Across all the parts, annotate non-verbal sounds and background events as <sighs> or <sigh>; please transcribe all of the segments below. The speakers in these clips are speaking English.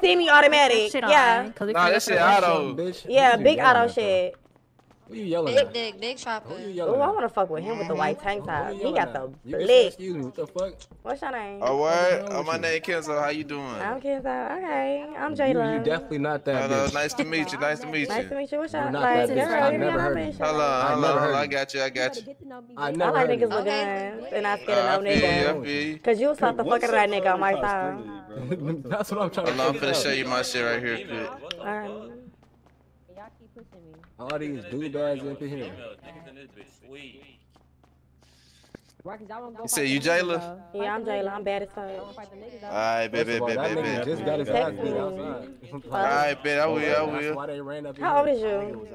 Semi-automatic. Yeah. Nah, that shit auto. Yeah, big auto shit. Who you yelling Big at? dick, big chopper. Oh, I want to fuck with him with the white tank top. He got the at? You can say, blick. Excuse me, what the fuck? What's your name? Oh, what? Oh, my name Kenzo. How you doing? I'm Kenzo. Okay, I'm You, Jayla. you definitely not that Hello, bitch. nice to meet you. Nice to meet you. Nice to meet you. What's You're your not like? that Girl, bitch. I've give me never your heard bitch. of Hold on, I hold never on, hold heard on. I you. got you. I got you. I I never like heard niggas of with Okay. guns and not scared I of no feel you. I nigga. feel you. Cause you slap the fuck out of that nigga on my side. You. <laughs> That's what I'm trying to Hold on, I'm figure finna show you my shit right here. Quick. Um, All these doodads up in here. You said you Jayla? yeah, I'm Jayla. I'm bad as fuck. Alright, bet, First of bet, bet, bet, bet. just got his ass beat Alright, <laughs> bet. I will. I That's will. why they ran up in How old here. is you?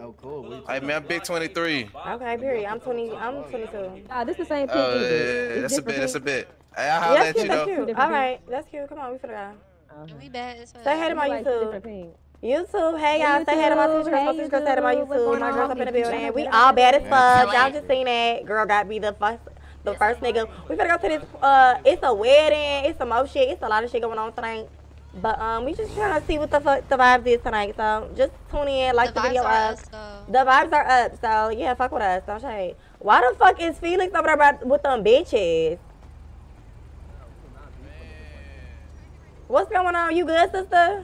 Alright, man, I'm big 23. Okay, period. I'm 20. I'm 22. Ah, this the same pink. Oh, ain't it? yeah, that's a bit. That's a bit. Hey, I'll Yeah, holler that's cute. you That's though. cute. Different All pink. right, that's cute. Come on, we finna go. We bad as fuck. Say hey to my You like the YouTube. YouTube, hey y'all, say hey to my YouTube, sister, my hey, sister, say hey to my YouTube, YouTube. My girls up in the building. We all bad as Yeah. fuck. Y'all just seen that. Girl got me the first, the first nigga. We finna go to this. Uh, it's a wedding. It's some more shit. It's a lot of shit going on tonight. But um, we just trying to see what the fuck the vibes is tonight. So just tune in, like the, vibes video are up. us. The vibes are up. So yeah, fuck with us. Don't shade. Why the fuck is Felix over there with them bitches? What's going on? You good, sister?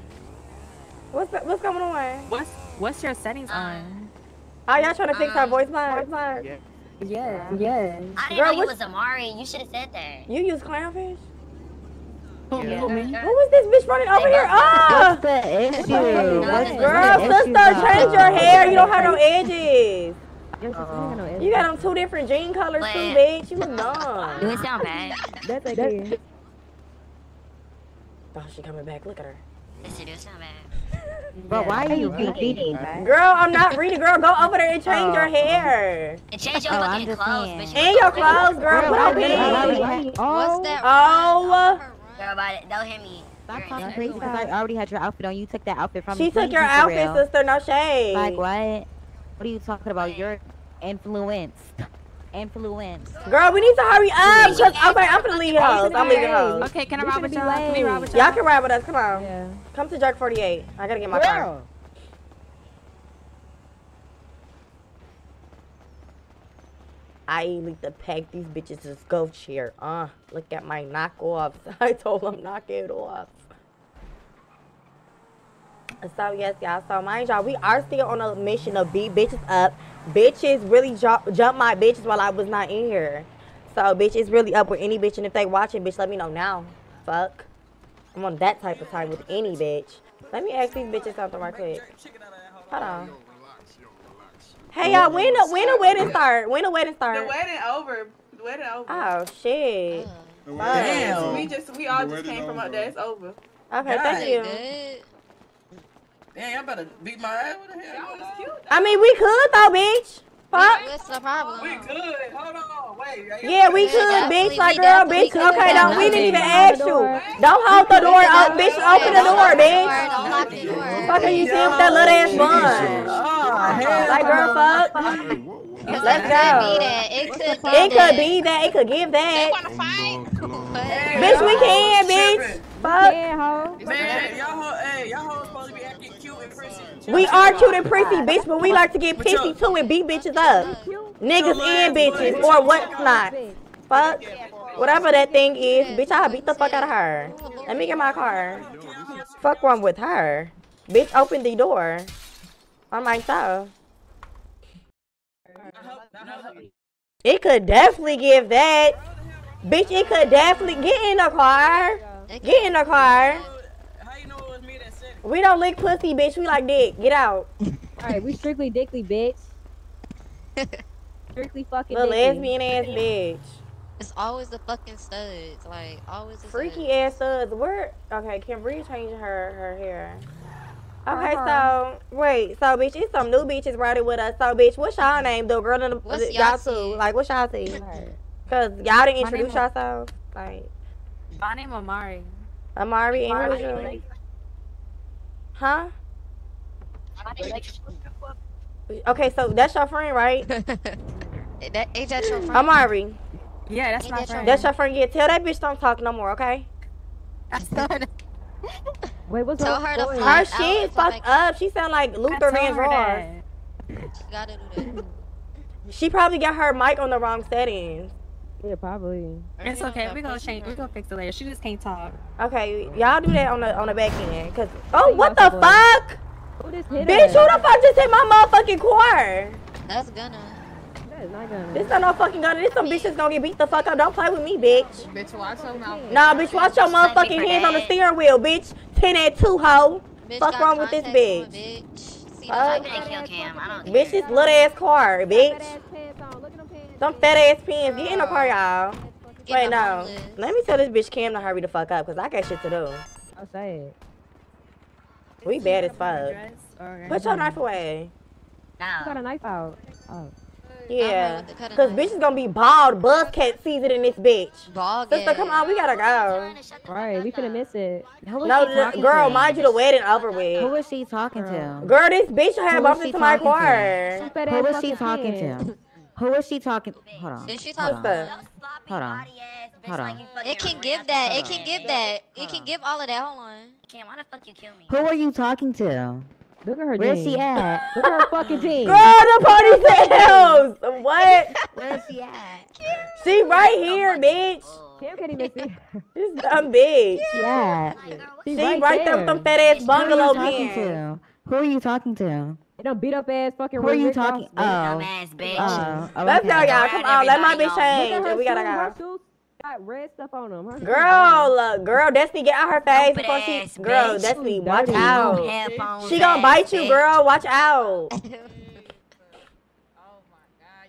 What's what's going on? What's what's your settings on? Are y'all trying to fix her Um, voice line? Yeah, yeah. I didn't Girl, know you what- was Amari. You should have said that. You use clownfish? Who, Yeah. who, me? Who is this bitch running over here? Ah! What's the issue? What's the Girl, issue, sister, dog? change your hair. You don't have no <laughs> edges. Your sister ain't got no issue. You got them two different jean colors too, But- bitch. You look You dumb. didn't sound bad. That's okay. Oh, she coming back. Look at her. Yes, it do sound bad. <laughs> But why are you repeating? Girl, I'm not reading. Girl, go over there and change your oh. hair. And change your Oh, I'm fucking just clothes, saying. bitch. And your clothes, girl. Put on Girl, me. What's Oh, that? Oh. run? Oh, girl, about it. Don't hit me. Stop You're talking crazy because I already had your outfit on. You took that outfit from She me. She took your outfit, real. sister. No shade. Like what? What are you talking about? You're influenced. Influenced. Girl, we need to hurry up. Cause, okay, I'm gonna leave hoes. I'm leaving hoes. Okay, can I We ride with y'all? Can we ride with y'all? Y'all can ride with us. Come on. Yeah. Come to Jerk 48. I gotta get my car. I need to pack these bitches to go chair. Uh, look at my knockoffs. <laughs> I told them knock it off. So yes, y'all. So mind y'all, we are still on a mission to beat bitches up. Bitches really jump jump my bitches while I was not in here. So bitch, it's really up with any bitch, and if they watching, bitch, let me know now. Fuck. I'm on that type of time with any bitch. Let me ask these bitches something right quick. Hold on. Hey y'all, when the when the wedding start? When the wedding start? The wedding over. The wedding over. Oh shit. Mm. Damn. We just we all just came from up there. It's over. Okay, God. thank you. Good. Damn, y'all better beat my ass. What the hell? That was cute. I mean, we could though, bitch. Fuck. What's the problem? We good. Hold on. Wait. Yeah, we could, definitely, bitch. Like, girl, bitch. Okay, don't. We didn't even ask you. Don't hold the door up, bitch. Open the door, bitch. Don't lock the door. Fuck are you seeing with that little ass bun? Oh. Like, girl, fuck. Let's go. It could be that. It could be It that. could be that. It could give that. But Bitch, we can, bitch. Fuck. Yeah, ho. Man, y'all, ho- hey, y'all hoes supposed to be acting cute in prison. We are cute and prissy, bitch, but we like to get pissy too and beat bitches up. Niggas and bitches, or what's not. Fuck. Whatever that thing is, bitch, I'll beat the fuck out of her. Let me get my car. Fuck wrong with her. Bitch, open the door. On myself. It could definitely give that. Bitch, it could definitely get in the car. Get in the car. How you know it was me that said it? We don't lick pussy, bitch. We like dick. Get out. Alright, we strictly dickly, bitch. <laughs> strictly fucking Little dickly. lesbian ass bitch. it's always the fucking studs. Like always the Freaky studs. ass studs. Where? Okay, can Bree change her her hair? Okay, Uh-huh. so wait, so bitch, it's some new bitches riding with us. So bitch, what's y'all name? The girl in the What's y'all y'all two. Like, what's y'all see? Cause y'all didn't My introduce name- yourselves. Like My name Amari. Amari and who is Amari. You? Huh? Okay, so that's your friend, right? <laughs> that ain't that your friend? Amari, Yeah, that's Ain't my that your friend. that's your friend. Yeah, tell that bitch don't talk no more, okay? I started. Wait, what's <laughs> Tell wrong? her to Her out shit fucked up. She sound like Luther told Vandross. She gotta do that. She probably got her mic on the wrong settings. Yeah, probably. It's okay. We gonna change. We gonna fix it later. She just can't talk. Okay, y'all do that on the on the back end. Cause oh, what the got the boy. fuck, Who just hit bitch? Who the fuck just hit my motherfucking car? That's gonna. That is not gonna. This not no fucking gun. This some bitch that's gonna get beat the fuck up. Don't play with me, bitch. Bitch, watch your mouth. Nah, bitch, watch your motherfucking hands on the steering wheel, bitch. Ten and two, hoe. Bitch Fuck wrong with this bitch? bitch. See Fuck. I'm the gonna kill Cam. I don't Bitch, care. this little ass car, bitch. Fat ass pants on. Look at them pants. Some fat ass pins. Get in the car, y'all. Get Wait, no. homeless. Let me tell this bitch Cam to hurry the fuck up, cause I got shit to do. I'm say it. We bad as fuck. Put your knife away. You got a knife out. Oh. Yeah. with Cause knife. bitch is gonna be bald. Buzzcat season in this bitch. Ball Sister, come on, we gotta go. Shut Right, we up. finna miss it. Who is No, she the- talking girl, to? mind you, the wedding over Who with. is she talking to? Girl, this bitch had Who bumped is into my talking car. Some fat Who ass she talking to? Who is she talking? Hold on. Did she Hold talk? on. Sister. Hold on. body ass bitch Hold on. It can give that. It can give that. It can give all of that. Hold on. Cam, why the fuck you kill me? Who are you talking to? Look at her Where's jeans. she at? Look at her fucking <laughs> jeans. Girl, the ponytails. What? Where's she at? She right here, bitch. Cam can't even see. <laughs> This dumb bitch. Yeah. Like, She's She right, right there with them fat ass Who are bungalow you talking pants. to? Who are you talking to? They done beat up ass fucking Who are you Rick Ross, talking? bitch. Oh. Dumbass bitch. Oh. oh, Let's go, okay. y'all. Come on, let my bitch Everybody Look change. at We gotta shoes. Go. got red stuff on them. Her shoes Girl, uh, girl, Destiny, get out her face Stupid before she. ass Girl, bitch. Destiny, watch dirty. out. Headphones She gonna ass bite you, girl. Watch out. <laughs>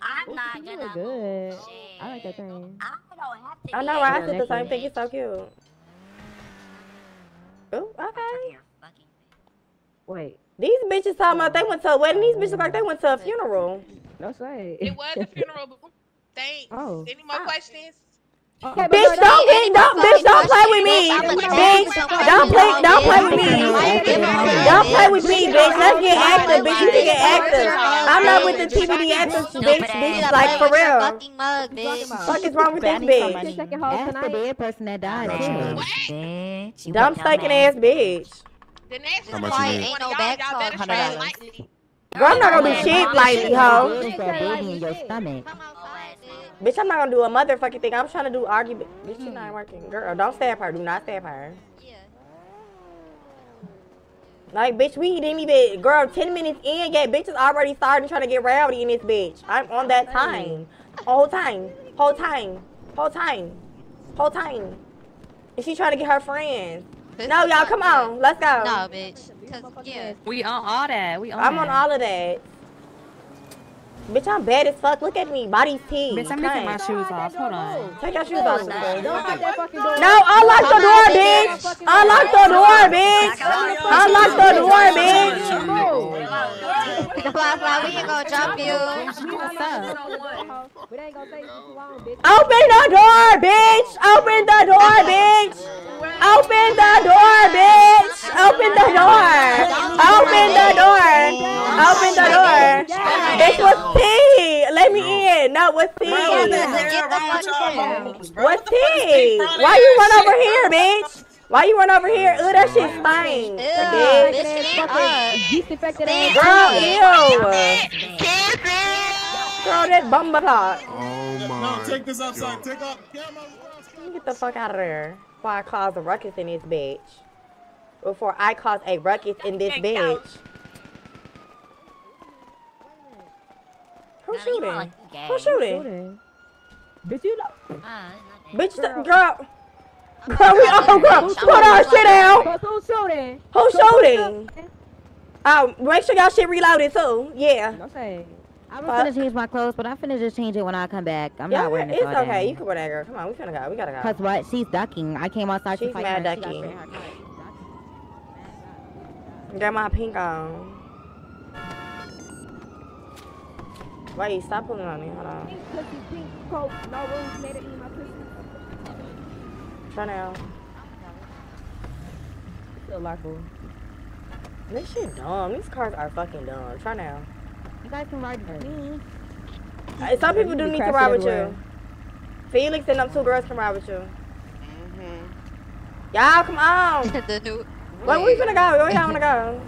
I'm not You gonna look good. Shit. I like that thing. I don't have to. I know, a right? I said the same one. thing. It's so cute. Ooh, okay. Wait, These bitches talking about they went to a wedding. These bitches look like they went to a funeral. no say. It was a funeral. boo. Thanks. Oh. Any more questions? Okay, Bitch, don't that- get, don't, bitch, don't play with me, bitch. Don't play, don't play with me. Don't play with me, bitch. Let's get active, bitch. You can get active. I'm not with the TBD actors, bitch. Bitch, like for real. Fucking mug, bitch. Fuck is wrong with this bitch? somebody. Second hoes Ask the dead person that died too. Bitch. You Dumb stinking ass bitch. The next How one, much you y'all, need? y'all Ain't no back y'all talk. tread $100. lightly. Girl, I'm not gonna do shit lightly, hoe. It's that baby in your stomach. Bitch. Bitch, I'm not gonna do a motherfucking thing. I'm trying to do argument. Bitch, you're not working. Girl, don't stab her. Do not stab her. Yeah. Like, bitch, we didn't even, girl, 10 minutes in, yeah, bitches already starting trying to get rowdy in this bitch. I'm on that time. Whole time. Whole time. Whole time. Whole time. And she trying to get her friends. No, y'all, come on. Let's go. No, bitch. Cause yeah. We on all that. We on I'm that. on all of that. Bitch, I'm bad as fuck. Look at me. Body's teeth. Bitch, I'm taking my shoes off. Hold on. Take your shoes off. Don't hit that fucking door. No, unlock the door, bitch. Unlock the door, bitch. Unlock the door, bitch. Fly, fly, we ain't gonna jump you. But they ain't gonna take you bitch. Open the door, bitch. Open the door, bitch. Open the door, bitch. Open the door. Open the door. Open the door. Bitch, what's tea? Let me in. No, what's tea? Bro, what the Get hell the wrong with fuck y'all in. hoes, bro? What's What the tea? big Why you ass run shit? over here, bitch? Why you run over here? Ooh, that shit stinks, Ew, bitch. bitch, get up. Yeast infected ass. Girl, ew. Girl, that bumba clock. Oh my. No, take this outside. Take off camera. Get the fuck out of there. Before I cause a ruckus in this bitch. Before I cause a ruckus in this bitch. Who's shooting? Who's shooting? Shooting. Bitch, you know. Ah, Bitch, the, girl. Girl, we all girl. Put our shit down. But who's shooting? Who's shooting? Oh, make sure y'all shit reloaded too. Yeah. No say. I was gonna change my clothes, but I'm finna just change it when I come back. I'm Yeah, not wearing this it's all okay. day. You can wear that, girl. Come on, we finna go. We gotta go. Cause what? She's ducking. I came outside to She's fight mad her. She got ducking. straight in her car. Got my pink on. Wait, stop pulling on me. Hold on. Pink pussy, pink coat, no rules, made it in my pussy. Try now. Still lockable. This shit dumb. These cars are fucking dumb. Try now. You guys can ride with me. Uh, Some people do need to ride with you. Felix and them two girls can ride with you. Y'all, come on. <laughs> the new. Where we finna go? Where y'all wanna go?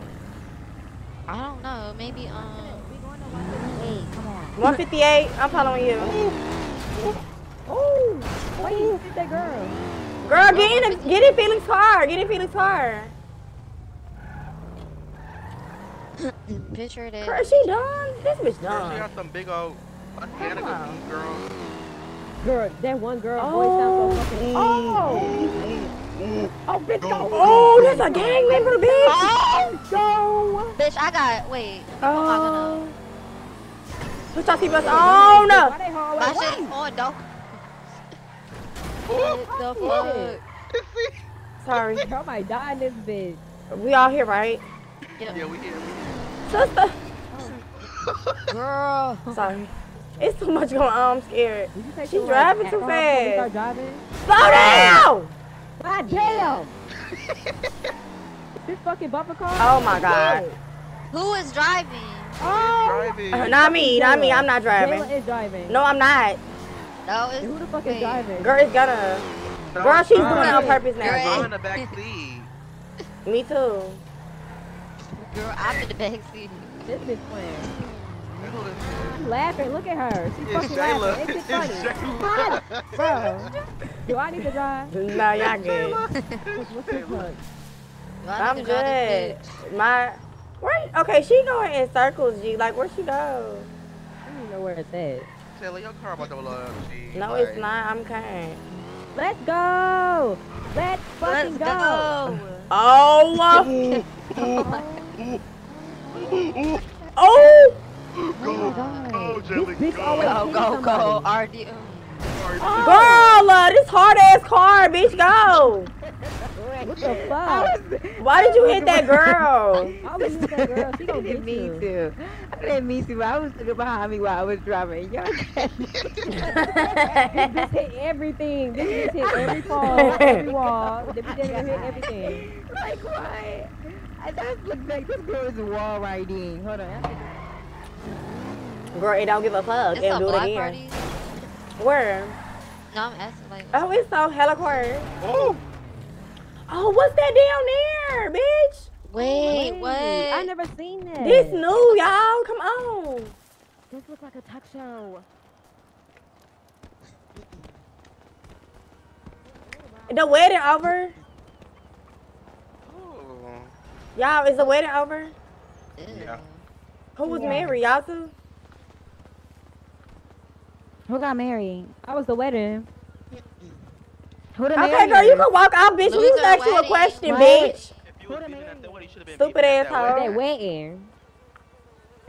I don't know. Maybe um. Hey, come on. 158. I'm following you. Oh, why you hit that girl? Girl, get in, the, get in Felix car. Get in Felix car. <clears throat> Picture that. Girl, she done. This bitch Girl, she got some big old Montana girl. Girl, that one girl voice sounds so oh. fucking. Oh, oh, bitch, go. Oh, there's a gang member, bitch. Oh, Go. bitch, I got. Wait. How am I gonna? Put your seatbelts on. Why they hard My way? shit is on, don't. What the fuck? Sorry. Girl might die in this bitch. We all here, right? Yeah, we here. Sister. <laughs> Girl. Sorry. It's too much going on. I'm scared. Did you She driving too when we fast. driving? Slow down. God damn. <laughs> this fucking bumper car. Oh my God. Who is driving? Oh. Driving. Not me. Not me. I'm not Jayla driving. is driving. No, I'm not. No, it's. Who the fuck is driving? Girl, it's gonna. Girl, she's doing it on purpose Girl, now. I'm in the back seat. <laughs> Me too. Girl, I'm in the back seat. This bitch playing. Who is- She's laughing. Look at her. She's It's fucking Shayla. laughing. It's It's funny. Shayla. Bro, do I need to drive? <laughs> No, y'all good. What's, what's the fuck? I I'm need to drive good. My. Where? Okay, she going in circles, G. Like, where she go? I don't even know where it's at. Taylor, your car about to blow up. G. No, Like, it's not. I'm kind. Let's go. Let's fucking Let's go. Oh. <laughs> oh. Go, go, Jelly, bitch go. always- Go, go, go. RD. Girl, uh, this hard ass car, bitch, go. What the fuck? Why did you hit that girl? <laughs> I was with that girl. She <laughs> gonna get me you. too. I didn't mean to. I was looking behind me while I was driving. <laughs> Y'all This hit everything. This hit every pole, every wall. This hit everything. like what? I just looked like this girl is wall riding. Hold on. Girl, it don't give a fuck. It's and a do it again. party. Where? No, I'm asking like. Oh, it's so hella quiet. Oh, Oh, what's that down there, bitch? Wait, what? I never seen that. This new, y'all. Come on. This looks like a tuck show. The wedding over? oh. Y'all, is the wedding over? Yeah. Who was married? Y'all two? Who got married? I was the wedding. Who the Okay, girl, you can walk out, bitch. We Who's was the you a question, What? bitch. If you was beeping at you should have been Stupid beeping ass that hoe. wedding. That wedding.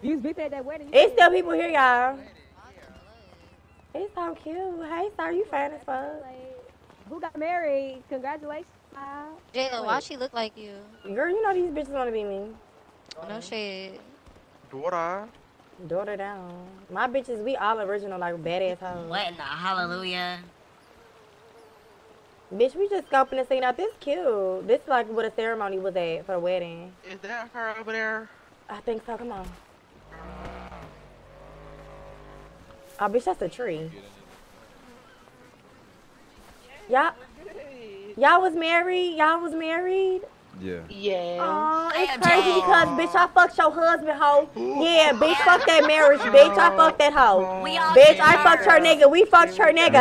You was beeping at that wedding. It's still people here, y'all. It's so cute. Hey, sir, you fine as fuck. Who got married? Congratulations. child. Jayla, why she look like you? Girl, you know these bitches want to be me. No shade. Daughter. Daughter down. My bitches, we all original, like badass hoes. What in the hallelujah? Bitch, we just scoping this thing out. This cute. This is like what a ceremony was at for the wedding. Is that her over there? I think so. Come on. Oh, bitch, that's a tree. Y'all, y'all was married. Y'all was married. Yeah. Yeah. Oh, it's Damn, crazy because bitch, I fucked your husband, hoe. Yeah, bitch, fuck that marriage, <laughs> bitch. I fucked that hoe. We all Bitch, I fucked her nigga. We fucked her nigga.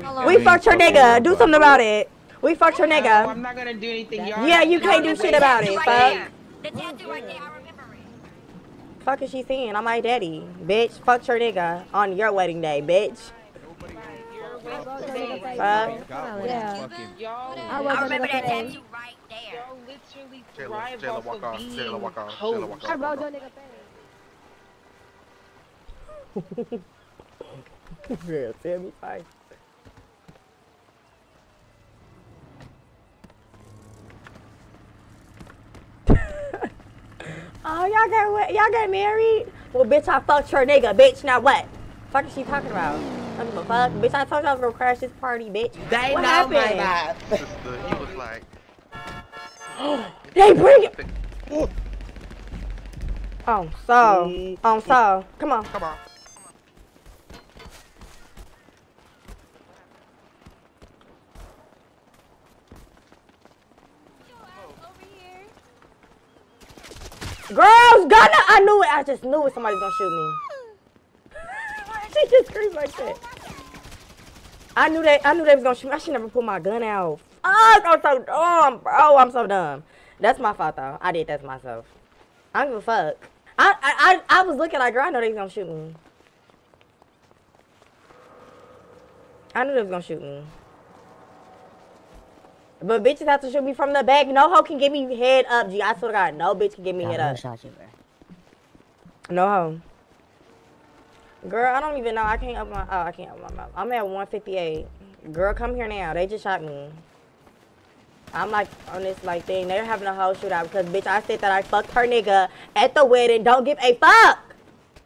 never- We we fucked her nigga. Do something about it. We fucked her nigga. I'm not gonna do anything. Y'all Yeah, you can't do shit about it. Fuck. The tattoo right there, I remember it. Fuck is she saying? I'm my daddy. Bitch, fucked her nigga on your wedding day, bitch. Fuck. Yeah. I I remember that tattoo right <laughs> there. y'all literally thrive off walk of being Jayla, walk off. Jayla, walk I off. rode walk your nigga thing. Real, tell me fine. oh, y'all got? Y'all got married? Well, bitch, I fucked her nigga, bitch. Now what? Fuck is she talking about? I don't give a fuck, bitch. I told you I was gonna crash this party, bitch. They What know happened? my vibe. <laughs> Sister, he was like, <gasps> They bring it. Oh, so, oh, so, come on. come on. Girls, gonna. I knew it. I just knew it. Somebody's gonna shoot me. <laughs> she just screamed like that. I knew that. I knew they was gonna shoot me. I should never pull my gun out. Fuck, I'm so dumb, bro. Oh, I'm so dumb. That's my fault though. I did that to myself. I don't give a fuck. I I I, I was looking like, girl, I know they was gonna shoot me. I knew they was gonna shoot me. But bitches have to shoot me from the back. No hoe can get me head up, G. I swear to God, no bitch can get me head up. shot you, bro. No hoe. Girl, I don't even know. I can't open my. Oh, I can't open my mouth. I'm at 158. Girl, come here now. They just shot me. I'm like on this like thing. They're having a whole shootout because bitch, I said that I fucked her nigga at the wedding. Don't give a fuck.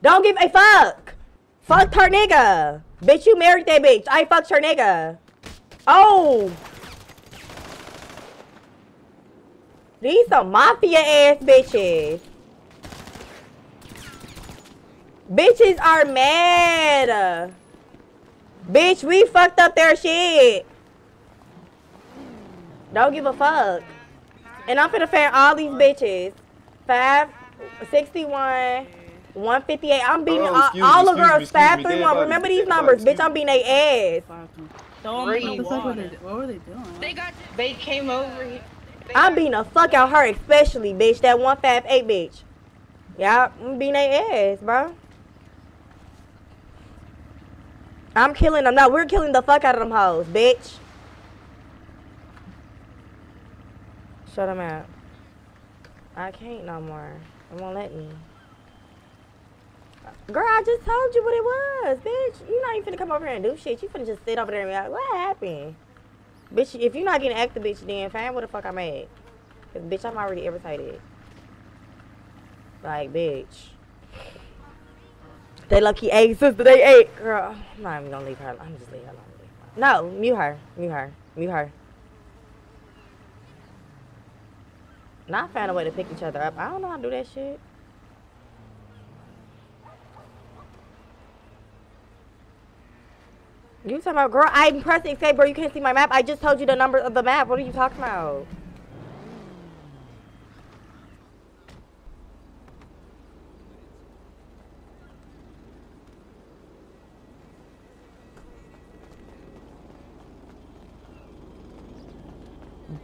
Don't give a fuck. Fucked her nigga. Bitch, you married that bitch. I fucked her nigga. Oh. These some mafia ass bitches. Bitches are mad. Bitch, we fucked up their shit. Don't give a fuck. And I'm finna fan all these bitches. 5, 61, 158. I'm beating Oh, all, excuse me, all the excuse me, girls. excuse 5, me, 3, 1. Remember these numbers, bitch. excuse I'm beating their ass. Don't Three, know what what were they they, what were they doing? They got. They came over here. I'm beating the fuck out her, especially, bitch. That 158 bitch. Yeah, I'm beating their ass, bro. I'm killing them. No, we're killing the fuck out of them hoes, bitch. Shut them out. I can't no more. It won't let me. Girl, I just told you what it was, bitch. You not even finna come over here and do shit. You finna just sit over there and be like, what happened? Bitch, if you're not getting active, bitch, then fine, what the fuck I'm at? Cause bitch, I'm already irritated. Like, bitch. They lucky eight, sister, they eight. Girl, I'm not even gonna leave her. I'm just leave her alone. No, mute her. Mute her. Mute her. Not find a way to pick each other up. I don't know how to do that shit. You talking about, girl, I'm pressing escape, bro. You can't see my map. I just told you the number of the map. What are you talking about?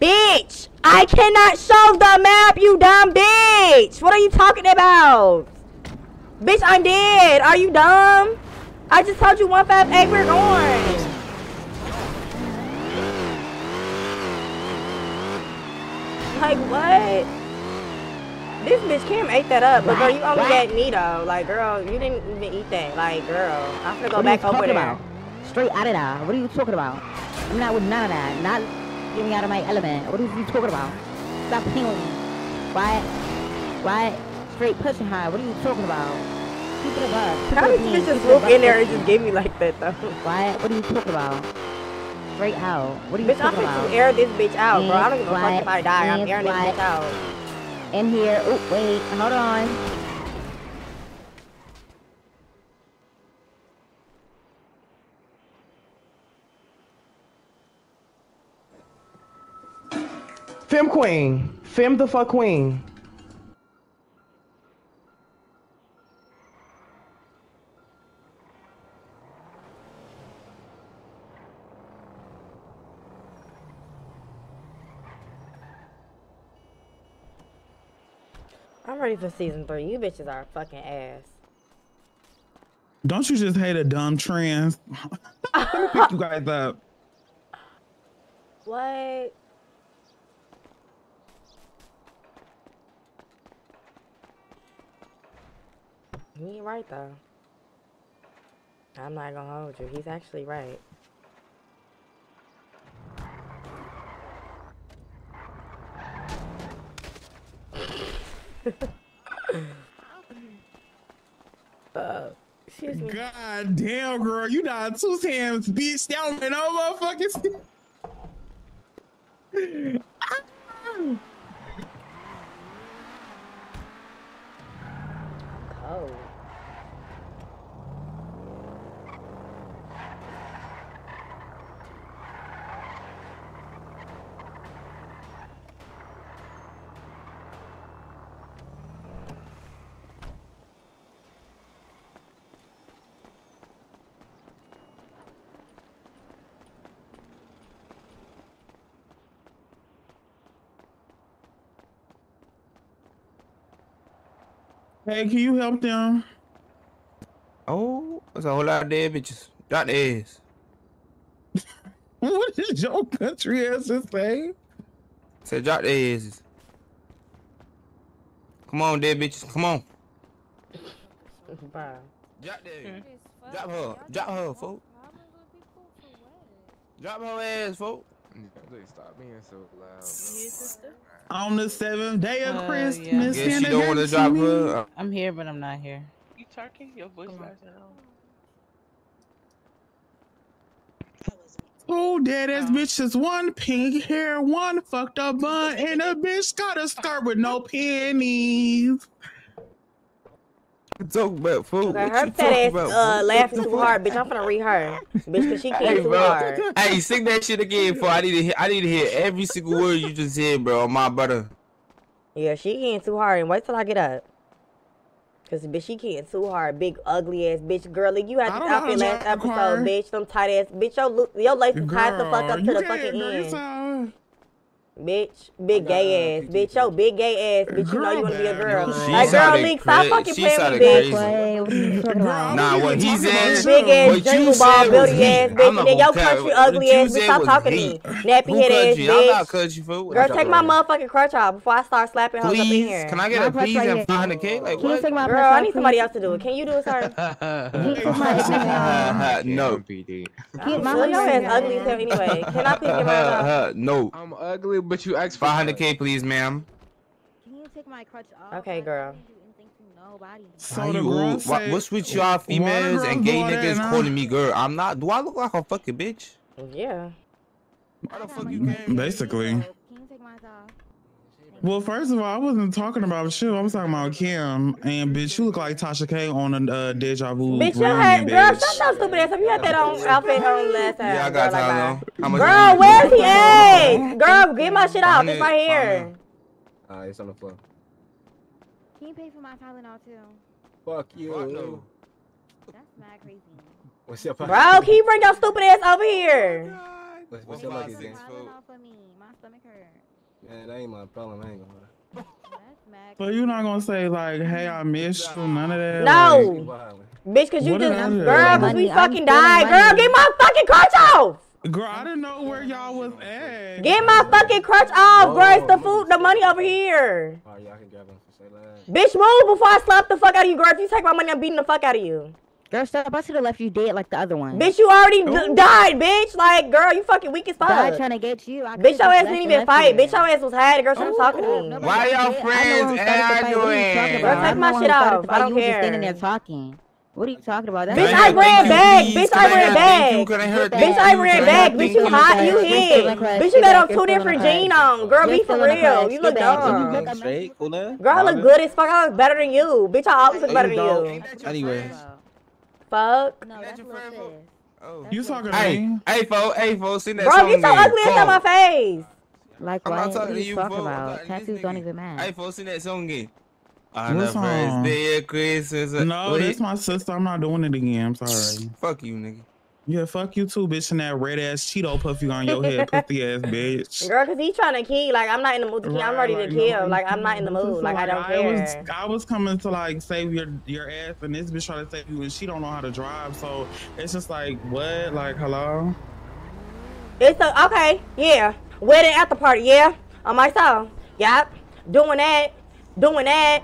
Bitch! I cannot show the map, you dumb bitch! What are you talking about? Bitch, I'm dead. Are you dumb? I just told you 158, we're going. Like, what? This bitch Kim ate that up, but girl, you only got me though. Like, girl, you didn't even eat that. Like, girl, I'm gonna go what back are you over talking there. about? Straight out of there. What are you talking about? I'm not with none of that. Not getting out of my element. What are you talking about? Stop with me. Right? Right? Straight pushing high. What are you talking about? Keep it above. How did you just Keep it swoop above. in there and just give me like that though? Right? What are you talking about? Straight out. What are you Bitch, I'm talking about? finna air this bitch out, bro. I don't give a fuck if I die. I'm airing this bitch out. In here. Oh, wait. Hold on. Fem Queen. Fem the fuck Queen. I'm ready for season three. You bitches are fucking ass. Don't you just hate a dumb trans? Let <laughs> me pick you guys up. What? He ain't right though. I'm not gonna hold you. He's actually right. <laughs> uh, excuse me. God damn, girl, you not two hands, bitch. That one, no motherfucking. <laughs> Oh. Hey, can you help them? Oh, there's a whole lot of dead bitches. Drop the ass. <laughs> what is your country ass say? Said drop the asses. Come on, dead bitches. Come on. Bro. Drop that. Hmm. Drop her. Drop her, folks. Drop her ass, folks. Please stop being so loud. On the seventh day of Uh, Christmas, yeah. Guess she Santa don't want to gave drop me- her. I'm here, but I'm not here. You talking? Your voice lies down. Oh, dead ass bitches, one pink hair, one fucked up bun, and a bitch got a skirt with no pennies. Talk about food. Okay, What her you fat ass uh, laughing too hard, bitch. I'm finna read her, bitch, cause she can't Hey, too hard. Hey, sing that shit again, for I need to hear. I need to hear every single word you just said, bro. My brother. Yeah, she can't too hard, and wait till I get up. Cause bitch, she can't too hard. Big ugly ass bitch, girly. You had I this don't know how outfit last episode, car. bitch. Them tight ass, bitch. Your lo- your lace is tied the fuck up to the fucking girl, you end. Sound- Bitch, big gay ass, bitch. Yo, big gay ass, bitch. You know you wanna be a girl. She Like, girl, sounded leak, stop fucking she playing with sounded me, bitch. crazy. Wait, what are you? Nah, what he said, Big ass what jingle ball, was building ass bitch, not and then your gonna country ugly ass bitch. Stop talking to me, nappy head ass country? I'm not bitch. country, fool. Girl, take my motherfucking crutch off before I start slapping hoes up in Please, here. can I get a please and 500k? Like what? Girl, I need somebody else to do it. Can you do it, sir? <laughs> no. PD. Well, your ass ugly as hell anyway. Can I please get my off? no. I'm ugly, but you asked for 500k, please, ma'am. Can you take my crutch off? Okay, girl. So How you girl old? Wha- What's with y'all One of the females and gay niggas nah. calling me girl? I'm not. Do I look like a fucking bitch? Yeah. Why the fuck you came? Basically. Well, first of all, I wasn't talking about you. I was talking about Kim. And bitch, you look like Tasha K on a uh, Deja Vu. Bitch, you reunion, had girl, bitch. shut your stupid ass up. You had that on outfit on last time. Yeah, I got girl, like, time though. How much? Girl, where's he at? Girl, get my shit out. It's right here. Ah, it's on the floor. Can you pay for my Tylenol too? Fuck you. That's mad crazy. What's your Bro, can you bring your stupid ass over here? What's, what's your lucky thing? Tylenol for me. My stomach hurt. Yeah, that ain't my problem. I ain't gonna lie. But you're not gonna say like, "Hey, I missed you," none of that. No. like- Bitch, cause you What just, I do? girl, cause we Money, I'm fucking spending died. Girl, money. get my fucking crutch off. Girl, I didn't know where y'all was at. Get my fucking crutch off, oh. girl. It's the food, the money over here. Oh, y'all can grab them say less. Bitch, move before I slap the fuck out of you, girl. If you take my money, I'm beating the fuck out of you. Girl, stop. I should have left you dead like the other one. Bitch, you already d- died, bitch. Like, girl, you fucking weak as fuck. Died trying to get you. I Bitch, your ass didn't even fight. you Bitch, your ass was hiding. Girl, stop oh, talking to oh, me. Why y'all friends and doing? Girl, take my shit off. I don't you was just standing there talking. What are you talking about? Bitch, That's I not- ran back. Bitch, I I ran hear back. thank you? Can I hear Bitch, thank I you? ran back. Bitch, thank you you? hot. You hit. in. Bitch, you got back. on two different crash. jeans on. Girl, be for real. You look back. If you dumb. look up Straight, cool now. Girl, I look good as fuck. I look better than you. Bitch, I always look better than you. Anyways. Fuck. No, that's little sis. Oh. You talking to Hey, me? hey, folks, hey, folks, sing that Bro, song get your again. ugly ass Come out my face. Like I'm what? not What talking are to you you, talking folks. I'm about? talking to Tattoos don't even matter. Hey, folks, sing that song again. On What the song? first day of Christmas. No, wait. that's my sister. I'm not doing it again. I'm sorry. Fuck you, nigga. Yeah, fuck you too, bitch, and that red ass Cheeto puffy on your head, pussy ass bitch. <laughs> Girl, cause he trying to kill. Like, I'm not in the mood to kill. I'm ready to kill. no, Like, I'm not in the mood. Like, I don't I was, care. I was coming to like save your your ass, and this bitch trying to save you, and she don't know how to drive. So it's just like, what? Like, hello? It's a, okay, yeah. Wedding after party, yeah. On myself. Yep. Doing that. Doing that.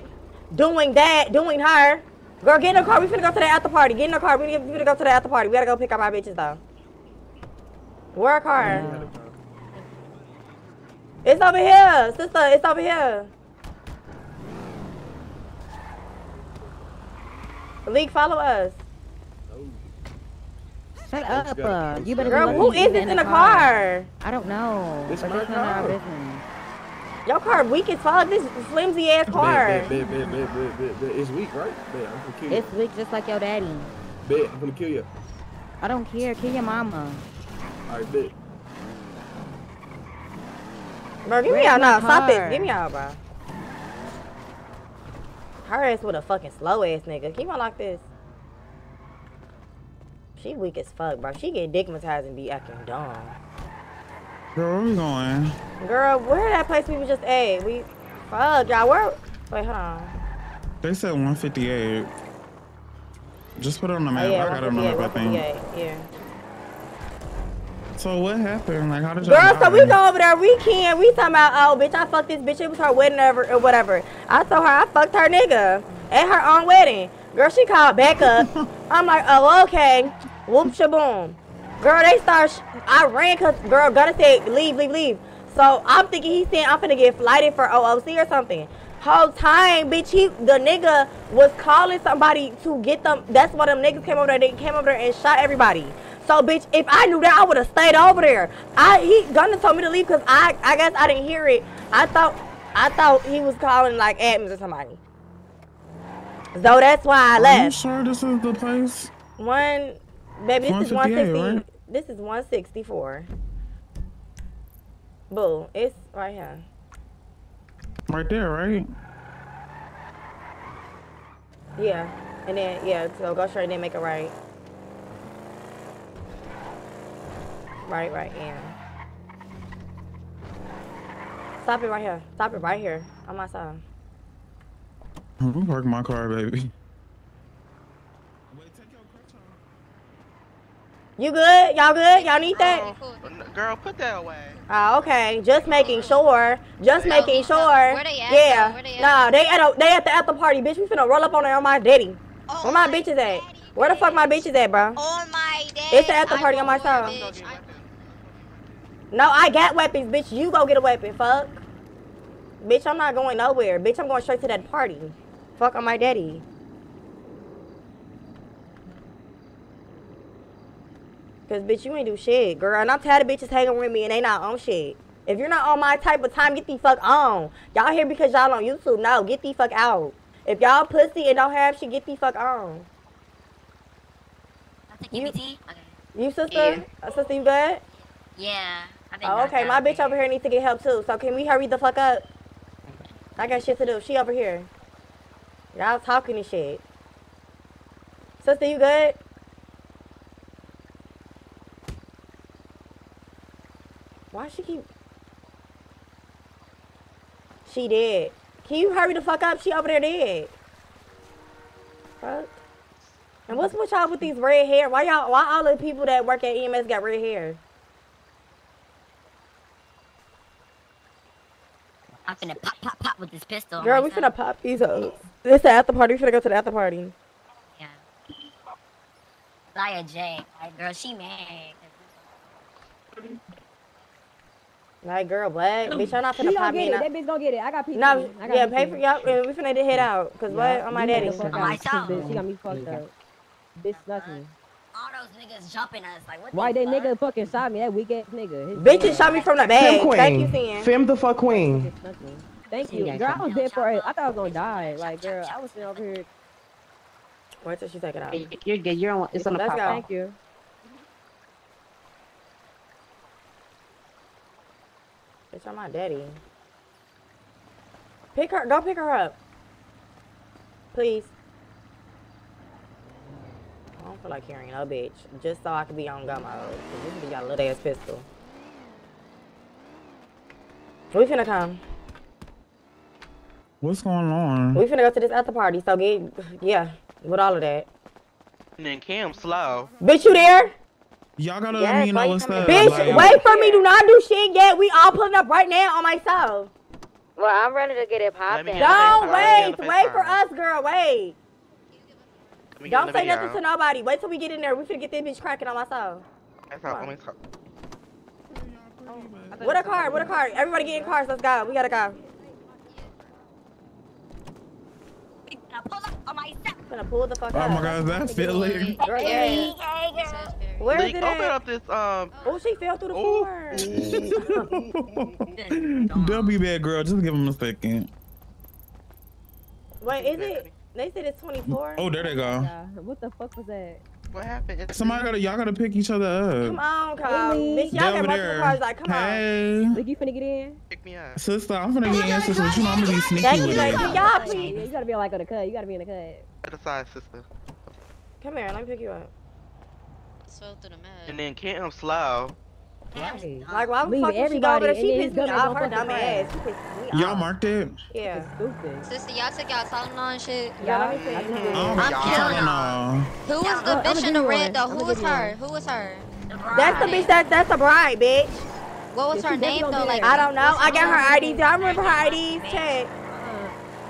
Doing that. Doing her. Girl, get in the car. We finna go to the after party. Get in the car. We finna we finna go to the after party. We gotta go pick up our bitches though. Where a car? It's over here, sister. It's over here. Leak, follow us. Shut up. Uh, you better Girl, be who lucky is you this in in the car? I don't know. This but her that's none of our business. Your car weak as fuck. This flimsy ass car. Bet, bet, bet, bet, bet, bet, bet. It's weak, right? Bet, I'm gonna kill you. It's weak just like your daddy. Bet, I'm gonna kill you. I don't care. Kill your mama. Alright, bet. Bro, give me Where's out now. Stop it. Give me out, bro. Her ass with a fucking slow ass nigga. Keep on like this. She weak as fuck, bro. She get digmatized and be acting dumb. Girl, where we going? Girl, where that place we was just at? We fuck y'all. Where? Wait, hold on. They said 158. Just put it on the Oh, map. yeah, I got it on the map, I think. Yeah. So what happened? Like, how did y'all Girl, so we go over there weekend. We talking about, oh, bitch, I fucked this bitch. It was her wedding or, or whatever. I told her I fucked her nigga at her own wedding. Girl, she called back up. <laughs> I'm like, oh, okay. Whoop shaboom. Girl, they start. Sh- I ran because, girl, gonna say, leave, leave, leave. So I'm thinking he's saying I'm finna get flighted for OOC or something. Whole time, bitch, he, the nigga was calling somebody to get them. That's why them niggas came over there. They came over there and shot everybody. So, bitch, if I knew that, I would have stayed over there. I he Gunna told me to leave because I I guess I didn't hear it. I thought I thought he was calling like admins or somebody. So that's why I left. Are you sure this is the place? One, baby, this is 160. right? This is 164. Boo, it's right here. Right there, right? Yeah, and then yeah, so go straight and then make a right. Right, right, yeah. Stop it right here. Stop it right here on my side. I'm gonna park my car, baby. You good? Y'all good? Y'all need oh, that? Girl, put that away. Oh, okay. Just making sure. Just making sure. Where they at, Yeah. though? Where they Nah, they at a, they at the after party, bitch. We finna roll up on there on my daddy. Oh, Where my bitches at? Where the fuck my bitches at, bro? On my dad. It's the after party on my side. No, I got weapons, bitch. You go get a weapon, fuck. Bitch, I'm not going nowhere. Bitch, I'm going straight to that party. Fuck on my daddy. Cause bitch, you ain't do shit, girl. And I'm tired of bitches hanging with me and they not on shit. If you're not on my type of time, get the fuck on. Y'all here because y'all on YouTube. No, get the fuck out. If y'all pussy and don't have shit, get the fuck on. You, okay. you sister? Uh, sister, you good? Yeah. I think Oh, okay. My bitch over here needs to get help too. So can we hurry the fuck up? I got shit to do. She over here. Y'all talking and shit. Sister, you good? Why she keep? She did. Can you hurry the fuck up? She over there dead. Fuck. And what's with y'all with these red hair? Why y'all? Why all the people that work at EMS got red hair? I'm finna pop, pop, pop with this pistol. Girl, we finna pop these up. It's the after party. We finna go to the after party. Yeah. Liar J. Like, girl, she mad. Like, girl, what? Bitch, I'm not She finna gonna pop me. get it. That bitch gonna get it. I got PT. No, I got yeah, pay for y'all. and We finna head out. Cause what? On my You daddy. get the fuck out. Bitch, She got me fucked up. Bitch snuck me. All those niggas jumping us. Like, what Why the that nigga fucking shot me? That weak ass nigga. His Bitches ass. shot me from the Fem bag. queen. Thank you, Sin. Fem the fuck queen. Thank you. Girl, I was dead for it. I thought I was gonna die. Like, girl, I was sitting over here. Wait till she take it out. You're good. You're on. It's on the Let's pop. go. Thank you. Bitch, I'm my daddy. Pick her. Don't pick her up. Please. I don't feel like carrying no bitch. Just so I can be on gun mode. 'cause This bitch got a little ass pistol. We finna come. What's going on? We finna go to this after party. So get, yeah, with all of that. And then Cam slow. Bitch, you there? Y'all gotta Yes, let me know what's up. Bitch, like- wait for me. Do not do shit yet. We all pulling up right now on myself. Well, I'm ready to get it poppin'. Don't wait. Wait for us, girl. Wait. Let me get in Don't say video. nothing to nobody. Wait till we get in there. We finna get this bitch cracking on myself. That's not- let. Oh. What a car. What a car. Everybody get in cars. Let's go. We gotta go. Finna pull the fuck Oh up. my god, is that Philly? Girl, yeah. Where is Leak, it open at? up this um. Oh, she fell through the floor. <laughs> Don't be bad, girl. Just give him a second. Wait, is it? They said it's 24. Oh, there they go. What the fuck was that? What happened? Somebody gotta, y'all gotta pick each other up. Come on, Kyle. Hey, Bitch, y'all over got multiple there. cars. Like, come on. Hey, Like, you finna get in? Pick me up. sister, I'm finna get in, sister. but You know I'm gonna be sneaky Thank you, with thank it. you. Y'all, please. you gotta be like on the cut. You gotta be in the cut. At the side, sister. Come here. Let me pick you up. Just fell through the mud. And then Cam slow. Right. Like, why the Leave fuck would she go over there? everybody, She pissed me off. Her dumb ass. She pissed me Y'all marked it? Yeah. Stupid. Sister, y'all took y'all Tylenol and shit. Yeah, Yeah. let me see. I oh I'm don't killing know. Who was the bitch in the you red though? Who was her? Who was her? That's the bitch. That, that's a bride, bitch. What was Yeah, her name though? Like I don't know. I got her name? IDs. I remember her IDs. Check.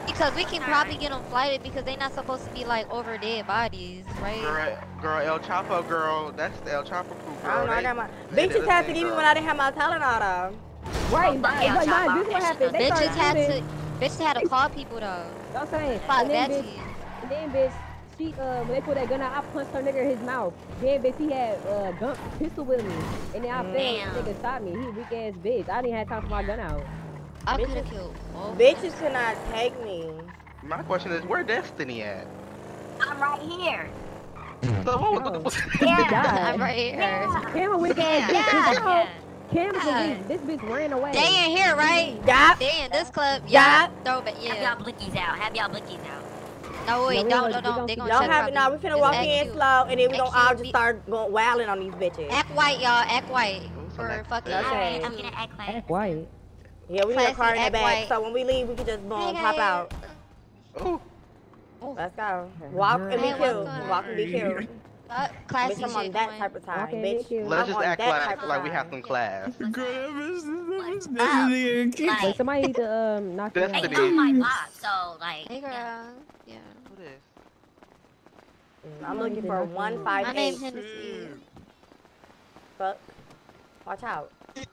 Because we can probably get them flighted because they're not supposed to be like over dead bodies, right? Girl, girl, El Chapo girl. That's the El Chapo crew, girl. I don't know. I got my they did bitches had to thing, give me when I didn't have my Tylenol though. Right, but, yeah, but chop nah, off this what happened. They Bitches had to, shooting. bitches had to call people though. I'm saying. Fuck And then, bitch, and then, bitch, she, uh, when they put that gun out, I punched her nigga in his mouth. Then, bitch, he had uh, gun pistol with me. And then I fell, Damn. the nigga shot me. He weak ass bitch. I didn't have time for my gun out. I could have killed both. Bitches could not take me. My question is, where Destiny at? I'm right here. So what, what, what, Yeah. <laughs> I'm right here. Camera weak ass bitch. Yeah. Yeah. Camera Yeah. weak. This bitch ran away. They in here, right? Yup. They in this club. Yeah. Yeah. Throw it. Have y'all blickies out. Have y'all blickies out. No wait, we don't, don't, don't. They gonna- gonna Don't have it now. We finna walk in slow, and then we Act gonna all just start going wilding on these bitches. Act white, y'all. Act white. For act- fucking. Okay. Okay. I'm gonna act like. Act white. Yeah, we need a car in the back, white. so when we leave, we can just boom, Hey, pop out. Ooh. Let's go. Walk and be Hey, cute. Walk and be cute. Uh, classy Bitch, I'm on shit. that come type of time, Okay, bitch. Let's I'm just on act that type like of like we have some class. Girl, that was- that was Up. definitely Wait, somebody need to um knock That's me They the my block, so like. Hey girl. Yeah. Who this? I'm looking for one five My name's eight. Hennessy. Fuck. Watch out. <laughs>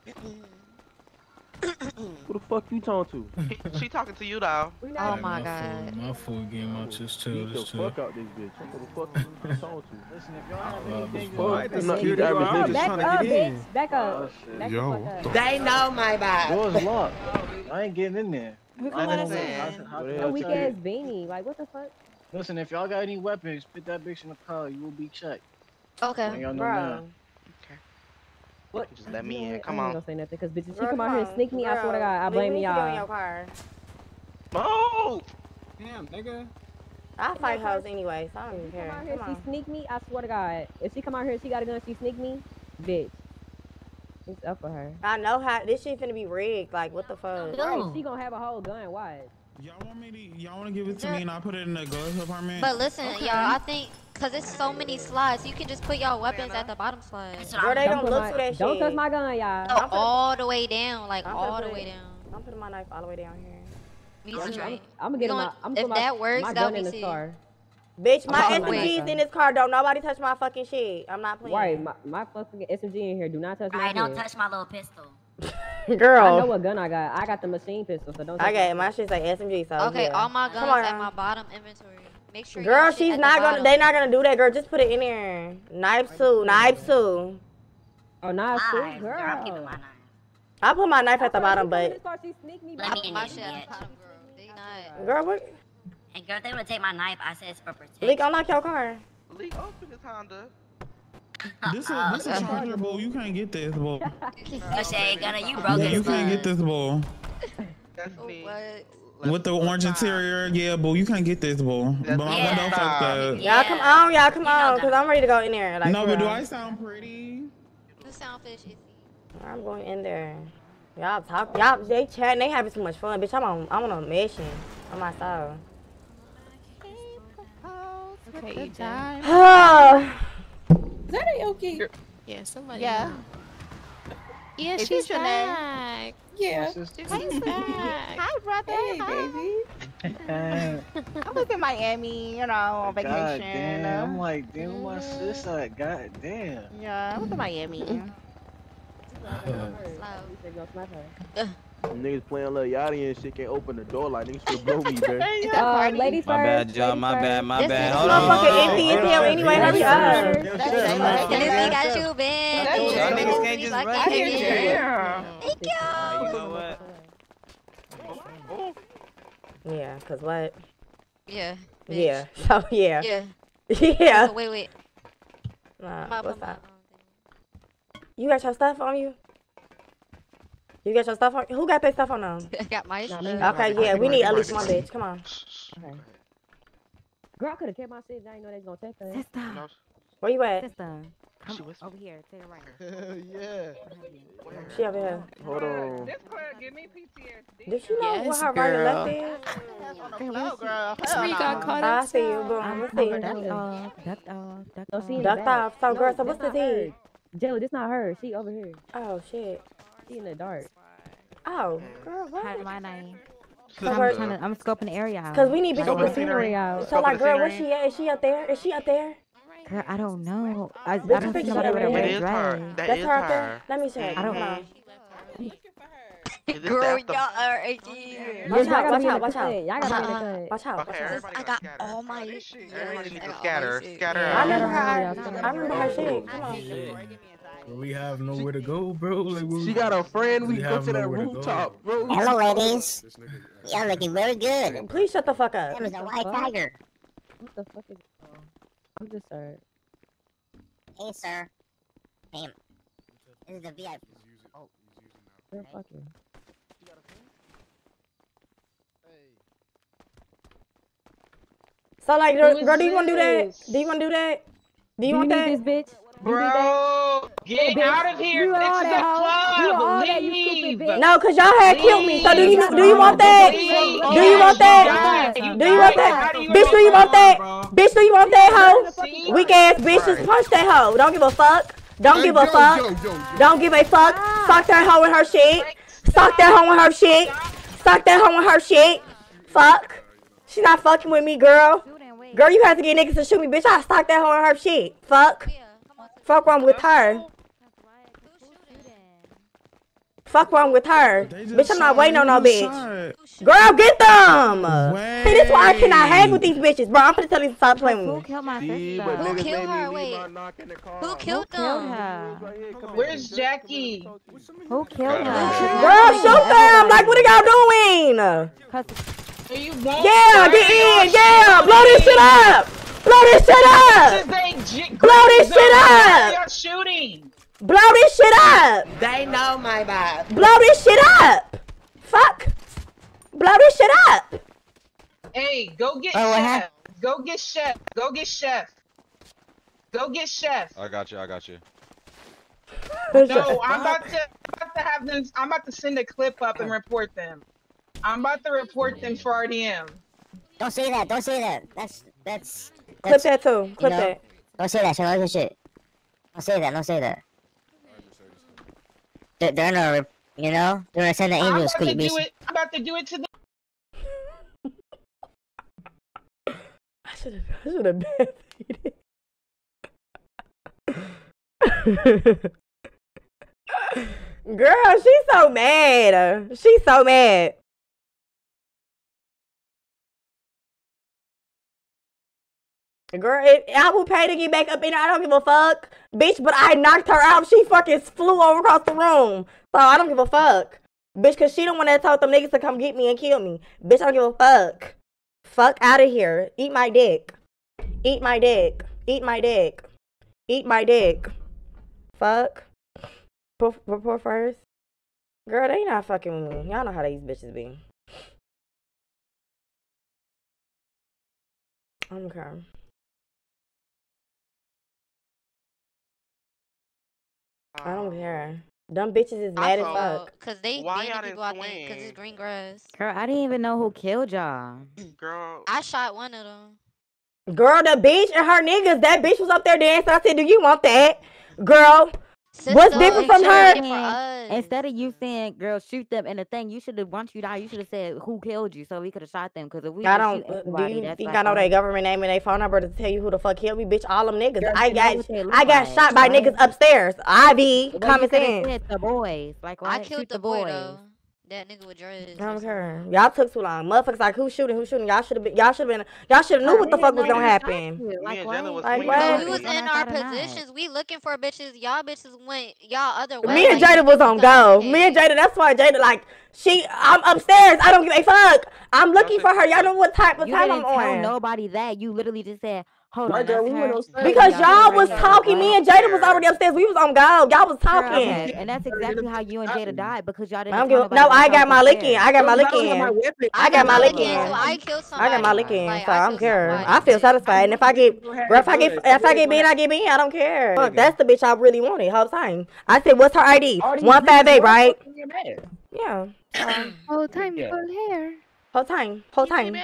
Who the fuck you talking to? <laughs> She talking to you though. Oh my god. My food game up just too. Beat the Just too. fuck out this bitch. Who the fuck you talking to? Listen, if y'all have anything you fuck? want The to security say, niggas Back trying to up, get in. bitch. Back up. Oh. Back Yo, up. They know my vibe. Door's locked. I ain't getting in there. We I can let don't us in. how- how the A hell weak tell ass beanie. Like what the fuck? Listen, if y'all got any weapons, put that bitch in the car. You will be checked. Okay. And y'all know. Bro. What? Just let me in. I Come ain't on. gonna say nothing because bitch, if she come out here and sneak me, I swear to God, I blame me to go in your y'all. car. Move. Damn, nigga. I fight hoes anyway, so I don't even If she come care. out here, Come she on. sneak me. I swear to God, if she come out here, and she got a gun, she sneak me, bitch. It's up for her. I know how this shit finna be rigged. Like, what the fuck? Right, she gonna have a whole gun. Why? Y'all want me to? Y'all want to give it to me and I put it in the glove compartment? But listen, y'all, I think because it's so many slides, you can just put y'all weapons at the bottom slide. Girl, they don't put look my, through that shit. Don't shit. touch my gun, y'all. No, all the way down, like I'm all put the it- way down. I'm putting my knife all the way down here. Me I'm, straight. I'm gonna get We my. gonna- I'm if my, that works, my that'll gun be in the car. Bitch, my I'm SMG's in this car. Don't nobody touch my fucking shit. I'm not playing. Right, my, my fucking SMG in here. Do not touch my Alright, don't touch my little pistol. <laughs> Girl. I know what gun I got. I got the machine pistol, so don't. I got my shit's like SMG. So Okay, yeah. all my guns on, at my bottom inventory. Make sure. Girl, she's at the not gonna. bottom. They not gonna do that, girl. Just put it in there. Knives too. Knives too. Oh, knives too, Knives, girl, I'm keeping my knife. I put my knife at the bottom, but She sneak me Let me in My shit at the bottom, girl. They not. girl, what? And girl, if they would take my knife, I said it's for protection. Leak, unlock your car. Leak open his Honda. This is this is charger bull. You can't get this bull. O'Shea, <laughs> Gunna, you broke Yeah, as you can't fuck. get this bull. Destiny. What? With the orange interior, yeah, bull. You can't get this bull. But my Yeah. window fucked up. Yeah. Y'all come on, y'all come You on, cause I'm ready to go in there. Like, no, but do. I sound pretty? You sound fishy. I'm going in there. Y'all talk, y'all they chatting, they having too much fun, bitch. I'm on, I'm on a mission on my side. Okay, you done. <sighs> yeah, Is that a okay? Yeah, somebody. Yeah. Yeah, Is she's this your back. Yeah. sister? She's <laughs> back. Hi, brother. Hey, baby. <laughs> I was in Miami, you know, on vacation. God damn. I'm like, damn, my mm-hmm. sister. Uh, God damn. Yeah, <laughs> I was in Miami. Niggas playing Lil Yachty and shit can't open the door like niggas should blow me, bro. <laughs> Uh, ladies My first. bad, y'all. My bad. My This bad. is Hold on. motherfucking hold on, empty hold as hell anyway. Hurry up. Hennessy got you, Ben. That's Y'all niggas can't just run I hear you. Yeah. Thank you. You know what? Yeah, cause what? Yeah. bitch. Yeah. <laughs> So yeah. Yeah. <laughs> Yeah. So wait, wait. Nah, My- what's my- that? You got your stuff on you? You got your stuff on? Who got their stuff on them? Um? <laughs> I got my Nah, shit. Okay, yeah, we need at least one bitch. Come on. Okay. Girl, I could have kept my shit. I didn't know they was gonna take her. Sister, Where you at? sister, Come over here. Take a right. Hell yeah. She over here. Hold on. This girl give me PTSD. Did she know Yes, what her right and left girl. is? Flow, girl. Three Hell got no. caught I see you, bro. I'm I'm see see ducked you. off, ducked off, ducked No, off. she in Ducked off. So, girl, so what's the not her. tea? This not her. She over here. Oh, shit. She in the dark. Oh, girl, Hi, what? my name. So I'm trying to. I'm scoping the area out. Cause we need Scope bitches the with scenery scenery. out. So like, girl, where she at? Is she up there? Is she up there? Girl, I don't know. I, I don't I see think nobody she with a red That there. is dress. her. That's her up there. her. Let me check. I don't Hold know. on. Is this <laughs> Girl, y'all are a uh-uh. Watch out! Watch out! Watch out! Y'all gotta be in the Uh-uh. cut. Watch out! Watch out! I gotta got scatter. all my. Everybody needs to got scatter. my. Scatter I remember her. I remember her shit. Come on. We have nowhere to go, bro. Like, we, She got a friend. We we go to that nowhere to go. rooftop, bro. Hello, ladies. Y'all looking very good. Please shut the fuck up. That was a white fuck? tiger. What the fuck is oh. I'm just sorry. Hey, sir. Damn. This is the VIP. Oh. They're fucking. So like, Who girl, do you want to do that? Do you want to do that? Do you Do want you that? this bitch? Do you need that? Bro, get bitch, out of here. you This all is a that. You all club. that, you Leave. stupid bitch. No, cause y'all had killed me. So do you do you want that? Leave. Do you want that? Do Do you want that? Bitch, do you want that? Bitch, do you want that hoe? Weak ass bitch, just punch that hoe. Don't give a fuck. Don't give a fuck. Don't give a fuck. Suck that hoe with her shit. Suck that hoe with her shit. Suck that hoe in her shit. Fuck. She not fucking with me, girl. Girl, you have to get niggas to shoot me, bitch. I stock that hoe in her shit. Fuck. Fuck wrong with her. Fuck wrong with her. Bitch, I'm not waiting on no bitch. Girl, get them. See, this why I cannot hang with these bitches, bro. I'm gonna tell you to stop playing Who with me. killed my See, sister? Who killed her? Wait. my knock in the car. Who Who killed killed them? Where's Jackie? Who killed her? Girl, shoot them. Like, what are y'all doing? Do you Yeah, get in. Yeah, blow this shit up. Blow this shit up. Blow this shit up. Y'all shooting. Blow this shit up. They know my vibe. Blow this shit up. Fuck. Blow this shit up. Hey, go get Oh, chef. Go get chef. Go get chef. Go get chef. I got you. I got you. No, I'm about to, I'm about to have them. I'm about to send a clip up and report them. I'm about to report them for RDM. Don't say that. Don't say that. That's that's. Clip that too. Clip you know, that. Don't say that. Show other shit. Don't say that. Don't say that. They're, they're gonna, you know, they're gonna send the I'm angels. about to do it. I'm about to do it to the. <laughs> I should have. I should have been. <laughs> Girl, she's so mad. She's so mad. Girl, it, I will pay to get back up in. I don't give a fuck, bitch. But I knocked her out. She fucking flew over across the room. So I don't give a fuck, bitch. Cause she don't want to told them niggas to come get me and kill me, bitch. I don't give a fuck. Fuck out of here. Eat my dick. Eat my dick. Eat my dick. Eat my dick. Fuck. Report, first. Girl, they not fucking with me. Y'all know how these bitches be. I'm Okay. I don't um, care. Dumb bitches is mad as fuck. Cause they Why banning y'all people, I didn't think, cause it's green grass. Girl, I didn't even know who killed y'all. <clears throat> Girl, I shot one of them. Girl, the bitch and her niggas, that bitch was up there dancing. I said, Do you want that? Girl, what's different from her? did it for us. Instead of you saying, "Girl, shoot them," and the thing you should have once you die, you should have said who killed you, so we could have shot them. Because if we I don't. shoot uh, Do you that's think like I know their government name and their phone number to tell you who the fuck killed me? Bitch, all them niggas. Girl, I got, what they I got like, shot by right? niggas upstairs. Ivy, Well, common you coulda sense. the boys. Like, why I killed shoot the the boy boys? though. That nigga with dreads. I don't care. Y'all took too long. Motherfuckers like who shooting, who shooting. Y'all should have been. Y'all should have been. Y'all should have knew what the fuck was gonna happen. me and was Like swinging. what? We was in our positions. We looking for bitches. Y'all bitches went y'all other way. Me and like, Jada was on go. Me and okay. Jada, that's why Jada like she. I'm upstairs. I don't give a fuck. I'm looking for her. Y'all know what type of You time didn't I'm tell on. nobody that. You literally just said Hold Right on. there, that's we went on. Because Y'all y'all was talking. Me and Jada was already upstairs. We was on go. Y'all was Okay, talking. and that's exactly how you and Jada died because y'all didn't. I give, no, I got my was lick in. I got my lick I was my in. I got my lick in. in. I killed I got my lick in, so I I don't care. I feel satisfied. And if I get, bro, if I get, if I get beat, I get beat. I don't care. Look, that's the bitch I really wanted whole time. I said, what's her ID? One five eight, right? Yeah. <clears throat> Whole time Yeah. full hair. whole time, whole time.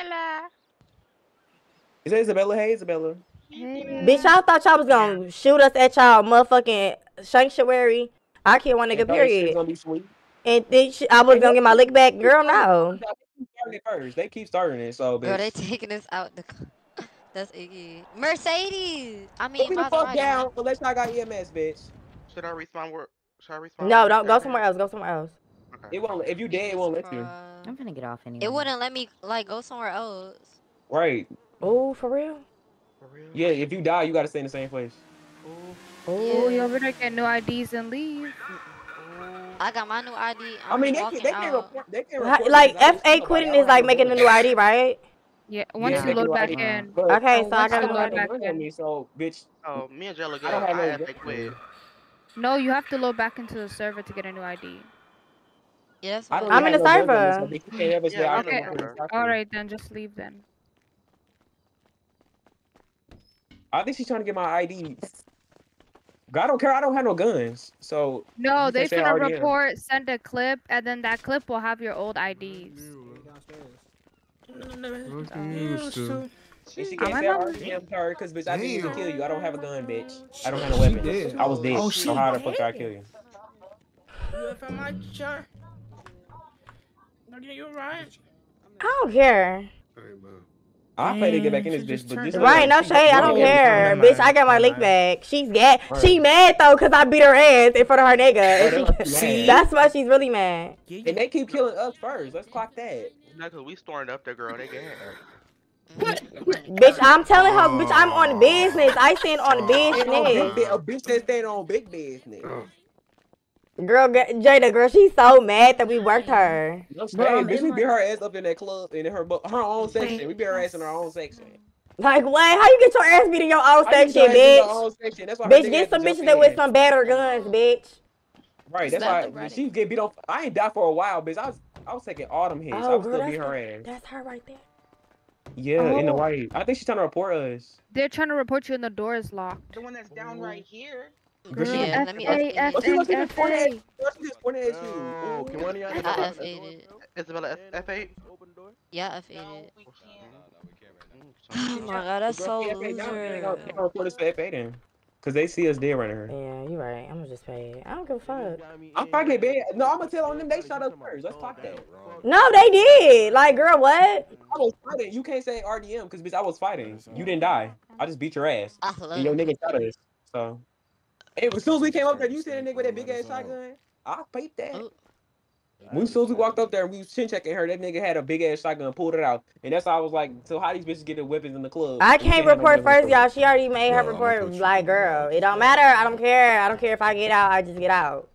Is that Isabella? Hey, Isabella. Bitch, y'all thought y'all was gonna shoot us at y'all motherfucking sanctuary. I killed one nigga, And thought period. gonna be sweet. And think sh- I was gonna get my lick back. Girl, no. They keep starting it first. They keep starting it, so bitch. Girl, they bitch. taking us out the. <laughs> That's iggy. Mercedes. I mean, Put me the fuck Maserati. down unless I got EMS, bitch. Should I respawn work? Should I respawn? No, work? don't go somewhere else. Go somewhere else. It won't. If you dead, it won't let you. I'm gonna get off anyway. It wouldn't let me like go somewhere else. Right. Oh, for real? For real? Yeah. If you die, you gotta stay in the same place. Oh, you over there get new IDs and leave. I got my new ID. I I'm mean, they can, they can report. They can report. Like this. I don't see F8 quitting is like making a new. ID, right? Yeah, once Yeah, you they load back ID. in. But Okay, Oh, so I once gotta you load load don't have back no gun on in. me, so bitch. Oh, me and Jello I got. don't have I no have to quit. No, you have to load back into the server to get a new ID. Yes. yeah, I'm in the no gun on me, server. so bitch, you can't ever <laughs> say Yeah, I I'm in can the report server. this. All right, then just leave then. I think she's trying to get my ID. I don't care. I don't have no guns, so No, they can say I finna already report, send a clip, and then that clip will have your old IDs. And she I'm can't say I not- already am her because bitch, I didn't even kill you. I don't have a gun, bitch. I don't have a weapon. I was dead. Oh, so how the fuck did I kill you? UFMI, Okay, you alright? I don't care. I pay to get back in this bitch, but this Right, no she- shade. I don't care. Bitch, I got my link back. She's mad. Right. She mad though, cause I beat her ass in front of her nigga. That's she- that's why she's really mad. And they keep killing us first. Let's clock that. No, cause we stormed up there, girl. They get her. Bitch, I'm telling her, bitch, I'm on business. I stand on And on business. a bitch that stand on big business. Girl, Jada, girl, she's so mad that we worked her. No shade, Bro, bitch, we beat her ass up in that club and in her her own section. We beat her ass in her own section. Like what? How you get your ass beat in your own How you section, get ass bitch? own section? That's why her Bitch, get some bitches that with some better guns, bitch. Right, that's Slap why she get beat on. I ain't died for a while, bitch. I was I was taking all them hits. I Oh, was girl, still beat her her, ass. that's her right there. Yeah, in the Oh. white. I think she's trying to report us. They're trying to report you and the door is locked. The one that's down mm-hmm. right here. Girl, she- Yeah, let me FA, update Oh, she FA, was just pointing at FA. girl, she just pointed at you. Oh, can one of y'all I niggas F8 Isabella F eight. Yeah, I F8 Oh my god, that's so Girl, FA, now they loser. don't- they report us for FA then. Cause they see us dead running her. Yeah, you're right. I'm gonna just pay it. I don't give a fuck. I'm probably get bad. No, I'm gonna tell on them. They shot us first. Let's talk that. No, they did. Like, girl, what? I was fighting. You can't say RDM because bitch, I was fighting. You didn't die. I just beat your ass. I love And your nigga shot us. So, hey, as soon as we came up there, you see a nigga with that big ass shotgun. I peeped that. Oh. When as soon as we walked up there and we was chin checking her, that nigga had a big ass shotgun, pulled it out, and that's how I was like, so how these bitches get their weapons in the club? I You can't have no report first, y'all. She already made her report. Like, girl, it don't matter. I don't care. I don't care if I get out. I just get out.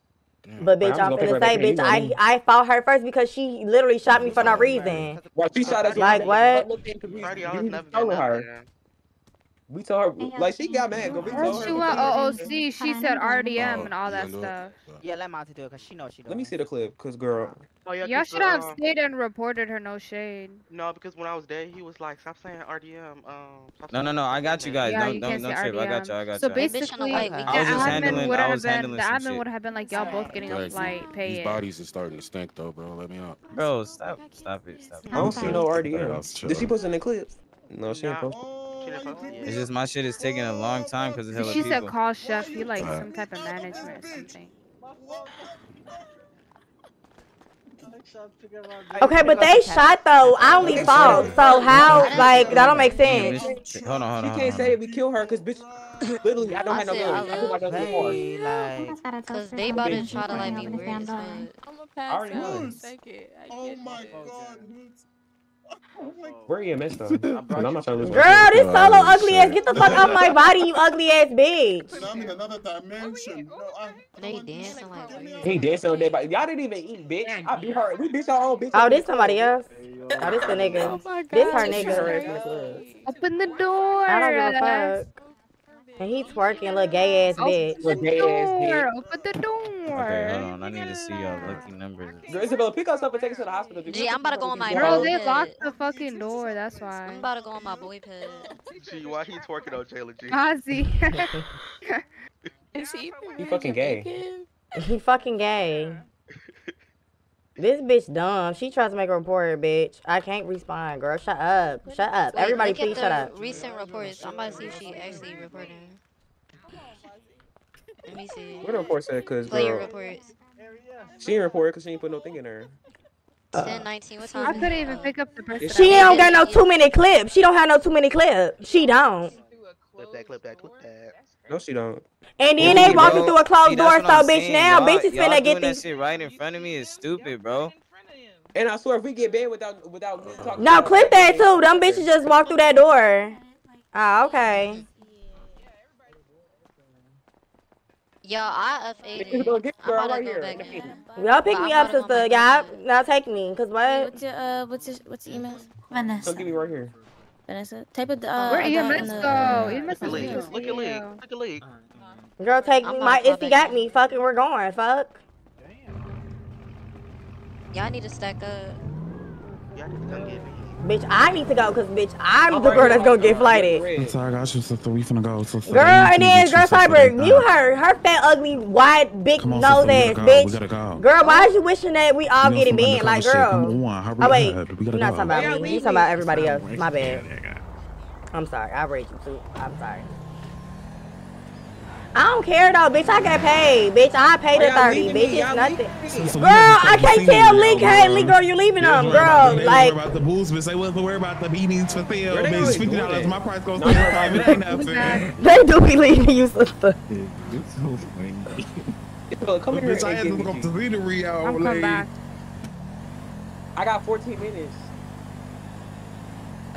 But bitch, I'm I'm gonna finna say, bitch, I. I fought her first because she literally shot me for no reason. Well, she shot us. Like what? Friday, I was We never told been her. up there. We told her like she got mad. Go we When told she her. went OOC, she said RDM and all that stuff. Yeah, let Monty do it because she knows she doing. Let me see the clip, cause girl. Oh yeah, Y'all 'cause, should have uh, stayed and reported her, no shade. No, because when I was there, he was like, "Stop saying RDM." Um, stop No, no, no. I got you guys. Yeah, don't you don't can't don't say trip. I got RDM. you. I got So basically, white, the I was just admin handling- would I have was been handling the admin would have been like y'all both getting a flight, pay These bodies are starting to stink though, bro. Let me out. Bro, stop, stop it, stop it. I don't see no RDM. Did she post in the clips? No, she didn't post. She didn't post it yet. It's just my shit is taking a long time because it's hella She said people. call chef. He like some type of management or something. Okay, but they shot though. I only fought. So how? Like that don't make Damn, sense. bitch. Hold on, hold on. She can't hold on. say we kill her because bitch, literally, I don't I have no said guns. I I put my guns in the like, Cause they about to try to like be weird as fuck. I'm gonna already pass know. out. Take Oh my it. god. Where EMS <laughs> though? I'm not trying to lose Girl, shit. this solo ugly ass. Get the fuck off my body, you ugly ass <laughs> bitch. I'm in another dimension. No, I... They dancing like weird. He dancing on that body. Y'all didn't even eat, bitch. I beat her. We beat our own bitch. Oh, this somebody else. Oh, this the oh nigga. This her nigga. Open the door. I don't give a fuck. And he twerking, little gay ass bitch. Little gay ass Door. bitch. Open the door. Okay, hold on. I need to see y'all lucky numbers. Girl, Isabella, pick us up and take us to the hospital. Gee, I'm <laughs> about to go on my Bro, boy they pad. locked the fucking door. That's why. I'm about to go on my boy pad. G, why he twerking on Jayla G? Ozzy. <laughs> <laughs> Is he? He fucking gay. He fucking gay. This bitch dumb. She tries to make a report, bitch. I can't respond, girl. Shut up. Shut up. Wait, Everybody, look at please the shut up. Recent reports. I'm about to see if she actually reporting. Let me see. What the report said? Cause Player girl, reports. she didn't report because she ain't put no thing in her. 10, 19. What time I couldn't even pick up the person. She don't got no two minute clip. She don't have no two minute clip. She don't. Clip that, clip that, clip that. No, she don't. And then they Ooh, walking bro. through a closed See, door, so I'm bitch saying. now, Y'all- bitch is finna get doing that these. shit right in front of me is stupid, bro. And I swear, if we get banned without without me talking, No, about clip that too. Them bitches just walked through that door. Oh, okay. Yo, I It's F8. gonna get I'm girl about to right go here. Y'all pick me up, about to sister. Y'all now take me, cause what? What's your uh what's your what's your email? Come Vanessa. give me right here. Vanessa. Type of the uh Where I got EMS in the- go? uh, EMS Look at is League. Look at League. Look at League. Girl, take I'm My if he got me, fucking, we're going. Fuck. Damn. Y'all need to stack up. Y'all need to come get me. Bitch, I need to go, cause bitch, I'm Oh, the girl that's gonna get flighted. I'm sorry, I got you, sister. We finna go. Sister. Girl, and then get girl you, sister. Cyber, They you her, her fat, ugly, wide, big Come on, nose sister. Ass go. Bitch. go. Girl, why is you wishing that we all We on getting some banned? Like, girl. Come on, hurry Oh wait, up. We you're not go. talking about Yeah, me. leave You talking about everybody else. My bad. I'm sorry. I rage you too. I'm sorry. I don't care though, bitch. I got paid, bitch. I paid the oh, thirty, bitch. It's nothing. leaving me. Sister, we Girl, I can't tell you, Link, hey, bro. Link, girl, you leaving They them, was about girl. They Like, about the boots, bitch. They wasn't worried about the beanies for sale, bitch. always Fifty dollars. My price goes No, thirty no, five. no, It ain't Who's nothing. they do be leaving you, sister. <laughs> It's so funny. Look, come here bitch, I had to me. look up G. to see the Rio. I'm coming back. I got 14 minutes.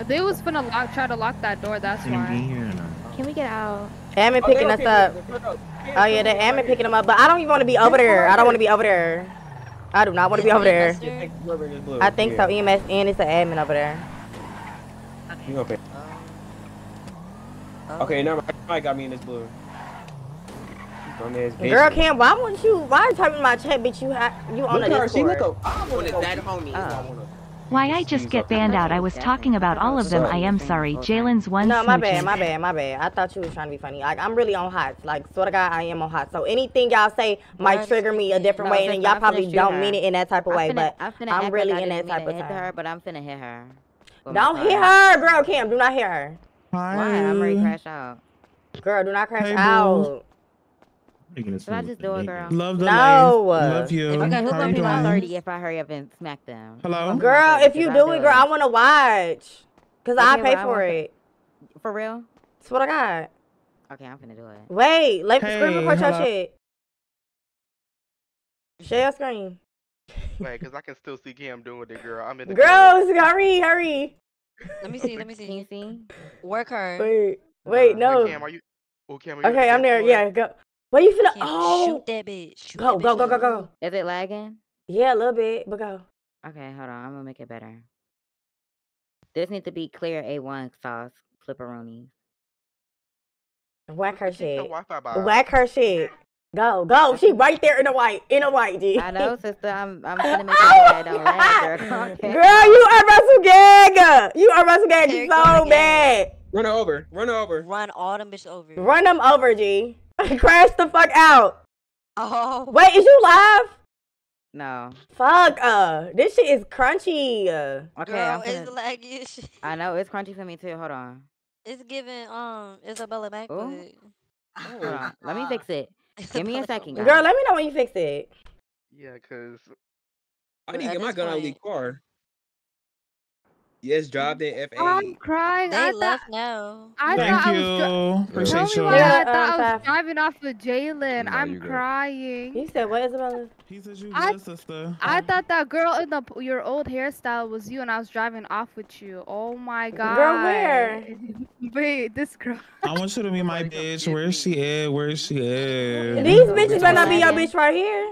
They was finna lock, try to lock that door. That's Can you be why. here or? Uh, Can we get out? Admin Oh, picking don't us up. me up. No, no. Oh yeah, the admin picking them up, but I don't even want to be over there. I don't want to be over there. I do not want to be over there. Whoever in this blue. I think so. EMS and it's an admin over there. You gonna. Okay, never mind. I got me in this blue. Bitch. Girl, Cam, why wouldn't you? Why are you typing my chat, bitch? You ha- you on Look the at her. She Discord? look up. I wanna go that homie. Oh. Why I just get banned out. I was talking about all of them. I am sorry. Jalen's one No, my bad, my bad, my bad. I thought you was trying to be funny. Like I'm really on hot. Like swear to God, I am on hot. So anything y'all say might trigger me a different way, and y'all probably don't mean it in that type of way. But I'm, finna I'm act really like I in that didn't mean type to of hit time. her, but I'm finna hit her. Don't hit her, girl. Cam, do not hit her. Why? I'm ready to crash out. Girl, do not crash Hey, boo. out. Should I just do it, girl? Love the No. life. Love you. Okay, who's gonna be my 30 if I hurry up and smack them? Hello? Girl, if you do it, girl, I want to watch. Cause I pay well, I for want it. For real? That's what I got. Okay, I'm gonna do it. Wait, let me screen Hey, record your shit. Share your screen. Wait, cause I can still see Cam doing it, girl. I'm in the Girls, hurry, hurry. Let me see. Let me see. Can you see? Work her. Wait, wait, Uh, no. Wait, Cam, are you? Oh, Cam, are you Okay, I'm there. recording? Yeah, go. Where you finna? Oh, Shoot that bitch. Shoot go, that go, bitch go, go, up. go. Is it lagging? Yeah, a little bit, but go. Okay, hold on. I'm gonna make it better. This needs to be clear A1 sauce, flipperoni. Whack her shit. Whack her shit. Go, go. She right there in the white, in the white, G. I know, sister. I'm I'm gonna make sure that I don't lag, girl. <laughs> Okay. Girl, you are Russell Gag. You are Russell Gag Here, so bad. Run her over. Run her over. Run all them bitches over. Run them over, G. <laughs> Crash the fuck out. Oh. Wait, is you live? No. Fuck, uh, this shit is crunchy. Uh, Okay, Girl, I'm it's laggy shit. I know it's crunchy for me too. Hold on. It's giving um Isabella back. Hold on. Let me fix it. <laughs> Give me a second, guys. girl, let me know when you fix it. Yeah, cause I need to At get my this gun out of the car. Yes, dropped in FA. I'm crying. They I left thought, now. I Thank thought I was. you. dri- Tell Appreciate me you. why I Yeah, thought I um, was driving off with Jalen. Nah, I'm crying. He said what, Isabella? He said you I- good, sister. I thought that girl in the your old hairstyle was you, and I was driving off with you. Oh my god. Girl, where? <laughs> Wait, this girl. I want you to be my bitch. Where is she at? Where is she at? These bitches better not be your bitch right here.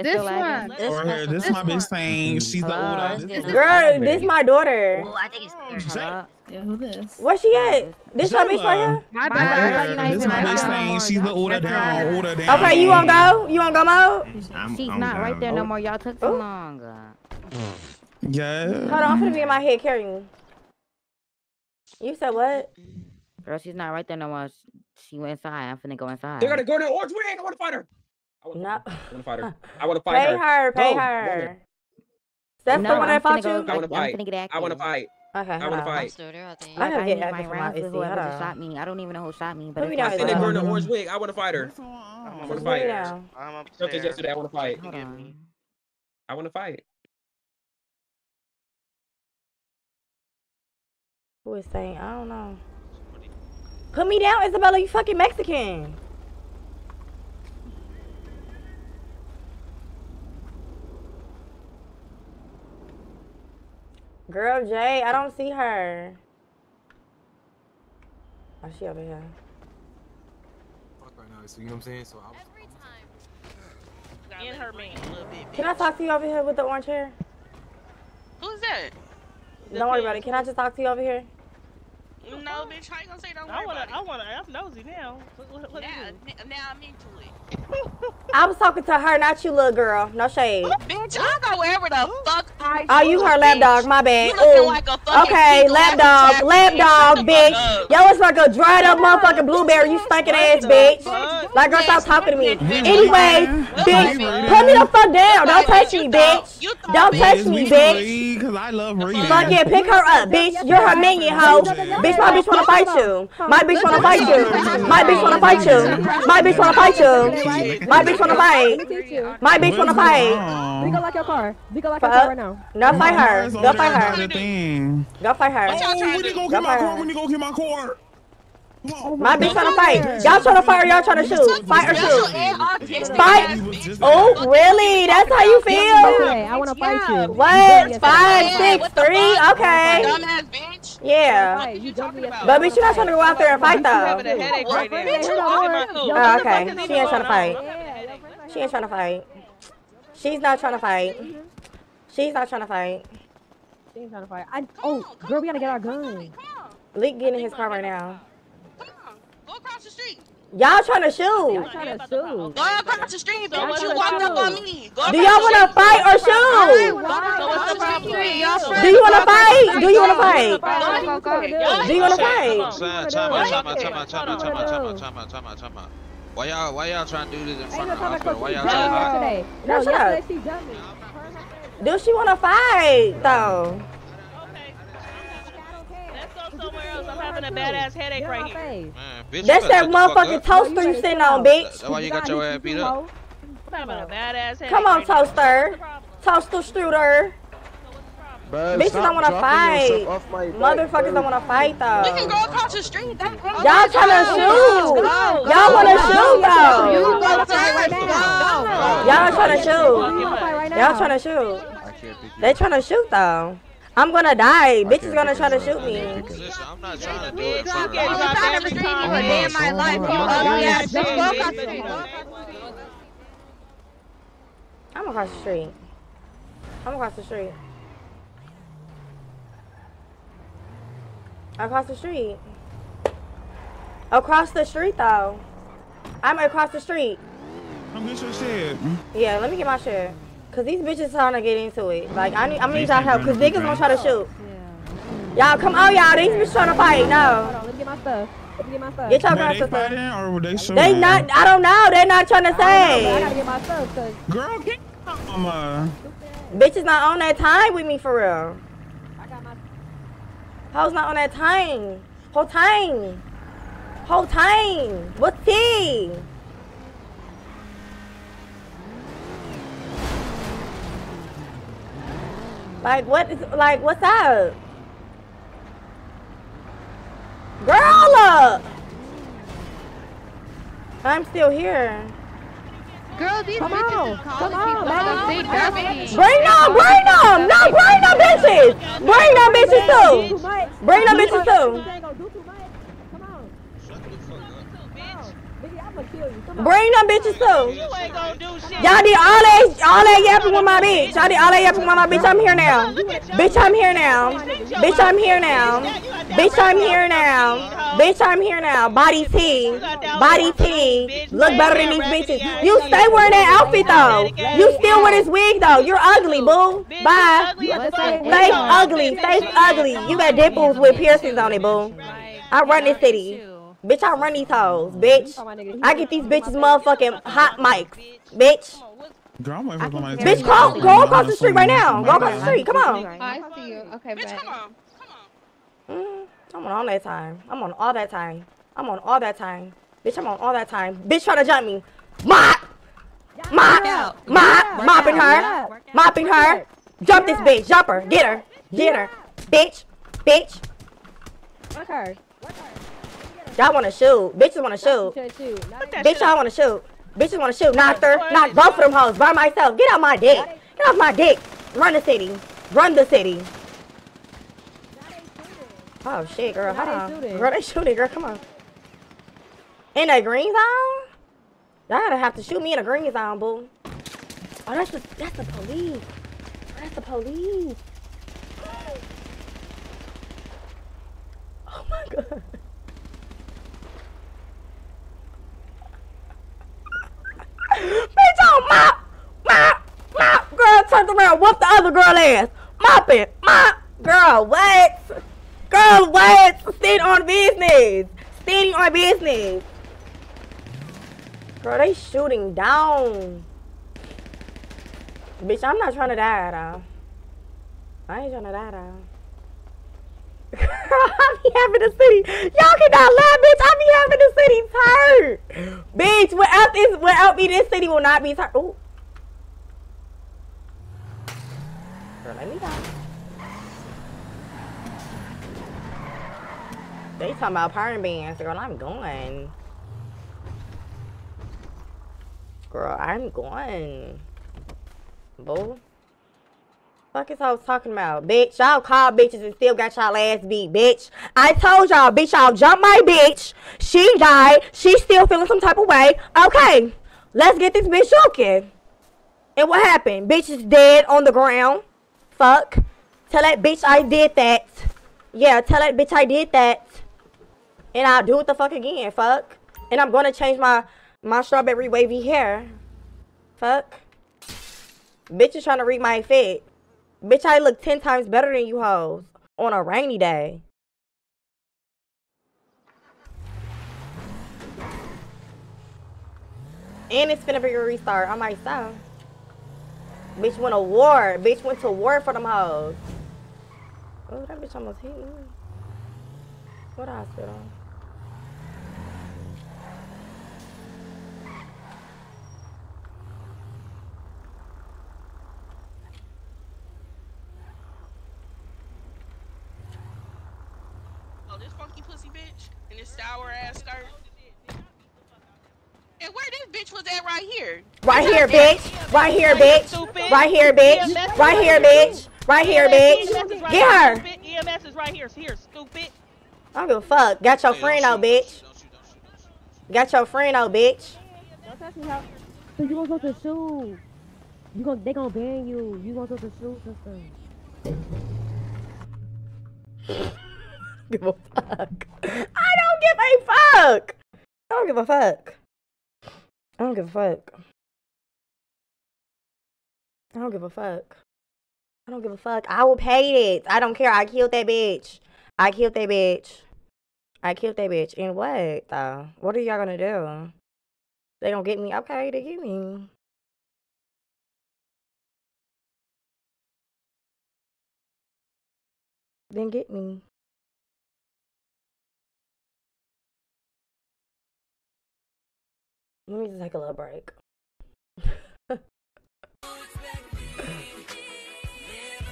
It's This still lagging. one. This Or her. This This my bitch saying she's the Hello? older. This is- Girl, this my daughter. Well, I think it's Hello? Yeah, who this? Where she at? This your bitch right here? My bad. bad. This my bitch right saying she's the older down, older down. Okay, you wanna go? You wanna go mode? I'm, She's I'm not right there no oh. more. Y'all took too Oh. long. Yeah. Hold on, I'm finna be in my head carrying. You said what? Girl, she's not right there no more. She went inside. I'm finna go inside. They gotta go to the orange wing. I want to fight her. I want No. to fight her. <laughs> I want to fight Pay her. her, pay Go, go her. there. That's No, the one I'm that fought finna go- you? I want to fight. get I want to fight. Okay, I want to fight. I think. I Like, get need active my rounds with whoever just shot me. I don't even know who shot me, but Put me I fine. seen that girl in the orange wig. I want to fight her. I'm I want to fight her. I'm Something upstairs. yesterday. I want to fight. Hold on. I want to fight. Who is saying? I don't know. Put me down, Isabella. You fucking Mexican. Girl, Jay, I don't see her. Oh, she over here. Fuck right now. So you know what I'm saying? So I was. In her man. Can I talk to you over here with the orange hair? Who's that? Don't worry about it. Can I just talk to you over here? No, bitch, how you gonna say don't worry I wanna, I wanna, I'm nosy now. What, what, what now, now I'm into it. I was talking to her, not you, little girl. No shade. bitch, I go wherever the fuck I Oh, you her lap dog. My bad. You like a Okay, fecal lap dog, lap bitch. dog, bitch. up. Yo, it's like a dried up motherfucking blueberry. You stinking ass bitch. Like, girl, stop talking to me. Anyway, bitch, put me the fuck down. Don't touch me, bitch. Don't touch me, bitch. Because I love reading. Fuck yeah, pick her up, bitch. You're her minion, hoe. Bitch, my bitch wanna fight you. My bitch wanna fight you. My bitch wanna fight you. My bitch wanna fight you. My bitch wanna fight. My bitch wanna fight. We go like your car. We go like your car right now. No, fight her. It's Go fight there, her. the thing. Go fight her. Oh, when you go Go get my car? her. When you go get my car? Oh my bitch trying to fight. Y'all trying to fight or y'all trying to shoot? Fight or shoot? Fight. Oh, really? That's how you feel? Okay, I want to fight you. What? Five, six, three? Okay. Dumbass bitch. Yeah. You jumped me But bitch, you're not trying to go out there and fight though. a headache right now. Bitch, Look hold at my on. food. Yo, Oh, okay. She ain't trying to fight. She ain't trying to fight. She's not trying to fight. She's not trying to fight. She ain't trying to fight. I, oh, girl, we gotta get our guns. Leak getting in his car right now. Go across the street. Y'all trying to shoot. Y'all trying to shoot. Go across the street, Y'all bitch. You tryna walked up on me. Go Do y'all want to fight or shoot? So what's the problem? Do you want to fight? Do you want to fight? Do you want to fight? Time, time out, time out, time out, time out, time out, time out, time out, time out, time out. Why y'all, why y'all trying to do this in front of the hospital? Why y'all trying to hide? No, No, shut up. yesterday she jumped me. Do she want to fight though? Let's go somewhere else. I'm having a badass headache right here. Man, bitch, That's that better shut the fuck motherfucking toaster you sitting on, bitch. That's why you got your ass beat up. I'm having a badass headache. Come on, right now. toaster. Toaster strudel. Bitches don't want to fight. Motherfuckers don't want to fight though. We can go across the street. Y'all trying to shoot. Y'all want to shoot You though. go fight right now. Y'all trying to shoot. go fight right Y'all trying to shoot. They trying to shoot though. I'm gonna die. Bitch is gonna try to shoot me. Listen, I'm not trying to do it in front of the I've hospital. never seen you a day in my life. You ugly ass across the street. I'm across the street. I'm across the street. Across the street. Across the street though. I'm across the street. Come get your shit. Yeah, let me get my shit. Cause these bitches trying to get into it. Like I need, I'm gonna need y'all help. Cause niggas gonna try to shoot. Y'all come on, y'all. These bitches trying to fight. Hold No. on, let me get my stuff. Let me get my stuff. Get your Were girl they fighting or were they shooting? They not. I don't know. They're not trying to I gotta get my stuff, cause Girl, get uh, Bitches not on that time with me for real. I got my. Hoes not on that time. Whole time. Whole time. What's tea? Like what? Is, like what's up, girl? Up. I'm still here. Girl, these come bitches on, come on. Bring them, bring them, no, bring them bitches. Bring them bitches too. Bring them bitches too. Bring them bitches too. You ain't gonna do shit. Y'all did all that, all that yapping with my bitch. Y'all did all that yapping with my bitch. I'm here now. Bitch, I'm here now. Bitch, I'm here now. Bitch, I'm here now. Bitch, I'm here now. Body T. Body T. Look better than these bitches. You stay wearing that outfit though. You still wear this wig though. You're ugly, boo. Bye. Face ugly. Face ugly. You got dimples with piercings on it, boo. I run this city. Bitch, I run these hoes, bitch. I get these bitches motherfucking hot mics, bitch. Girl, I'm waiting for somebody to Bitch, tell go, go across the street right now. Go across the street. Come on. I see you. Okay, bet. Mm, I'm on all that time. I'm on all that time. I'm on all that time. Bitch, I'm on all that time. Bitch, trying to jump me. Mop! Mop! Mop! Mopping her. Mopping her. Jump this bitch. Jump her. Get her. Get her. Bitch. Bitch. Fuck her. Y'all wanna shoot. Bitches wanna shoot. Bitch, y'all wanna shoot. Bitches wanna shoot. Knocked her. Knocked both of them hoes by myself. Get out my dick. Get off my dick. Run the city. Run the city. Oh shit, girl. Hold Now they on. shooting. Girl, they shooting, girl. Come on. In that green zone? Y'all gotta have to shoot me in a green zone, boo. Oh, that's the that's the police. That's the police. Oh my god. <laughs> Bitch, oh, on mop, mop, mop. Girl turned around, whooped the other girl ass. Mop it, mop. Girl, what? Girl, what? Stand on business. Standing on business. Girl, they shooting down. Bitch, I'm not trying to die though. I ain't trying to die though. I be having the city. Y'all cannot laugh, bitch. I be having the city turned. Bitch, without this, without me, this city will not be turned. Ooh. Girl, let me go. They talking about perm bands. Girl, I'm going. Girl, I'm going. Boo. Fuck is I was talking about, bitch. Y'all call bitches and still got y'all ass beat, bitch. I told y'all, bitch, y'all jumped my bitch. She died. She's still feeling some type of way. Okay, let's get this bitch joking. And what happened? Bitch is dead on the ground. Fuck. Tell that bitch I did that. Yeah, tell that bitch I did that. And I'll do it the fuck again. Fuck. And I'm gonna change my my strawberry wavy hair. Fuck. Bitch is trying to read my fit. Bitch, I look 10 times better than you hoes on a rainy day. And it's finna be a restart on my son. Bitch went to war. Bitch went to war for them hoes. Oh, that bitch almost hit me. What hospital? Oh, this funky pussy bitch in this sour ass skirt. And where this bitch was at right here? Right here, bitch. Right here, bitch. Right here, bitch. Right here, bitch. Right here, bitch. Get her. EMS is right here. Here, stupid. I don't give a fuck. Got your friend out, bitch. Got your friend out, bitch. Don't touch me, how? So you gonna go to shoe? You gonna they gonna ban you? You gonna go to shoe system? Give a fuck. I don't give a fuck. I don't give a fuck. I don't give a fuck. I don't give a fuck. I don't give a fuck. I will pay it. I don't care. I killed that bitch. I killed that bitch. I killed that bitch. And what though? What are y'all gonna do? They gonna get me? Okay, they get me. Then get me. Let me just take a little break. <laughs>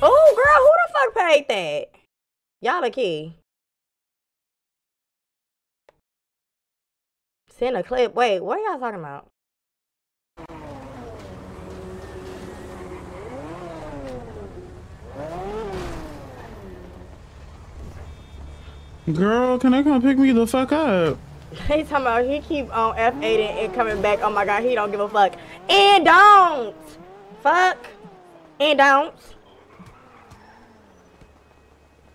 oh, girl, who the fuck paid that? Y'all the key. Send a clip. Wait, what are y'all talking about? Girl, can I come pick me the fuck up? He talking about he keep on F8 and, coming back. Oh my god, he don't give a fuck. And don't. Fuck. And don't.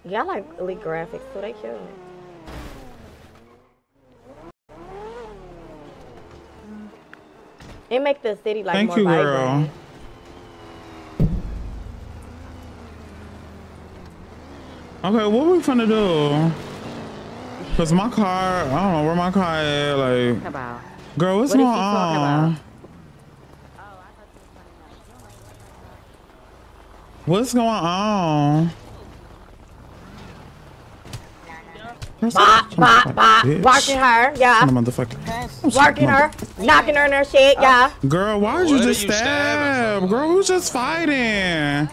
Yeah, I like elite graphics, so they cute. It make the city like Thank more you, vibrant. girl. Okay, what we finna do? Cause my car, I don't know where my car at. Like, About. girl, what's What is going on? Oh, what's going on? Bop, bop, bop. Bitch. Working her, yeah. Son of motherfucker. Working her, knocking her in her shit, yeah. Girl, why did you What are just you stabbing stab? Girl, we was just fighting.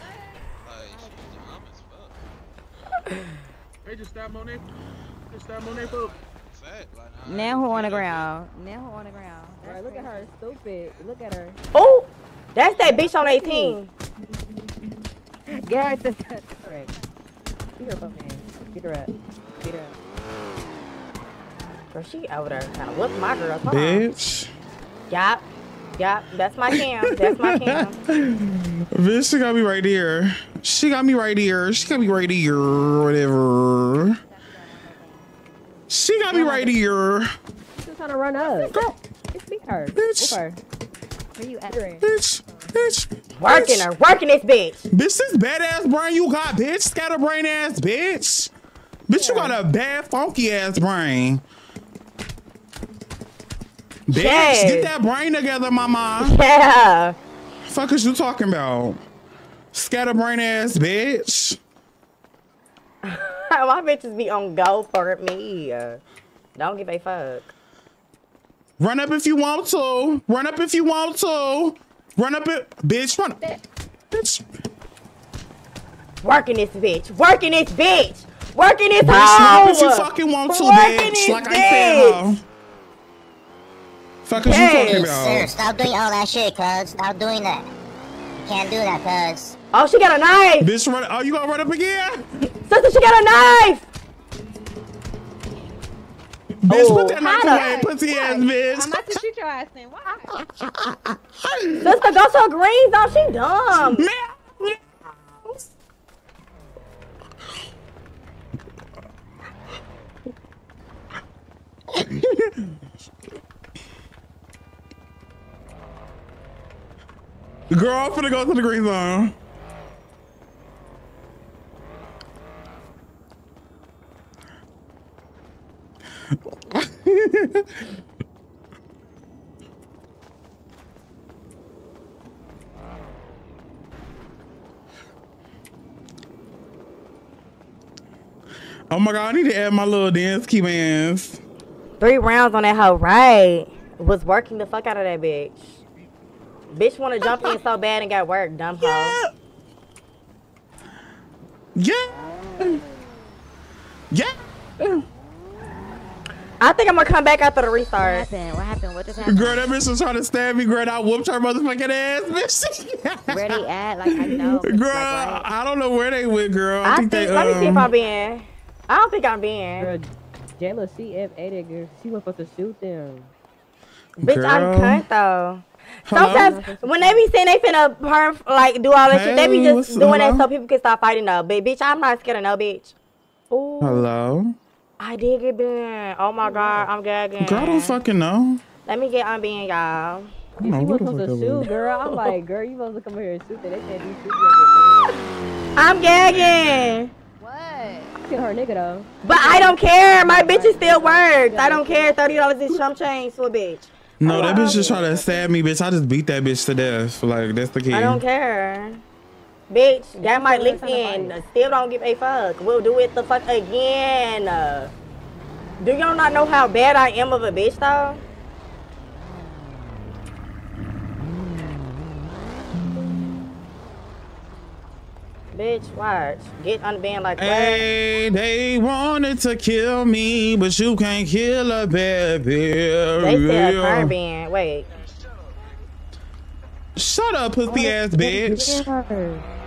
Hey, just stab Monet. Just stab Now who on the ground? Now who on the ground? Right, look at her, stupid. Look at her. Oh, that's that bitch on 18. Get her to Correct. Beat her fucking ass. Beat her up. Beat her up. Girl, she over there trying to whoop my girl. Hold on. Bitch. Yep. Yup. That's my cam. That's my cam. <laughs> Bitch, she got me right here. She got me right here. She got me right here. Whatever. She got me right here. She's trying to run up. Girl. Just beat her. Bitch. Her. Where you at? Bitch. Bitch. Working bitch. her. Working this bitch. Bitch, this badass brain you got, bitch. Scatterbrain ass bitch. Bitch, you got a bad, funky ass brain. Bitch, Yes. get that brain together, mama. Yeah. Fuck is you talking about? Scatterbrain ass bitch. <laughs> my bitches be on go for me. Don't give a fuck. Run up if you want to. Run up if you want to. Run up it, bitch. Run up. Bitch. Working this bitch. Working this bitch. Working this Bitch, run up if you fucking want to, Working bitch. this Like I said, bitch. ho. Fuck is you Yes. talking Sir, about? stop doing all that shit, cuz. Stop doing that. You can't do that, cuz. Oh, she got a knife. Bitch, run. Oh, you gonna run up again? <laughs> Sister, she got a knife. Bitch, Oh, put that knife how away, pussy ass bitch. I'm about to shoot your ass then. Why? Sister, go to her green zone. Oh, she dumb. The <laughs> girl, I'm finna go to the green zone. Oh my god, I need to add my little dance key bands. Three rounds on that hoe, right? Was working the fuck out of that bitch. Bitch want to jump in so bad and got work, dumb hoe. Yeah. Yeah. I think I'm gonna come back after the restart. What happened? What happened? What just happened? Girl, that bitch was trying to stab me, girl. I whooped her motherfucking ass, bitch. <laughs> Where they at? Like I know. Girl, like, right? I don't know where they went, girl. I, I think, think, they. let me see if um, I'm being. I don't think I'm being. Girl, Jayla CF8 girl. She was supposed to shoot them. Bitch, I'm Girl. cunt though. Hello? Sometimes when they be saying they finna perf, like do all that shit, they be just what's- doing that so people can stop fighting though. But bitch, I'm not scared of no bitch. Ooh, Hello? I did get banned. Oh my god, I'm gagging. Girl, I don't fucking know. Let me get unbanned, y'all. You don't She know was supposed to that shoot, girl. I'm like, girl, you supposed to come here and shoot that. They said you shoot you. I'm gagging. What? Kill her nigga though. But I don't care. My bitch is still works. I don't care. Thirty dollars is chump change for a bitch. No, that bitch just trying to stab me, bitch. I just beat that bitch to death. Like, that's the key. I don't care. Bitch, got my links in. Still don't give a fuck. We'll do it the fuck again. Uh, Do y'all not know how bad I am of a bitch though? Bitch, watch. Get unbanned like that. Hey, they wanted to kill me, but you can't kill a bad bitch. They said a perm ban. Wait. Shut up, pussy ass bitch.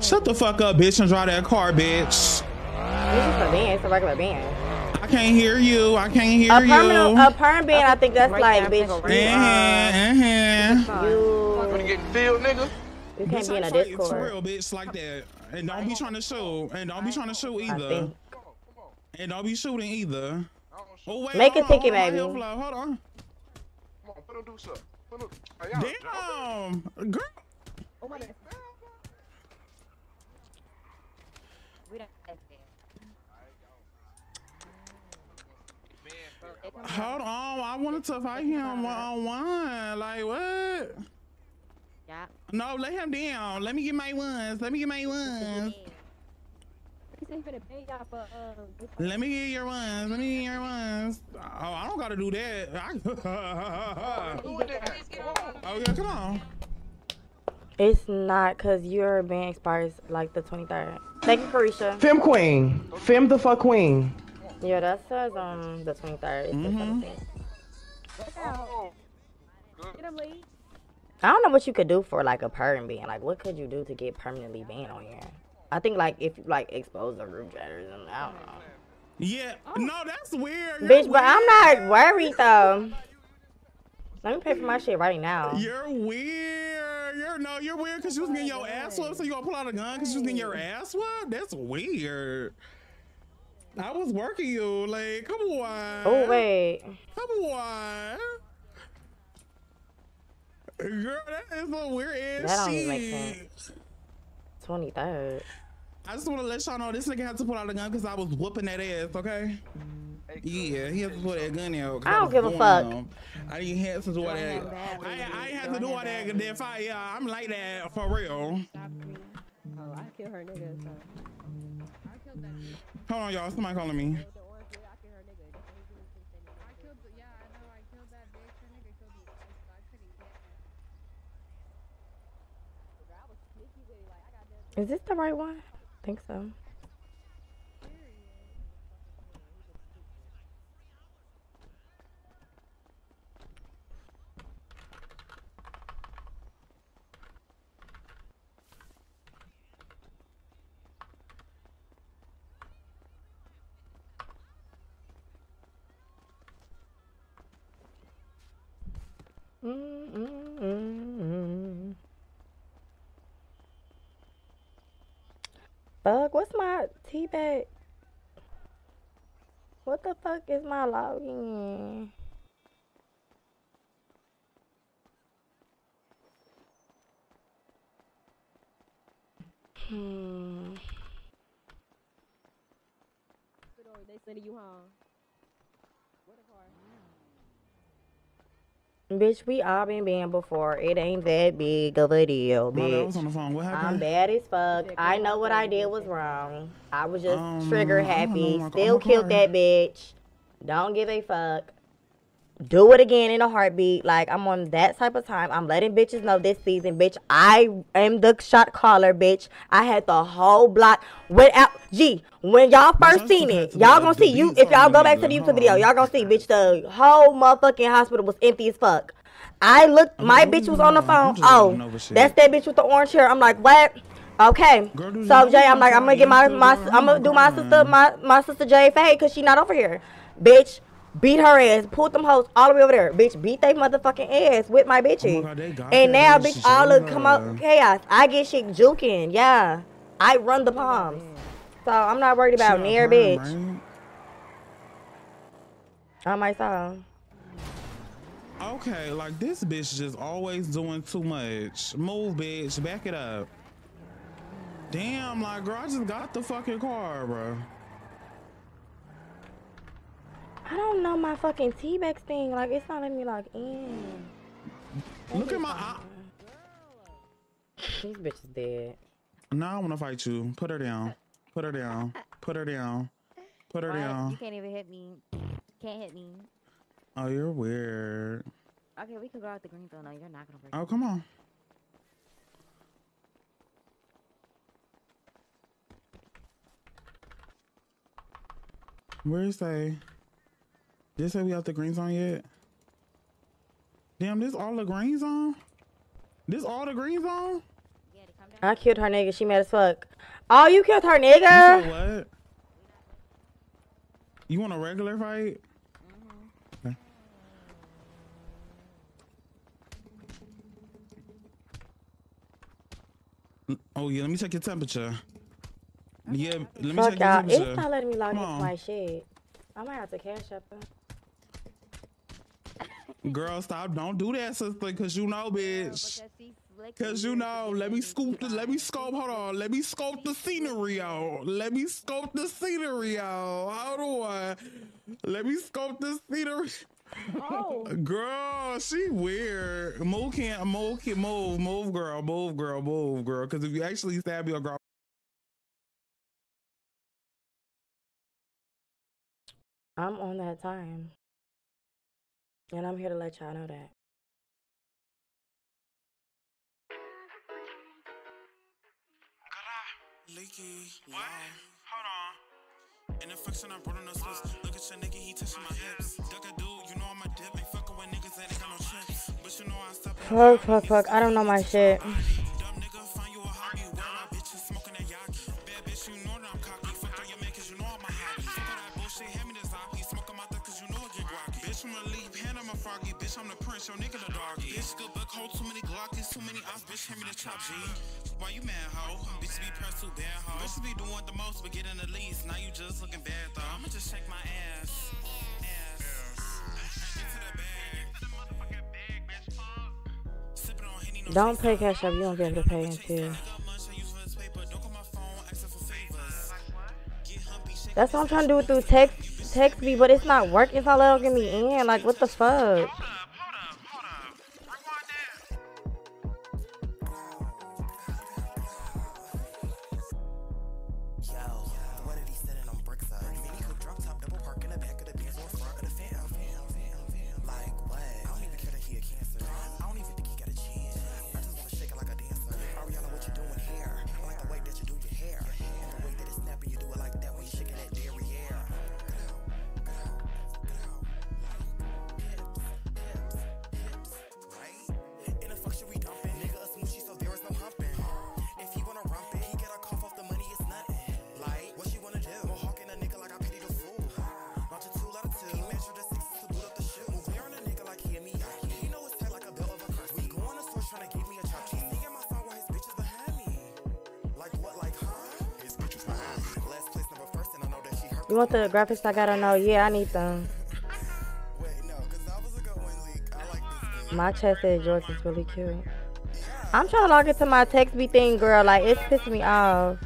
Shut the fuck up, bitch, and drive that car, bitch. It's just a ban. It's a regular ban. I can't hear you. I can't hear A you. a perm ban. I think that's like, bitch. Uh-huh, uh-huh. You, Gonna get filled, nigga. you can't Bitch, be in a I fight For Discord. real, bitch, like that. And don't be trying to shoot. And don't be trying to shoot either. And don't be shooting either. Oh, wait, Make a ticket, baby. Hold on, hold on. Come on, put him do something. Put him. Hey, y'all- Damn, girl. Oh my God. Hold on, I wanted to fight him one on one. Like what? Yeah. No, let him down. Let me get my ones. Let me get my ones. He said he finna pay y'all for um. this- Let me get your ones. Let me get your ones. Oh, I don't gotta do that. <laughs> I... oh yeah, come on. It's not because your ban expires like the 23rd. Thank you, Carisha. Fem queen. Fem the fuck queen. Yeah, that says um the 23rd. It's the 17th. Look out. Get him, Lee. I don't know what you could do for like a perm ban. Like, what could you do to get permanently banned on here? I think like if you like expose the group chat or something. I don't know. Yeah. No, that's weird. You're Bitch, but I'm not worried though. Let me pay for my shit right now. You're weird. You're no, you're weird because you was getting your ass whooped, so you gonna pull out a gun because you was getting your ass whooped? That's weird. I was working you, like, come on. Oh wait. Come on. Girl, that is a weird ass That don't even make sense. 23rd. I just want to let y'all know this nigga had to pull out a gun because I was whooping that ass, okay? Yeah, he had to pull that gun out. 'cause I don't was give a fuck. on. I didn't have to do all that. I, I ain't have to do all that. That fight, yeah, I'm like that for real. Oh, I kill her nigga. So. Hold on, y'all. Somebody calling me. Is this the right one? I think so. Fuck, what's my Tebex? What the fuck is my login? Hmm. They sending you home. Where the car? Bitch, we all been banned before. It ain't that big of a deal, I was bitch. on the phone. What I'm bad as fuck. I know what I did was wrong. I was just Um, trigger I don't know, happy. Still killed car. that bitch. Don't give a fuck. Do it again in a heartbeat. Like I'm on that type of time. I'm letting bitches know this season, bitch. I am the shot caller, bitch. I had the whole block without. Gee, when y'all first seen it, y'all gonna see you. If y'all go back to the YouTube video, y'all gonna see, bitch. The whole motherfucking hospital was empty as fuck. I looked. My bitch was on the phone. Oh, that's that bitch with the orange hair. I'm like, what? Okay. So Jay, I'm like, I'm gonna get my my. I'm gonna do my sister my my sister Jay Faye because she not over here, bitch. Beat her ass, pulled them hoes all the way over there, bitch. Beat they motherfucking ass with my bitches. and now, bitch, all of come up chaos. I get shit juking, yeah. I run the palms, so I'm not worried about near bitch. On my side. Okay, like this bitch is just always doing too much. Move, bitch. Back it up. Damn, like, girl, I just got the fucking car, bro. I don't know my fucking Tebex thing. Like, it's not letting me log in. Look at my eye. These bitches dead. Now I want to fight you. Put her down. Put her down. Put her down. Put her what? down. You can't even hit me. You can't hit me. Oh, you're weird. Okay, we could go out the green zone now you're not gonna break. Oh, come on. Where is they? Did say we out the green zone yet? Damn, this all the green zone? This all the green zone? I killed her nigga. She mad as fuck. Oh, you killed her nigga. You what? You want a regular fight? Mm-hmm. Okay. Oh yeah, let me check your temperature. Yeah, let me Fuck check your y'all. temperature. It's not letting me log into my shit. I might have to cash up them. Girl, stop! Don't do that, sister, cause you know, <laughs> bitch. Cause you know, let me scoop the, let me scope. Hold on, let me scope the scenery out. Let me scope the scenery out. Hold on, let me scope the scenery. Oh. <laughs> Girl, she weird. Move can't move, can't move, move, girl, move, girl, move, girl. Cause if you actually stab your girl. I'm on that time. And I'm here to let y'all know that. Leaky. What? Hold on. The I brought on those lips. Look at your nigga, he my hips. Duck a dude, you know I'm a dip. Ain't with niggas that ain't got no chips. But you know I stop. Fuck, fuck, fuck. I don't know my shit. I'm a leap, hand I'm a froggy. Bitch, I'm the prince, your nigga the doggy. Bitch, good buck, hold too many glockies, too many ops. Bitch, hand me the chop, G. Why you mad, ho? Bitch, be pressed too bad, ho. Bitch, be doing the most, but getting the least. Now you just looking bad, though. I'ma just shake my ass. Don't pay cash up. You be able to pay until. That's what I'm trying to do through text, text me, but it's not working. It's not letting me in. Like, what the fuck? You want the graphics I gotta know? Yeah, I need them. My chest said yours is really cute. I'm trying to log into my Tebex thing, girl. Like, it's pissing me off.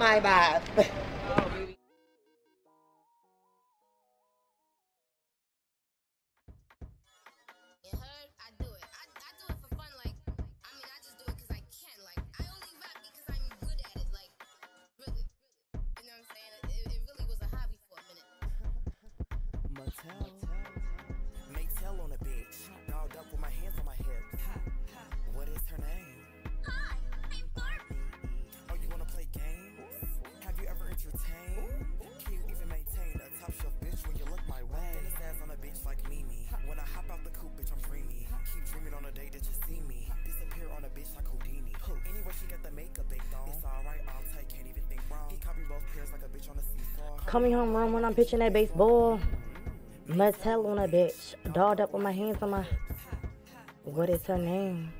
My vibe. Coming home run when I'm pitching that baseball. Mattel on a bitch. Dolled up with my hands on my. What is her name?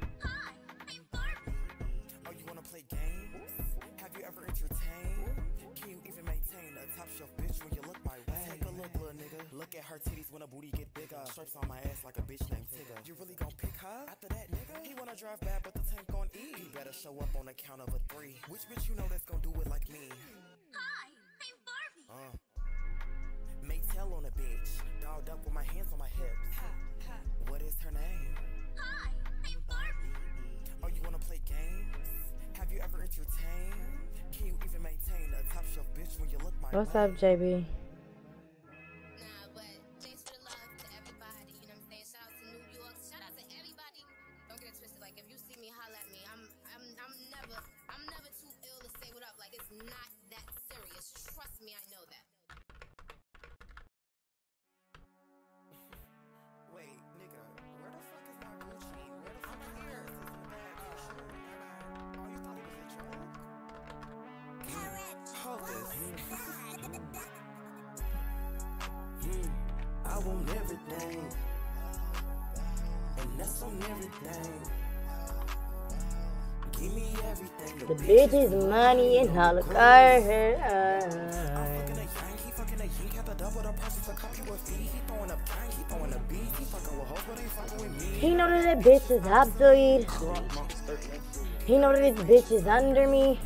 What's up, JB? With hoes, but ain't fucking with me. He know that that bitch is obsolete. He know that this bitch is under me.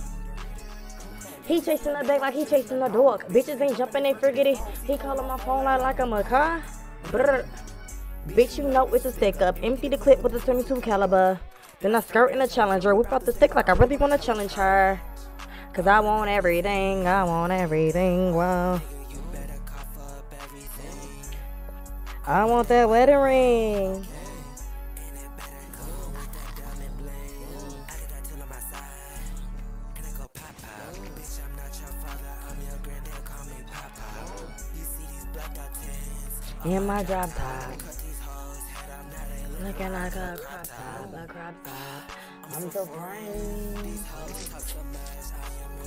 He chasing the back like he chasing the dog. Bitches ain't jumping, they forget it. He calling my phone out like I'm a car. Brr. Bitch, you know it's a stick up. Empty the clip with a 22 caliber. Then I skirt in a challenger. Whip out the stick like I really wanna challenge her. Cause I want everything. I want everything. Wow. I want that wedding ring. In my drop top. I'm so fine.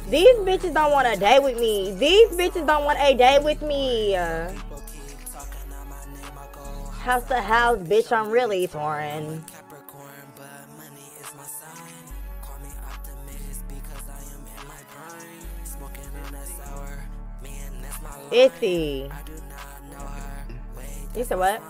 These bitches don't want a day with me. These bitches don't want a day with me. House to house, bitch, I'm really foreign. Itsy. You said what?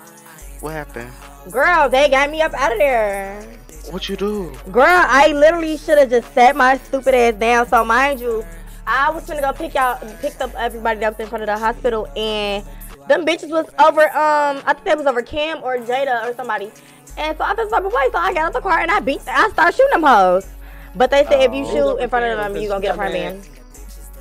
What happened? Girl, they got me up out of there. What you do? Girl, I literally should have just sat my stupid ass down. So mind you, I was gonna go pick out, picked up everybody that was in front of the hospital, and them bitches was over. Um, I think that was over Kim or Jada or somebody. And so I felt some way, so I got out the car and I beat. I started shooting them hoes. But they said if you Oh. shoot in front of them, you gonna get a permit.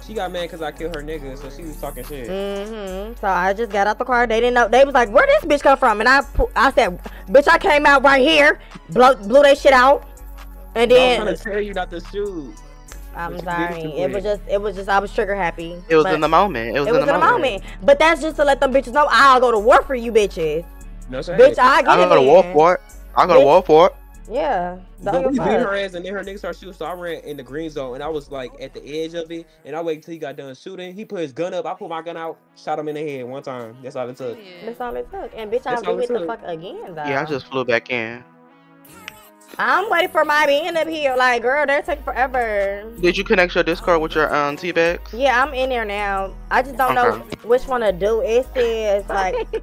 Mad. She got mad because I killed her nigga, so she was talking shit. hmm So I just got out the car. They didn't know. They was like, "Where this bitch come from?" And I, I said, "Bitch, I came out right here, blew, blew that shit out." And then I'm was trying to tell you not to shoot. I'm But you did sorry. it was just, it was just, I was trigger happy. It was in the moment. It was, It was in the moment. But that's just to let them bitches know I'll go to war for you bitches. No, sir. Bitch, I get I it. go to war for it. I go to war for it. Yeah. But we beat her ass, and then her nigga started shooting. So I ran in the green zone, and I was like at the edge of it. And I waited till he got done shooting. He put his gun up. I put my gun out, shot him in the head one time. That's all it took. That's all it took. And bitch, I'll That's all do it it the fuck again though. Yeah, I just flew back in. I'm waiting for my being up here. Like, girl, they're taking forever. Did you connect your Discord with your um Tebex? Yeah, I'm in there now. I just don't know which one to do. It says like, <laughs>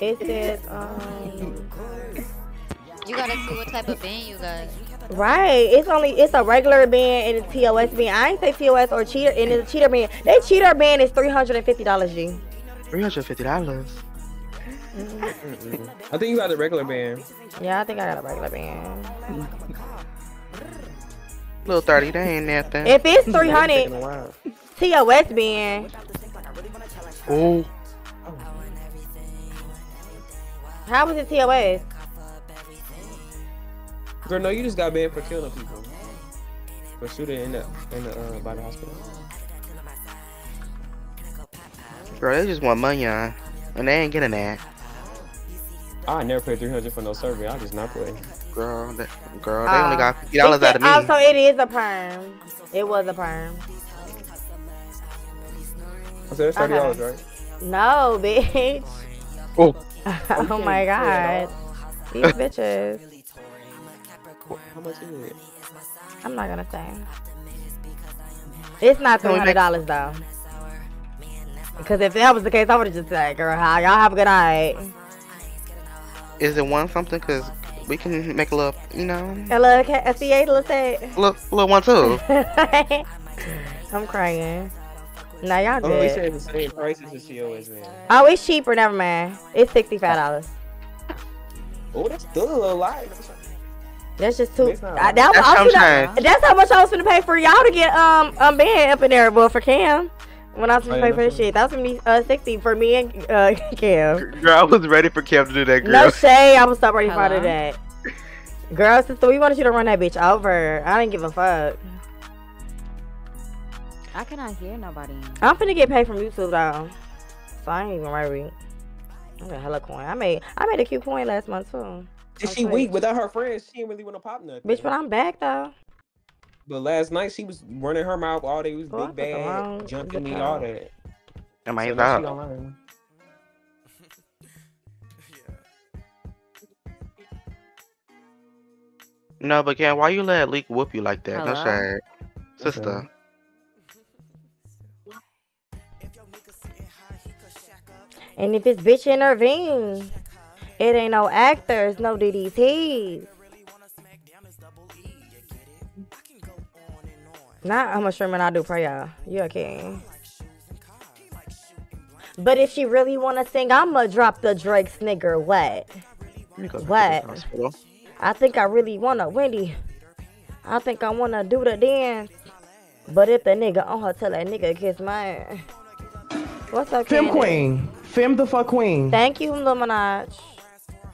it says um. You gotta see what type of band you got. Right. It's only it's a regular band and a TOS band. I ain't say TOS or cheater and it's a cheater band. They cheater band is three hundred and fifty dollars G. Three hundred fifty dollars. I think you got a regular band. Yeah, I think I got a regular band. Little thirty, they ain't nothing. If it's <laughs> three hundred Taking a. TOS band, Ooh. how was it TOS? Girl, no, you just got banned for killing people. For shooting in the in the uh, by the hospital. Girl, they just want money on, and they ain't getting that. I never paid three hundred for no survey. I just not play. Girl, that, girl, they only Uh, got fifty dollars out of me. said- Oh, it is a perm. It was a perm. I said it's thirty dollars, Okay. right? No, <laughs> bitch. Oh. <laughs> oh my god. These bitches. How much is it? I'm not gonna say. It's not Can three we hundred make- dollars though. Because if that was the case, I would have just said, "Girl, hi, y'all have a good night." Is it one something? Cause we can make a little, you know, A little ca- a CA, little say. little, little one too. <laughs> I'm crying. Nah, y'all Oh, they good. said the same price as the COS man. Oh, it's cheaper. Never mind. It's sixty-five dollars. Oh, that's still a little light. That's just too. It's I, right. that, That's I was what I'm that's how much I was gonna pay for y'all to get um um band up in there. Well, for Cam, when I was gonna Oh, pay yeah, for this shit, that was gonna be uh sixty for me and uh <laughs> Cam. Girl, I was ready for Cam to do that, girl. No shade, I was so ready for Hello? that. Girl, sister, we wanted you to run that bitch over. I didn't give a fuck. I cannot hear nobody. I'm finna get paid from YouTube though, so I ain't even worried. I got hella coin. I made I made a cute coin last month too. Is she weak without her friends? She didn't really want to pop nothing. Bitch, but I'm back though. But last night she was running her mouth all day. Was Oh, big put wrong bad, jumping me, all code. that. Am I So now she out? online. <laughs> No, but Cam, why you let Leak whoop you like that? No Hello? shade. What's Sister. And if it's bitch intervene, it ain't no actors, no DDTs. Not I'm a streamer and I do pray y'all. You okay? But if she really wanna sing, I'ma drop the Drake snigger. What? What? I think I really wanna Wendy. I think I wanna do the dance. But if the nigga on her, tell that nigga kiss my ass. What's up, Fem Queen. Fem the fuck Queen. Thank you,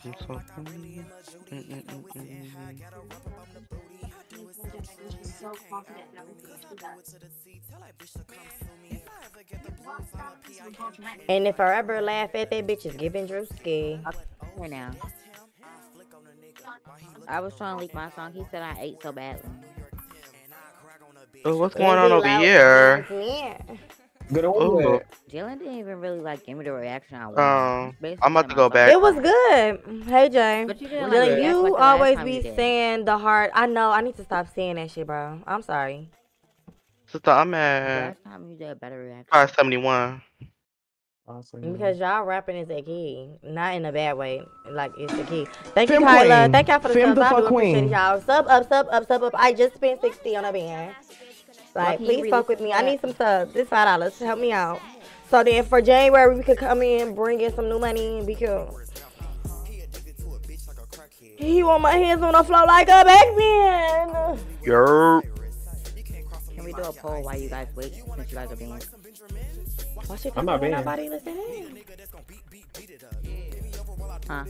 Lil Minaj. Mm-hmm. And if I ever laugh at that bitch, it's giving Drewski. Here now. I was trying to leak my song. He said I ate so badly. Oh, what's going on over here? Yeah. Good Ooh. Jalen didn't even really like give me the reaction I Um, wanted. Basically I'm about to go back. It was good. Hey Jay. But you didn't like react you like always be you saying the hard. I know. I need to stop saying that shit, bro. I'm sorry. Sister, I'm at Last time you did a better reaction. 571. Because y'all rapping is a key, not in a bad way. Like it's the key. Thank you, Fem Kyla. queen. Thank y'all for the Fem subs. the I do fuck appreciate queen. it, y'all. Sub up, sub up, sub up. I just spent sixty on a band. Like, can please read fuck with me. I need some subs. It's five dollars. Help me out. So then for January we could come in, bring in some new money, and be cool. He want my hands on the floor like a backman. Yo. Can we do a poll while you guys wait since you guys are being? Why she I'm not think being. nobody listening? Huh?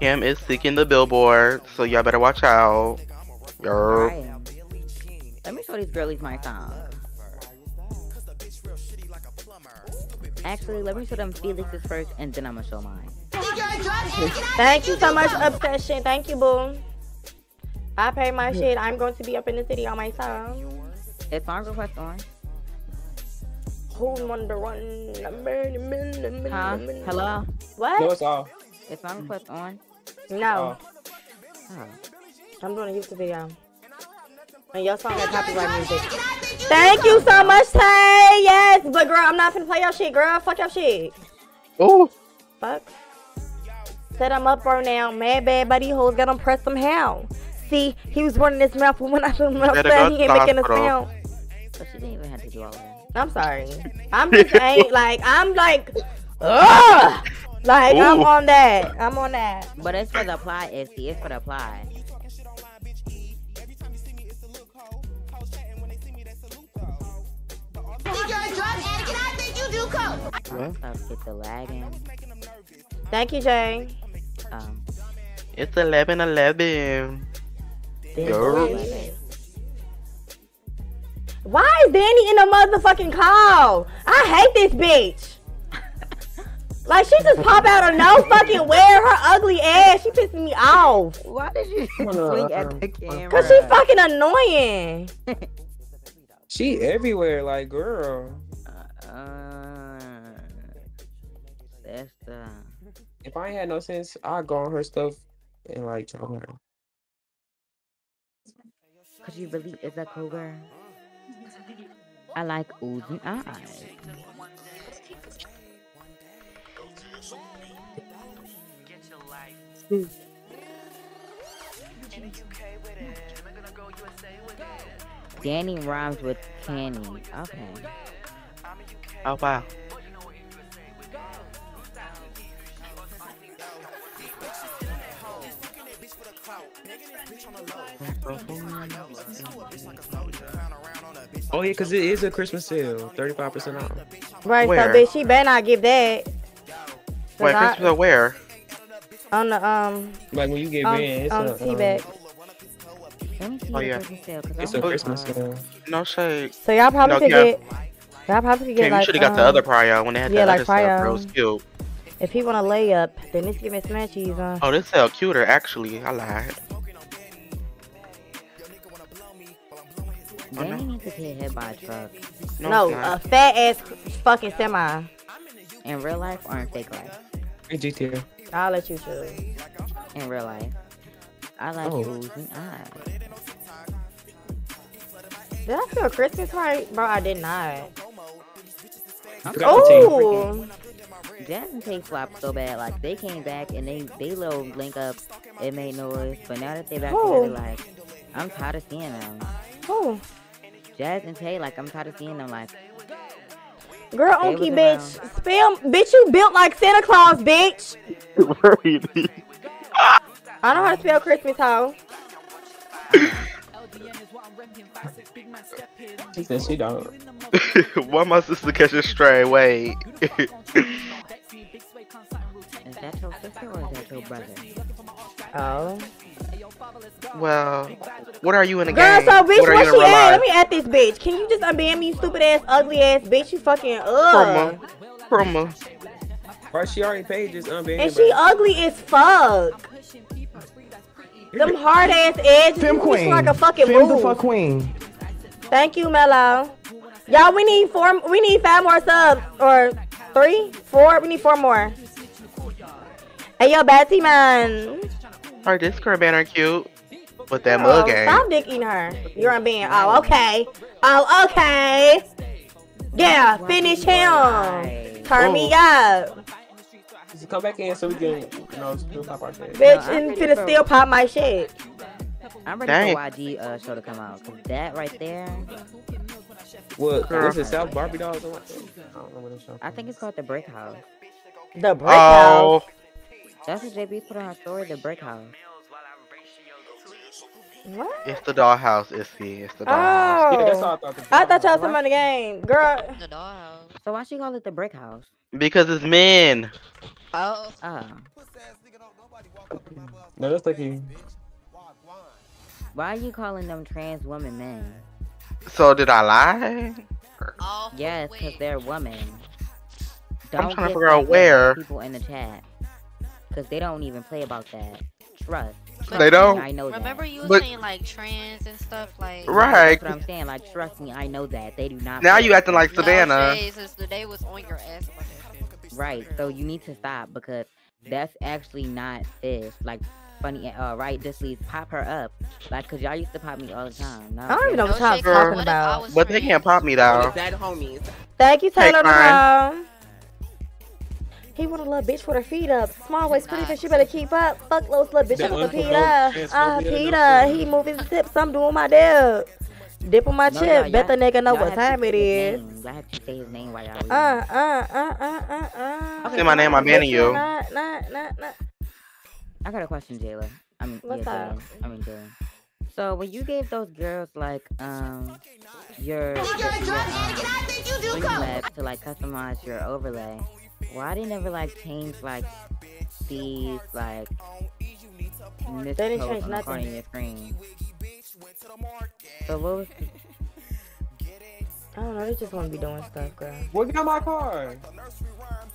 Cam is seeking the billboard, so y'all better watch out. Yo. Alright. Let me show these girlies my song. Actually, let me show them Felix's first, and then I'm gonna show mine. Thank you so much, Obsession. Thank you, boo. I pay my shit. I'm going to be up in the city on my song. Is song request on? Who want to run? Huh? Hello? What? No, it's off. Is song request on? No. Oh. I'm doing a YouTube video. And your song got copyright music. Thank you so much, Tay. Yes, but girl, I'm not finna play your shit, girl. Fuck your shit. Oh. Fuck. Set him up right now. Mad bad buddy hoes got him press some hell. See, he was running his mouth, when I put him Better outside, go he ain't making a hospital. sound. But she didn't even have to do all that. I'm sorry. I'm just ain't <laughs> like I'm like, ugh. Like I'm on that. I'm on that. But it's for the apply, Esty. It's for the apply. What? Let's get the lagging. Thank you, Jay. Um, It's 11 11. Yo. Why is Danny in the motherfucking call? I hate this bitch. <laughs> Like she just pop out of no fucking where her ugly ass. She pissing me off. Why did you blink <laughs> at the camera? Cause she's fucking annoying. <laughs> She everywhere, like girl. Uh, that's the. If I had no sense, I'd go on her stuff and like tell her. Cause you really is a cougar. I like oozing eyes. Danny rhymes with canny. Okay. Oh, wow. Oh yeah, cause it is a Christmas sale, thirty five percent off. Right, Where? so bitch, she better not give that. 'Cause Wait, I- Christmas where? on the um Like when you get on, banned, it's on a, um, Tebex. Let me see Oh the yeah. Christmas sale, 'cause I It's a Christmas mine. sale. No shade. So y'all probably No, could Kev. get y'all probably could get Kim, you should have got the um, other prior when they had yeah, the like other stuff, bro. It prior. cute. If he want a layup, then it's giving smash cheese on. Oh, this sell cuter, actually. I lied. Danny needs to get hit by a truck. No, No, a fat ass fucking semi. In real life or in fake life? In GTA. I'll let you choose. In real life. I like Oh. O's and I. Did I feel Christmas right? Bro, I did not. I'm Forgot the team. Ooh. Jazz and Tay flopped so bad. Like they came back and they they little link up. It made noise, but now that they back Who? together, like I'm tired of seeing them. Ooh. Jazz and Tay, like I'm tired of seeing them. Like Girl, They Unky, was bitch. Spell, bitch, you built like Santa Claus, bitch. <laughs> <laughs> I don't know how to spell Christmas, hoe. She said she don't. <laughs> Why my sister catch a stray? Wait. <laughs> is that your sister or is that your brother? Oh. well, what are you in the Girl, game? so bitch, what are where she at? Let me at this bitch. Can you just unban me, stupid ass, ugly ass bitch? You fucking ugh. Promo. Promo. Right, she already paid this unbanned. And she ugly as fuck. Them hard ass edges. Fem queen. like a fucking Fem the boob. fuck queen. Thank you, Mello. Y'all, we need four. We need five more subs or three, four. We need four more. Hey, yo, Batsy man. Alright, this current banner cute. With that Oh, mug game. stop dick eating her. You're on being. Oh, okay. Oh, okay. Yeah, finish him. Turn me oh. up, Just come back in so we can, you know, still pop our shit. bitch, I'm and ready finna for- still pop my shit. I'm ready Dang. for YG uh, show to come out. Cause that right there, What? Girl. What's it? South Barbie dolls? or what? I don't know what it's I think it's called the Brick House. The break Oh, house. That's what JB put on her story. The Brick House. What? it's the dollhouse, Issy. It's the dollhouse. Yeah, that's Oh, all I thought. I thought y'all was talking about the game, girl. The dollhouse. So why she call it the Brick House? Because it's men. Oh. Oh, No, that's like you. why are you calling them trans women men? So did I lie? Off Yes, because they're women. I'm trying to figure out where. People in the chat. Because they don't even play about that. Trust. But They don't? I know Remember that. you But- saying like trans and stuff like. Right. That's what I'm saying. Like, trust me, I know that. They do not. Now you acting like that. No, Savannah. Shay, since the day was on your ass about. Right. So you need to stop because that's actually not this. Like, funny, uh, right? This leads pop her up. Like, cause y'all used to pop me all the time. No, I don't even know what No y'all talking what if I about. was But they can't pop me though. is that, homies? Thank you, Hey, Taylor Klein. Monroe. He want a little bitch with her feet up. Small waist, pretty bitch, she better keep up. Fuck those little slut bitch, That I'm with unprovoked Peter. Ah, transphobia, Peter, he move his hips, I'm doing my dip. Dip on my No, chip, y'all- bet the nigga know what time it is. it his is. name. Y'all have to say his name while y'all read. Uh, uh, uh, uh, uh, uh. Say my name, I'm banning you. Nah, nah, nah, nah. I got a question, Jayla. I mean, What's yeah, up? Jayla. I mean, Jayla. So when you gave those girls like um your, your, your um, swing labs to like customize your overlay, why they never like change like these like They didn't miscodes change on the corner nothing. of your screen? So what was I don't know, they just want to be doing stuff, girl. What got my car?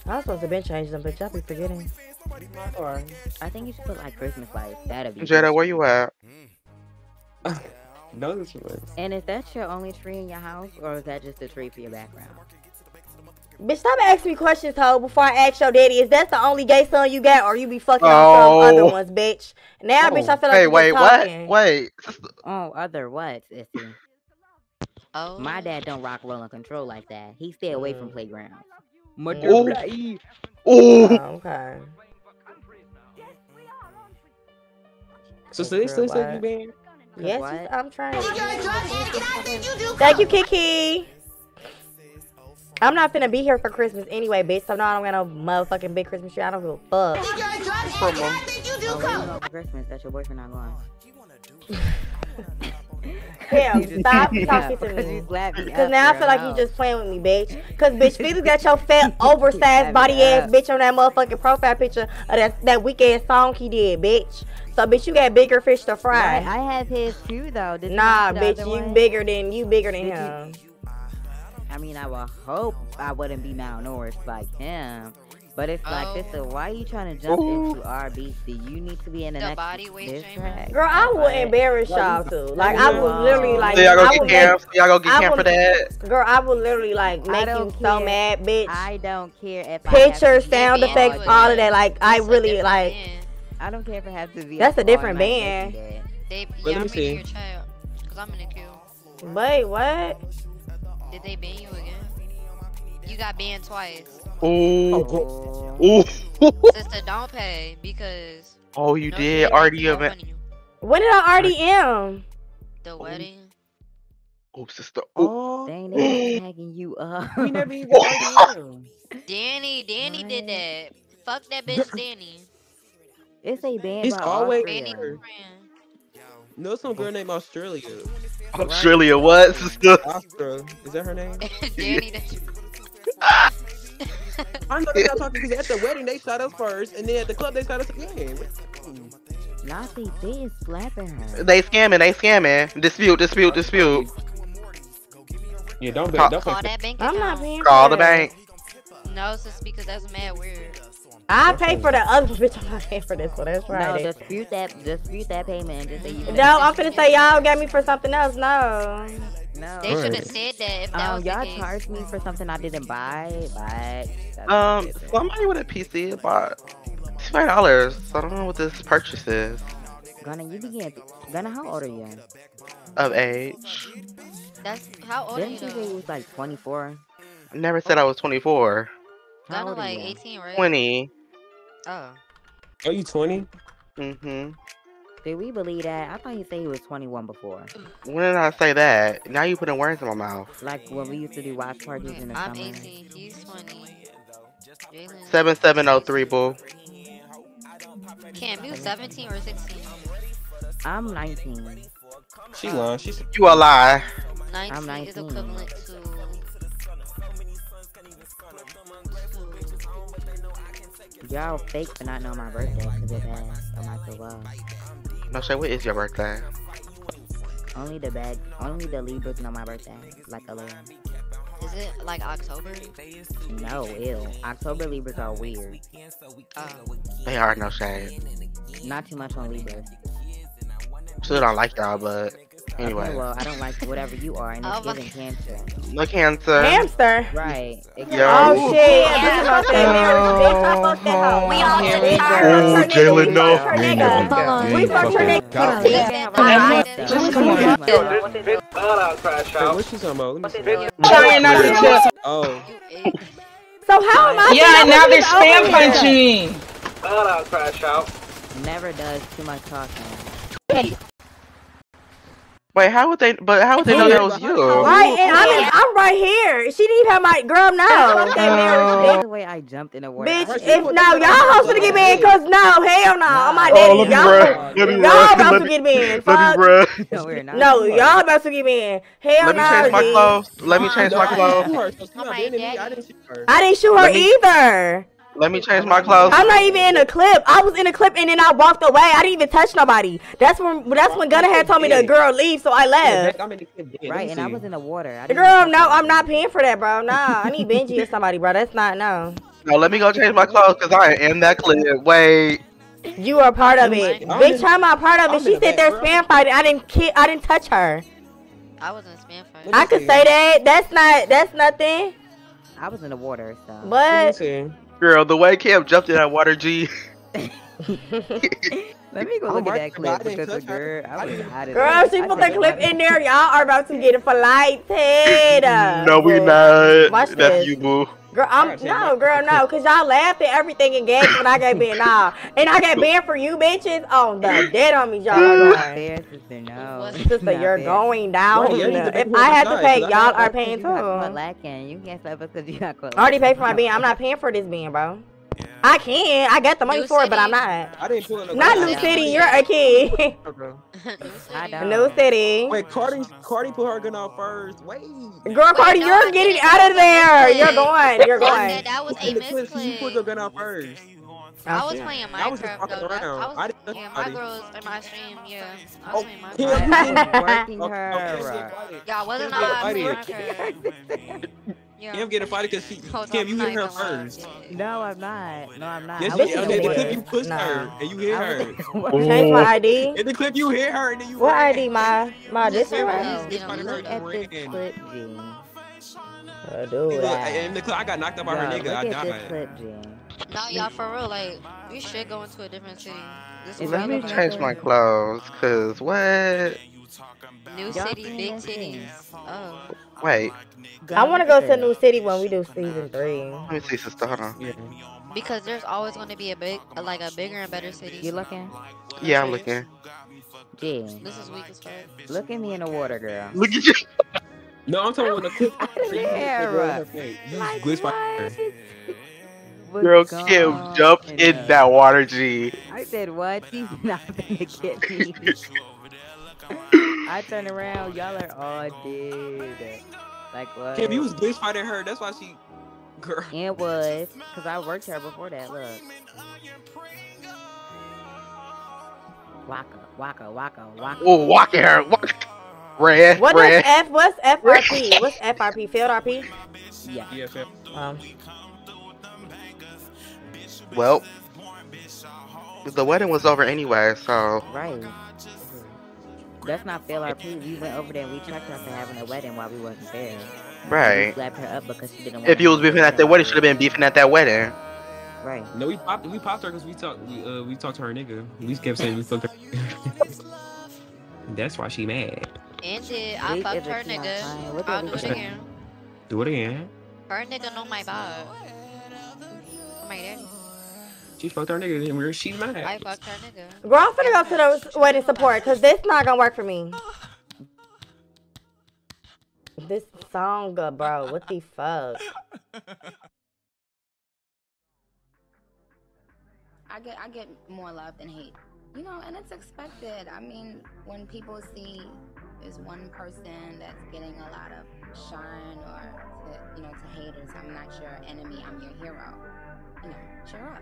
I was supposed to been changing them, but y'all be forgetting. My car. I think you should put like Christmas lights. That'd be Jada, where you at? <laughs> No, this was. And is that your only tree in your house, or is that just a tree for your background? Bitch, stop asking me questions, hoe, before I ask your daddy. Is that the only gay son you got, or you be fucking Oh. on some other ones, bitch? Now, bitch, I feel like hey, you wait, just what? Wait. Oh, other what, Issy? Oh. My dad don't rock roll and control like that. He stay away Mm. from playground. Ooh. Ooh. Ooh. Oh, okay. So, so this Girl, looks you banned? Yes, what? I'm trying. Thank you, Kiki. I'm not finna be here for Christmas anyway, bitch. So no, I don't got no motherfucking big Christmas tree. I don't give a fuck. Oh, where you going for Christmas? That your boyfriend not going. <laughs> Hell, stop Yeah, <laughs> talking to because me. you slapped Because now I feel like no. you just playing with me, bitch. Because, bitch, Felix got <laughs> your fat, oversized body ass bitch on that motherfucking profile picture of that, that weak ass song he did, bitch. So, bitch, you got bigger fish to fry. Right, I have his too though. Did Nah, bitch, you one? bigger than you bigger than Did you- him. I mean, I would hope I wouldn't be malnourished like him. But it's like, this Oh. is why are you trying to jump Ooh. into our beef? Do you need to be in the, The next body weight track? Girl, I would Like, embarrass y'all too. Like I would literally like. So y'all go get Cam? make- So y'all go get I Cam for that? Girl, I would literally like make you don't so mad, bitch. I don't care if I have Pictures, sound effects, day. all of that. Like I really like. I don't care if it has to be. That's a all different band. They, But yeah, let I'm me see. your child. Cause I'm in the queue. Wait, what? Did they ban you again? You got banned twice. Oh, Ooh. Ooh. <laughs> Sister, don't pay because Oh, you No, did they already make event. When did I already am? the oh. wedding. Oh, sister. Oh. oh. Dang, they <gasps> tagging you up. We never <laughs> even argued. Danny, Danny did that. Fuck that bitch, Danny. It's a band It's by always Austria. Her. No, some girl named Australia. Australia, what, sister? <laughs> Astra. Is that her name? <laughs> Danny, that <laughs> I know they're not talking because at the wedding they shot us first, and then at the club they shot us again. Nazi, they is slapping her. They scamming, they scamming. Dispute, dispute, dispute. Yeah, don't Call- don't Call that bank I'm not paying Call the bank. No, sis, because that's mad weird. I pay for the other <laughs> bitch. I'm not paying for this one. That's right. No, right. dispute that, dispute that payment and just say you. No, I'm finna say y'all got me for something else. No. No. They should have said that if that Um, y'all charged me for something I didn't buy, but Um, somebody with a PC bought five dollars. I don't know what this purchase is. Gunna, you began. Gunna, how old are you? Of age. That's how old are you Didn't you say you was like 24? Never said I was 24. How Gunna like 18, right? 20. Oh. Are you 20? Mm-hmm. Did we believe that? I thought you said he was 21 before. When did I say that? Now you putting words in my mouth. Like when we used to do watch parties in the I'm summer. 18. He's 20. Jalen. 7703, boo. Cam, you 17 or 16? I'm 19. She lying. She's You a lie. 19, I'm is equivalent to. Y'all fake for not knowing my birthday because it passed on my so well. No shit, what is your birthday? Only the bad, only the Libras know my birthday. Like a little. Is it like October? No, ill. October Libras are weird. Oh. They are no shade. Not too much on Libras. Still don't like y'all, but anyway. Okay, well, I don't like whatever you are, and it's Oh giving cancer. No cancer. Hamster. Right. Yo. Oh shit. Bitch, I'm out there married. Bitch, I fucked that hoe. We all Bitch, took I turns. Jalen, no. We fucked her nigga. Hold on. We fucked her nigga. Just come on. What she talking about? Let me see. Trying not to tell. Oh. So how am I? Yeah, supposed now they're get spam over here? punching me. Never does too much talking. Wait, how would they? But how would they know that was you? Right, and I'm, in, I'm right here. She didn't even have my girl. No, I'm getting married, That's the way I jumped in the water. bitch. Bitch, if no, y'all hoes to get banned, cause no, hell no, I'm my Oh, daddy. let Y'all, run. y'all about let to me- get banned. Let Fuck. me run. <laughs> No, we're not. No, y'all about to get banned. Hell no. Let me no, change my clothes. Let me change my clothes. Oh my daddy. I didn't see her. I didn't shoot her me- either. Let me change my clothes. I'm not even in a clip. I was in a clip and then I walked away. I didn't even touch nobody. That's when that's when Gunna had told me the girl leave, so I left. I'm in the clip. Yeah, Right, and I was in the water. I The didn't girl, no, I'm not paying for that, bro. Nah, I need Benji or somebody, bro. That's not no. No, let me go change my clothes because I am in that clip. Wait. You are part of it, I'm bitch. I'm not part of I'm it. She the said they're back, spam fighting. I didn't ki- I didn't touch her. I was in a spam fight. I could say that. That's not. That's nothing. I was in the water, so. But see. Girl, the way Cam jumped in that water, G. <laughs> Let me go look right at that there, I clip didn't because the girl, I was hot girl, hell. she I put the clip in there. Y'all are about to get it for lighted. <laughs> no, we not. Watch That's this. you, boo. Girl, I'm no, girl, no, cause y'all laughed at everything and gagged when I got banned. Nah, and I got banned for you bitches. Oh, the dead on me, y'all. are Not going. sister, no. Sister, Not you're fair. going down. Right, you to if I for had to pay, side, 'cause I y'all got- are paying You got caught too. You can't slap us because you got caught I already paid for my ban. I'm not paying for this ban, bro. I can. I got the money for it, but I'm not. I didn't pull in Not gun. New City. You're a kid. <laughs> <laughs> <laughs> I New City. Wait, Cardi, Cardi put her gun out first. Wait. Girl, Cardi, you're getting out of there. You're going. You're going. That was a In the clip, put your gun out first. I Oh, was playing I was just Minecraft though. Around. I was, I didn't yeah, my Cardi. girls in my stream. Yeah, I Oh, was playing Minecraft. you her. okay, Y'all wasn't Kim, get on fighting. Minecraft. Yeah. Kim get a fight because she. Hold Kim, on, you hit her even lying. first. No, I'm not. No, I'm not. Yes, I you in In the the clip, you pushed Nah. her and you hit her. Change my ID. In the clip, you hit her and then you What ran. ID? My my this one. get Look at this clip, G. Uh, do Look, that. in the clip, I got knocked out by Yo, her nigga. I look this died. clip, G. No, y'all for real. Like, we should go into a different city. This Let Let me me change my clothes, cause what? New city, big titties. Oh. Wait, I want to go to New City when we do season three. let me see, sister. Hold on. Yeah. Because there's always going to be a big, like a bigger and better city. You looking? Yeah, I'm looking. G. This is weak as fuck. Look at me in the water, girl. <laughs> Look at you. No, I'm talking about the clip. You hit the girl in Sarah. You Like glitched by her. What's Girl, going Kim jumped in on? that water, G. I said, what? She's <laughs> not gonna get me. <laughs> I turn around, y'all are all dead. Like what? Kim, you was glitch fighting her. That's why she. Girl. It was, because I worked her before that, look. Waka, waka, waka, waka. Oh, walking her. Walk. Red, What red. is F? What's FRP? What's FRP? Failed RP? Yeah. Yeah, fam. Um, Well, the wedding was over anyway, so Right. That's not fail RP. We went over there and we checked her for having a wedding while we wasn't there. We right. slapped her up because she didn't want If you was beefing at that wedding, should have been beefing at that wedding. Right. No, we popped. We popped her because we talked. We uh, we talked to her nigga. We kept saying we fucked her. <laughs> That's why she mad. And did I Wait, fucked her nigga. what I'll do it again. Do it again. Her nigga know my vibe. My daddy. She fucked our nigga and we're she mad. I fucked her nigga. girl, I'm finna go to the wedding support because this not gonna work for me. This song, bro. What the fuck? I get I get more love than hate. You know, and it's expected. I mean, when people see there's one person that's getting a lot of shine or to you know to haters, I'm not your enemy, I'm your hero. You know, cheer up.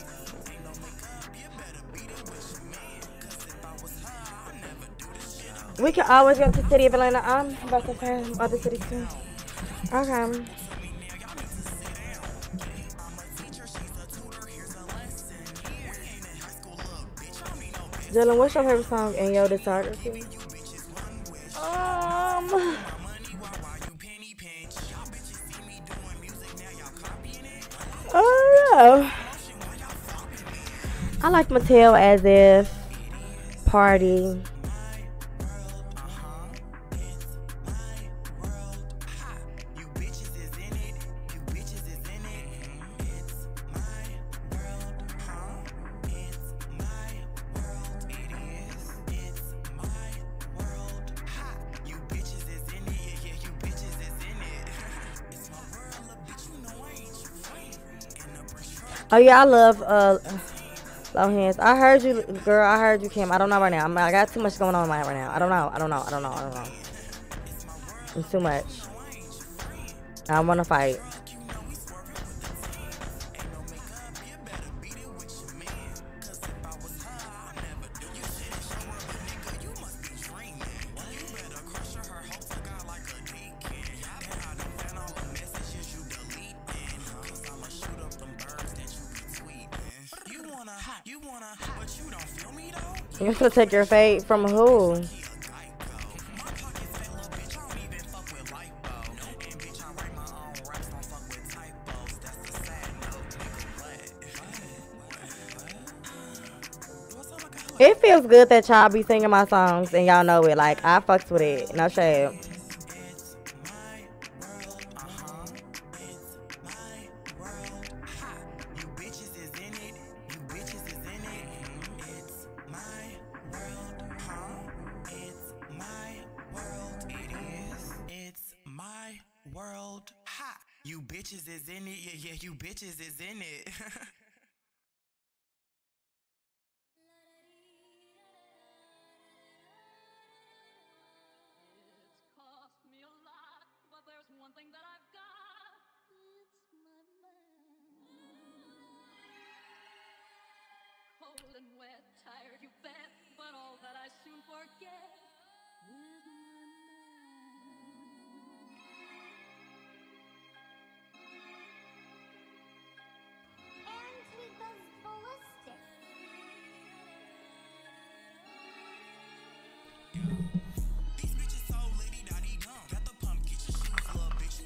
can always go to the city of Atlanta. I'm about to find other cities too. Okay. Dylan, what's your favorite song in your discography? Um, <laughs> oh. I like Mattel as if party. Oh yeah, I love uh low hands. I heard you, girl. I heard you, Kim. I don't know right now. I'm, I got too much going on in my right now. I don't know. I don't know. I don't know. I don't know. It's too much. I want to fight. Protect your fate from who? It feels good that y'all be singing my songs and y'all know it. Like I fucks with it. No shade.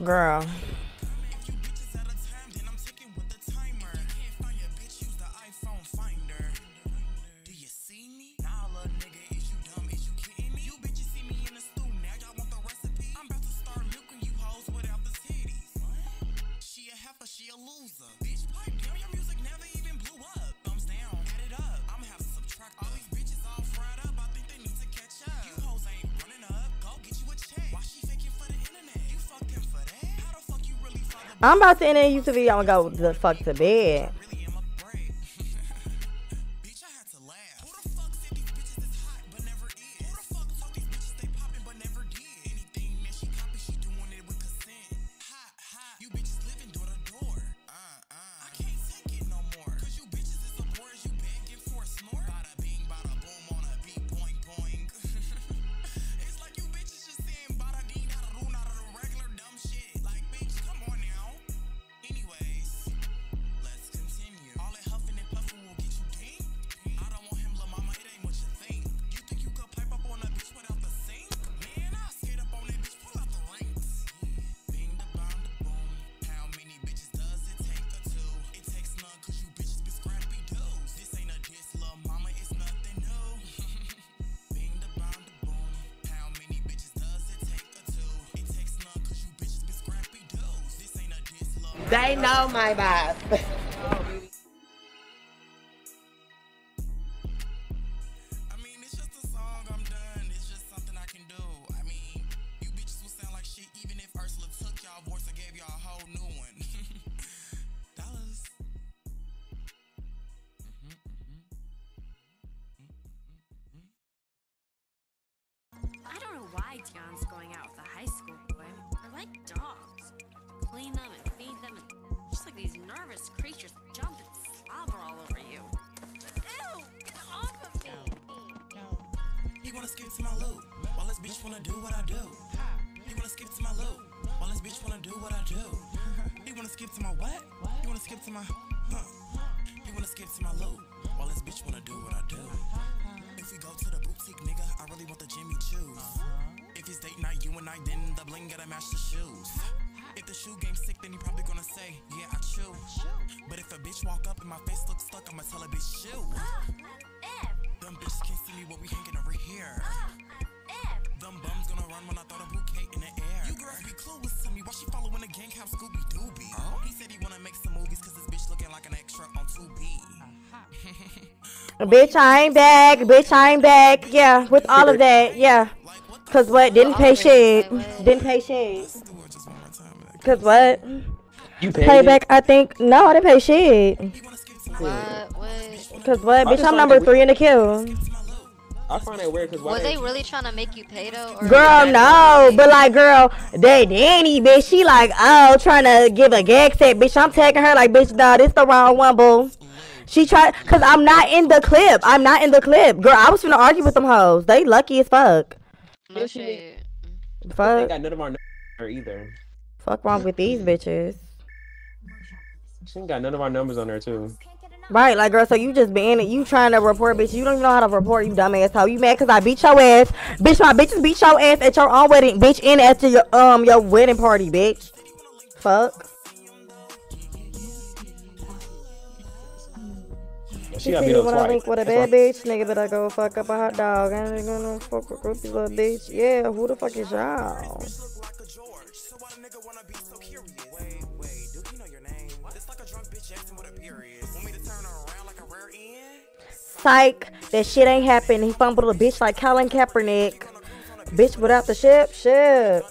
Girl. I'm about to end the YouTube video and go the fuck to bed. my bad. Bitch, I ain't back. Bitch, I ain't back. Yeah, with all of that. Yeah. Cause what? Didn't pay shit. Didn't pay shit. Cause what? You paid? Payback, I think. No, I didn't pay shit. What? What? Cause what? Bitch, I'm number three in the queue. I find that weird because were they, they really trying to make you pay though? girl, no, but like, girl, that Danny bitch, she like, oh, trying to give a gag set, bitch. I'm tagging her like, bitch, dog. It's the wrong one, boo. She tried, cause I'm not in the clip. I'm not in the clip, girl. I was gonna argue with them hoes. They lucky as fuck. No shit. Fuck. They got none of our numbers either. Fuck wrong with these bitches. She ain't got none of our numbers on her too. Right, like girl, so you just being it, you trying to report, bitch. You don't even know how to report, you dumbass. How you mad? Cause I beat your ass, bitch. My bitches beat your ass at your own wedding, bitch. And after your um your wedding party, bitch. Fuck. Twice. link with a bad bitch, nigga better go fuck up a hot dog. I ain't gonna fuck with groupie little bitch. Yeah, who the fuck is y'all? Psych, that shit ain't happened. He fumbled a bitch like Colin Kaepernick. Bitch without the ship, ship.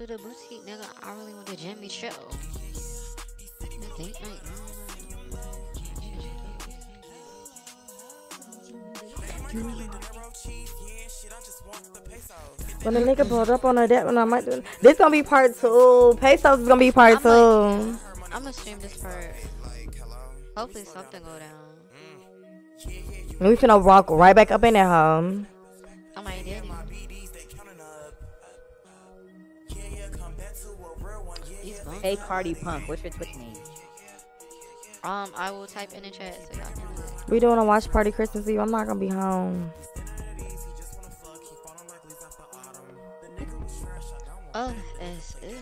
To the boutique, nigga, I really want the Jimmy. Date night. When the nigga pulled up on her that when I might do this gonna be part two. Pesos is gonna be part 2 I'm gonna stream this part. Hopefully something go down. and we finna walk right back up in that home. I might did Hey Cardi Punk, what's your Twitch name? Um, I will type in the chat so y'all can do it. We doing a watch party Christmas Eve. I'm not gonna be home. Oh, it's ew.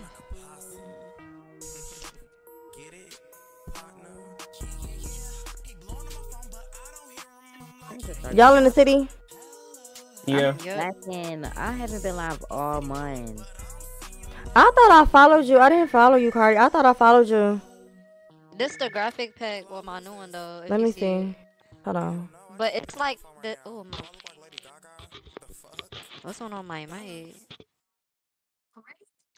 Y'all in the city? Yeah. Listen, I haven't been live all month. I thought I followed you. I didn't follow you, Cardi. I thought I followed you. This the graphic pack with my new one though. Let me see. Hold on. But it's like the oh my. What's going on my mic?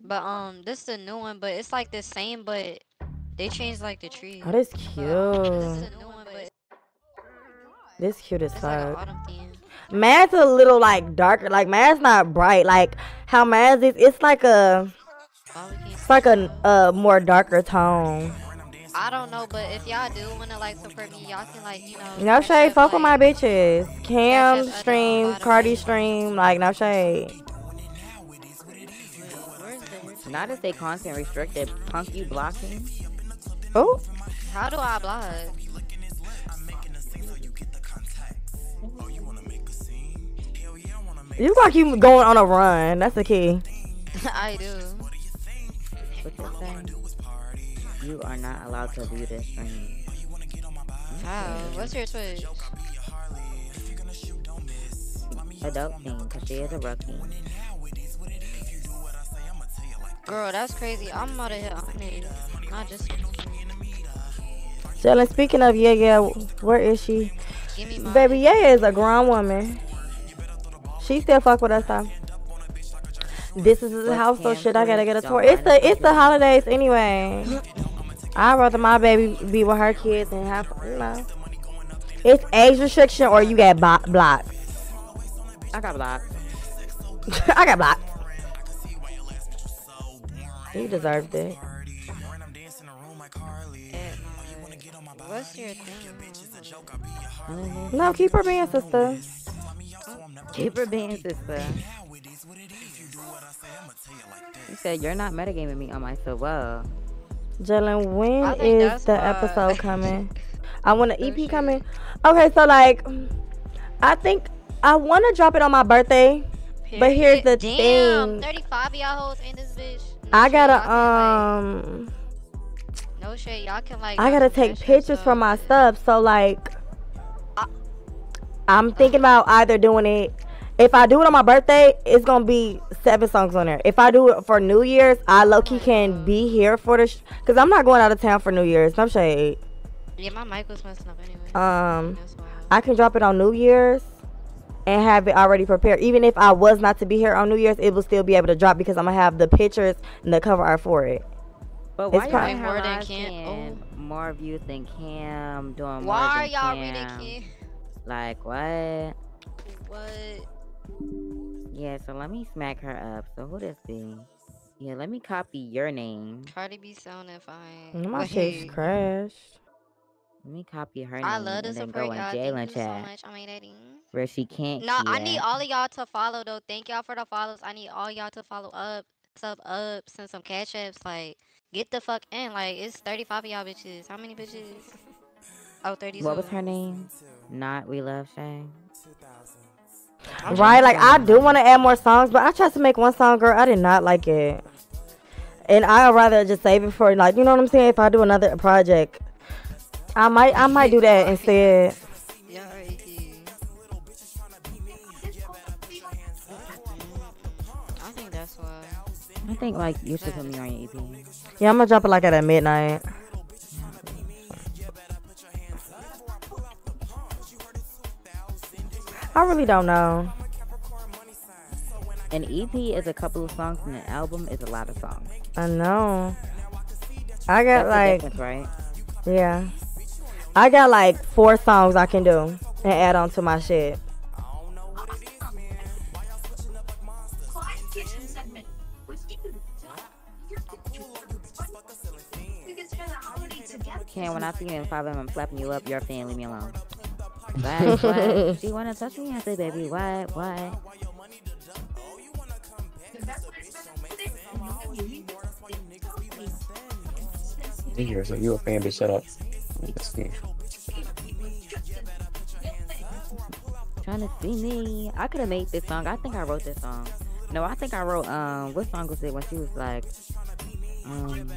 But um, this is a new one, but it's like the same, but they changed like the tree. Oh, this This is cute. a new one, but This cute as like fuck. theme. Mad's a little like darker. Like Mad's not bright. Like how Mad's is. It's like a. It's like a, a more darker tone. I don't know, but if y'all do wanna like support me, y'all can like you know. No cash shade. up, Fuck with my bitches. Cam stream. Cardi stream. Like no shade. Not to say content restricted. Punk, you blocking? Oh. How do I block? You like you going on a run. That's the key. <laughs> I do. What you saying? You are not allowed to view this stream. How? What's your Twitch? Adult thing, because she is a rookie. Girl, that's crazy. I'm about to hit 100. Not just. Jalen, speaking of yeah, yeah, where is she? Give me. Baby, yeah is a grown woman. She still fuck with us though. This is the house, so shit. I gotta get a tour. It's the it's the holidays anyway. I'd rather my baby be with her kids and have you know. It's age restriction or you get bo- blocked. I got blocked. <laughs> I got blocked. You deserved it. What's your thing? No, keep her being sister. Keep her being sister. You said you're not metagaming me on my so well. Jalen, when I think is that's the why. episode coming? <laughs> I want an EP coming. Okay, so like, I think I want to drop it on my birthday, but here's the Damn, thing. 35 of y'all hoes in this bitch. I gotta um, No shit, y'all can like. I gotta take pictures stuff. for my stuff. So like, I'm thinking about either doing it. If I do it on my birthday, it's gonna be seven songs on there. If I do it for New Year's, I low key can be here for the, sh- cause I'm not going out of town for New Year's. No shade. Yeah, my mic was messing up anyway. Um, I can drop it on New Year's and have it already prepared. Even if I was not to be here on New Year's, it will still be able to drop because I'm gonna have the pictures and the cover art for it. But why It's y'all prob- in her More than lives Cam- seeing more views than Cam doing more Why are than y'all Cam? reading Cam? Like what? What? Yeah, so let me smack her up. So who this be? Yeah, let me copy your name. Cardi B sounding fine. My Wait. shit's crashed. Let me copy her name I love to and then support go in y'all. Jalen Thank you so chat much. I mean, daddy. where she can't. No, I need all of y'all to follow though. Thank y'all for the follows. I need all y'all to follow up, sub up, send some cash apps. Like, get the fuck in. Like, it's 35 of y'all bitches. How many bitches? Oh, 30 What was her name? Not We Love Shay. Right, like I do want to add more songs, but I tried to make one song, girl. I did not like it, and I'd rather just save it for like you know what I'm saying. If I do another project, I might I might do that instead. I think that's why. I think like you should put me on your EP. Yeah, I'm gonna drop it like at a midnight. I really don't know. An EP is a couple of songs, and an album is a lot of songs. I know. I got That's like right? yeah, I got like four songs I can do and add on to my shit. Ken, when I see you in 5 I'm slapping you up, your fan, leave me alone. What? what? She wanna touch me? I say, baby, what? What? Here, so you a fan, bitch. Shut up. That's me. Trying to see me. I could have made this song. I think I wrote this song. No, I think I wrote um what song was it when she was like um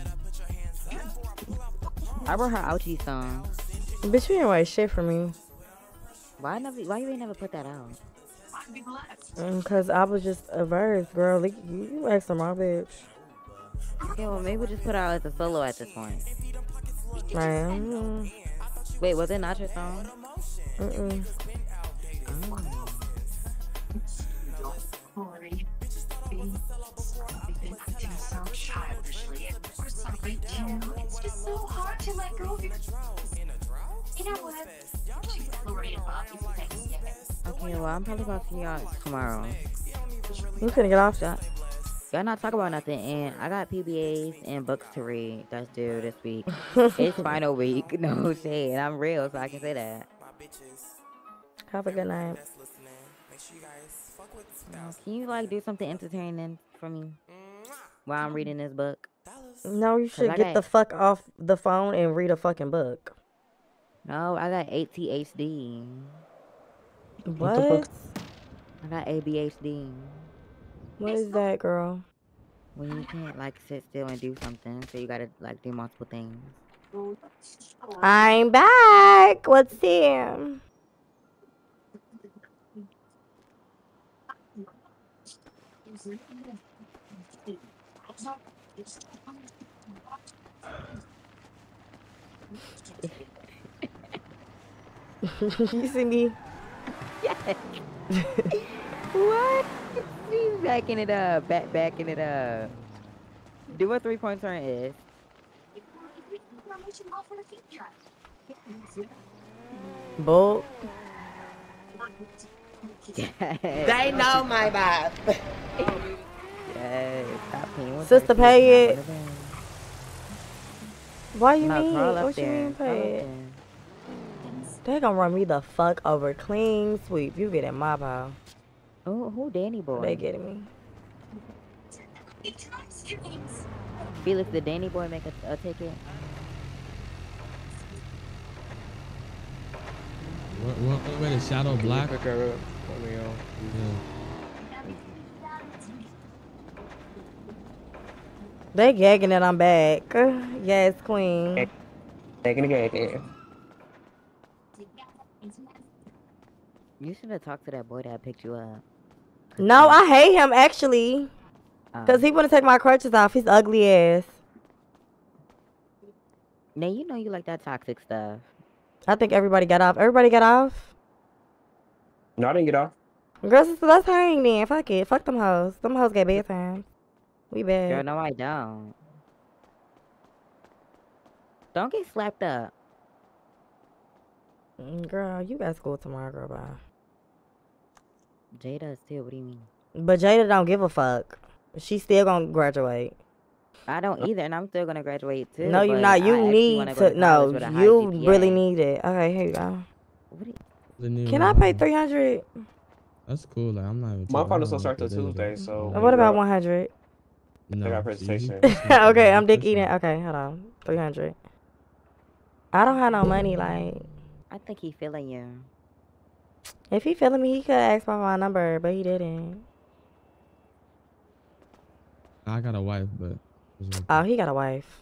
I wrote her ouchie song. Bitch, you ain't write shit for me. Why never why you ain't never put that out? Mm, Cause I was just a verse, girl. Like, You you asking my bitch. Okay, well maybe we'll just put it out as a solo at this point. Right. mm, Wait, was it not your song? Mm-mm. It's just so hard to let go of your. You know what? She's Lori and Bobby's Okay, well I'm probably gonna see y'all tomorrow. Who's gonna get off that. Y'all not talk about nothing, and I got PBAs and books to read. That's due this week. <laughs> it's final week, <laughs> no shade. I'm real, so I can say that. Have a good night. Uh, Can you like do something entertaining for me while I'm reading this book? No, you should get got- the fuck off the phone and read a fucking book. No, I got ADHD. What? I got ADHD. What is that, girl? When you can't like sit still and do something, so you gotta like do multiple things. I'm back. Let's What's here? You see me? Yes. <laughs> what? She's backing it up, back backing it up. Do a three point turn is. Bull. They know my vibe. Yes, stop playing with Sister, pay it. not one of them. Why you No, mean? What you mean pay it? There. They gonna run me the fuck over clean sweep. You get in my pile. Who, who Danny boy? They getting me. Felix, did Danny boy make a, a ticket? What, what, what, wait, is Shadow Black? Pick her up. Let me on. Yeah. They gagging that I'm back. Yes, queen. Taking the gag. You should have talked to that boy that picked you up. No, I hate him actually. Um, Cause he wanna take my crutches off. He's ugly ass. Now you know you like that toxic stuff. I think everybody got off. Everybody got off. No, I didn't get off. Girls, so let's hang then. Fuck it. Fuck them hoes. Them hoes get bedtime. We bad. Girl, no, I don't. Don't get slapped up. Mm, Girl, you got school tomorrow, girl. Bye. Jada still. What do you mean? But Jada don't give a fuck. She still gonna graduate. I don't uh, either, and I'm still gonna graduate too. no, you but not. You I need wanna to. No, with a high you GPA. really need it. Okay, here you go. The new, Can I pay um, three hundred? That's cool. Like I'm not even. My tripping. I finals don't don't start till what to do Tuesday, so. What about one hundred? No, I got see, presentation. <laughs> okay, I'm dick eating. Okay, hold on. Three hundred. I don't have no money. Like I think he feeling you. If he feeling me, he could ask for my number, but he didn't. I got a wife, but. Oh, he got a wife.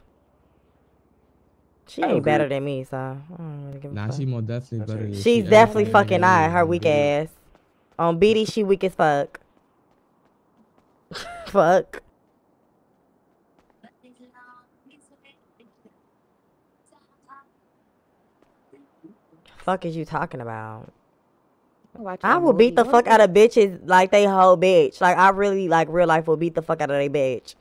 She ain't better than me, so I don't really give a Nah, fuck. she more definitely better. than She's she definitely fucking is. not. Her weak ass. On BD, she weak as fuck. <laughs> fuck. Fuck is you talking about? I will beat the fuck out of bitches like they whole bitch. Like I really like real life will beat the fuck out of they bitch.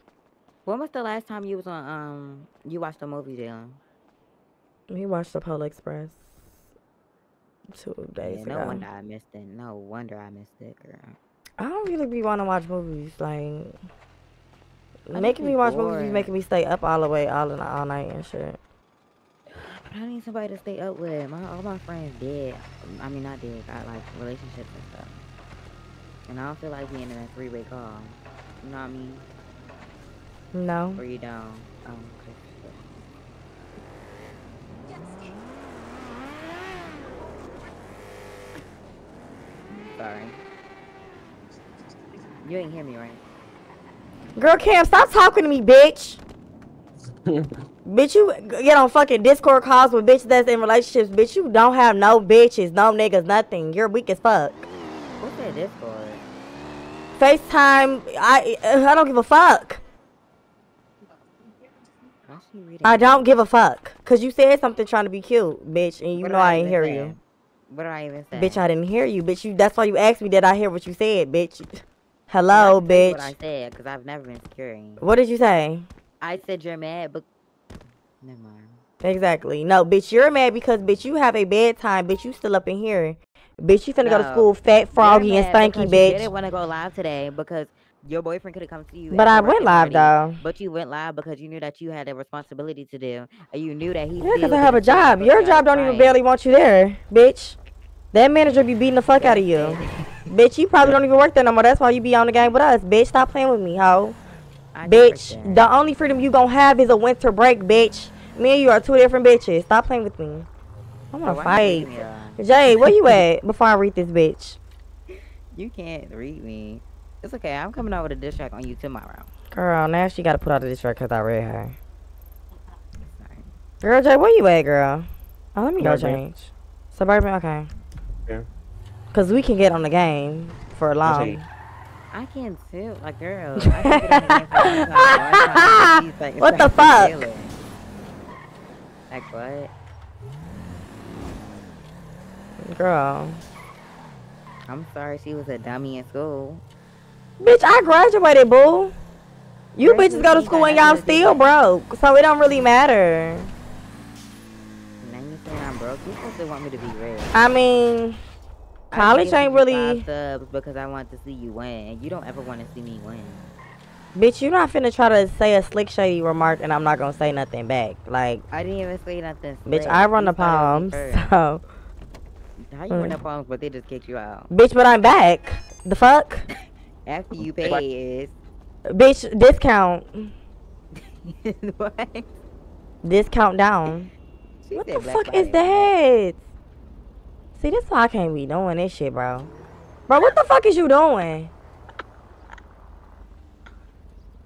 When was the last time you was on um you watched a movie Dylan? We watched the Polar Express two days Yeah, no ago. wonder I missed it. No wonder I missed it, girl. I don't really be want to watch movies. Like making me watch movies making me stay up all the way, all in all night and shit. But I need somebody to stay up with. My all my friends dead. I mean not dead, got like relationships and stuff. And I don't feel like being in a three way call. You know what I mean? No. Or you don't. Um, okay. Sorry. You ain't hear me right. Girl, Cam, stop talking to me, bitch. <laughs> bitch, you get on fucking Discord calls with bitches that's in relationships. Bitch, you don't have no bitches, no niggas, nothing. You're weak as fuck. What's that Discord? FaceTime, I I don't give a fuck. Why she reading? I don't give a fuck. Cause you said something trying to be cute, bitch, and you What know I I hear say? you. What did I even say? Bitch, I didn't hear you. Bitch, you that's why you asked me did I hear what you said, bitch. Hello, I can tell you bitch. What I said, because I've never been securing. What did you say? I said you're mad, but never mind. Exactly. No, bitch, you're mad because bitch, you have a bedtime. Bitch, you still up in here. Bitch, you finna go to school fat, froggy, and stanky, bitch. didn't want to go live today because your boyfriend could have come to you. But I went live, party, though. But you went live because you knew that you had a responsibility to do, and you knew that he. Yeah, because I have a job. Your job don't even barely want you there, bitch. That manager be beating the fuck out of you. bitch, you probably don't even work there no more. That's why you be on the game with us, bitch. Stop playing with me, hoe. I Bitch, there. the only freedom you gonna have is a winter break, bitch. Me and you are two different bitches. Stop playing with me. I So wanna oh, why fight. you reading me? Jay, where you <laughs> at before I read this bitch? You can't read me. It's okay. I'm coming out with a diss track on you tomorrow. Girl, now she gotta put out the diss track because I read her. Girl, Jay, where you at, girl? Oh, let me go Suburban. change. Suburban, okay. Yeah. Cause we can get on the game for a long. I can too. Like, girl. I can get on the a long time, but I'm trying to see if I can What the fuck? Like what? Girl. I'm sorry she was a dummy in school. Bitch, I graduated, boo. You Girl, bitches go to school and y'all still broke. So it don't really matter. Now you saying I'm broke? You supposed to want me to be rich. I mean, college gave ain't really. subs because I want to see you win, and you don't ever want to see me win. Bitch, you're not finna try to say a slick, shady remark and I'm not gonna say nothing back. Like, I didn't even say nothing. bitch. I run You the started palms. <laughs> So, How you run Mm. the palms, but they just kicked you out? bitch, but I'm back. The fuck? <laughs> After you pay Bitch, discount. is <laughs> what? Discount down. She What the fuck is Friday. that? See, this why I can't be doing this shit, bro. Bro, what the fuck is you doing?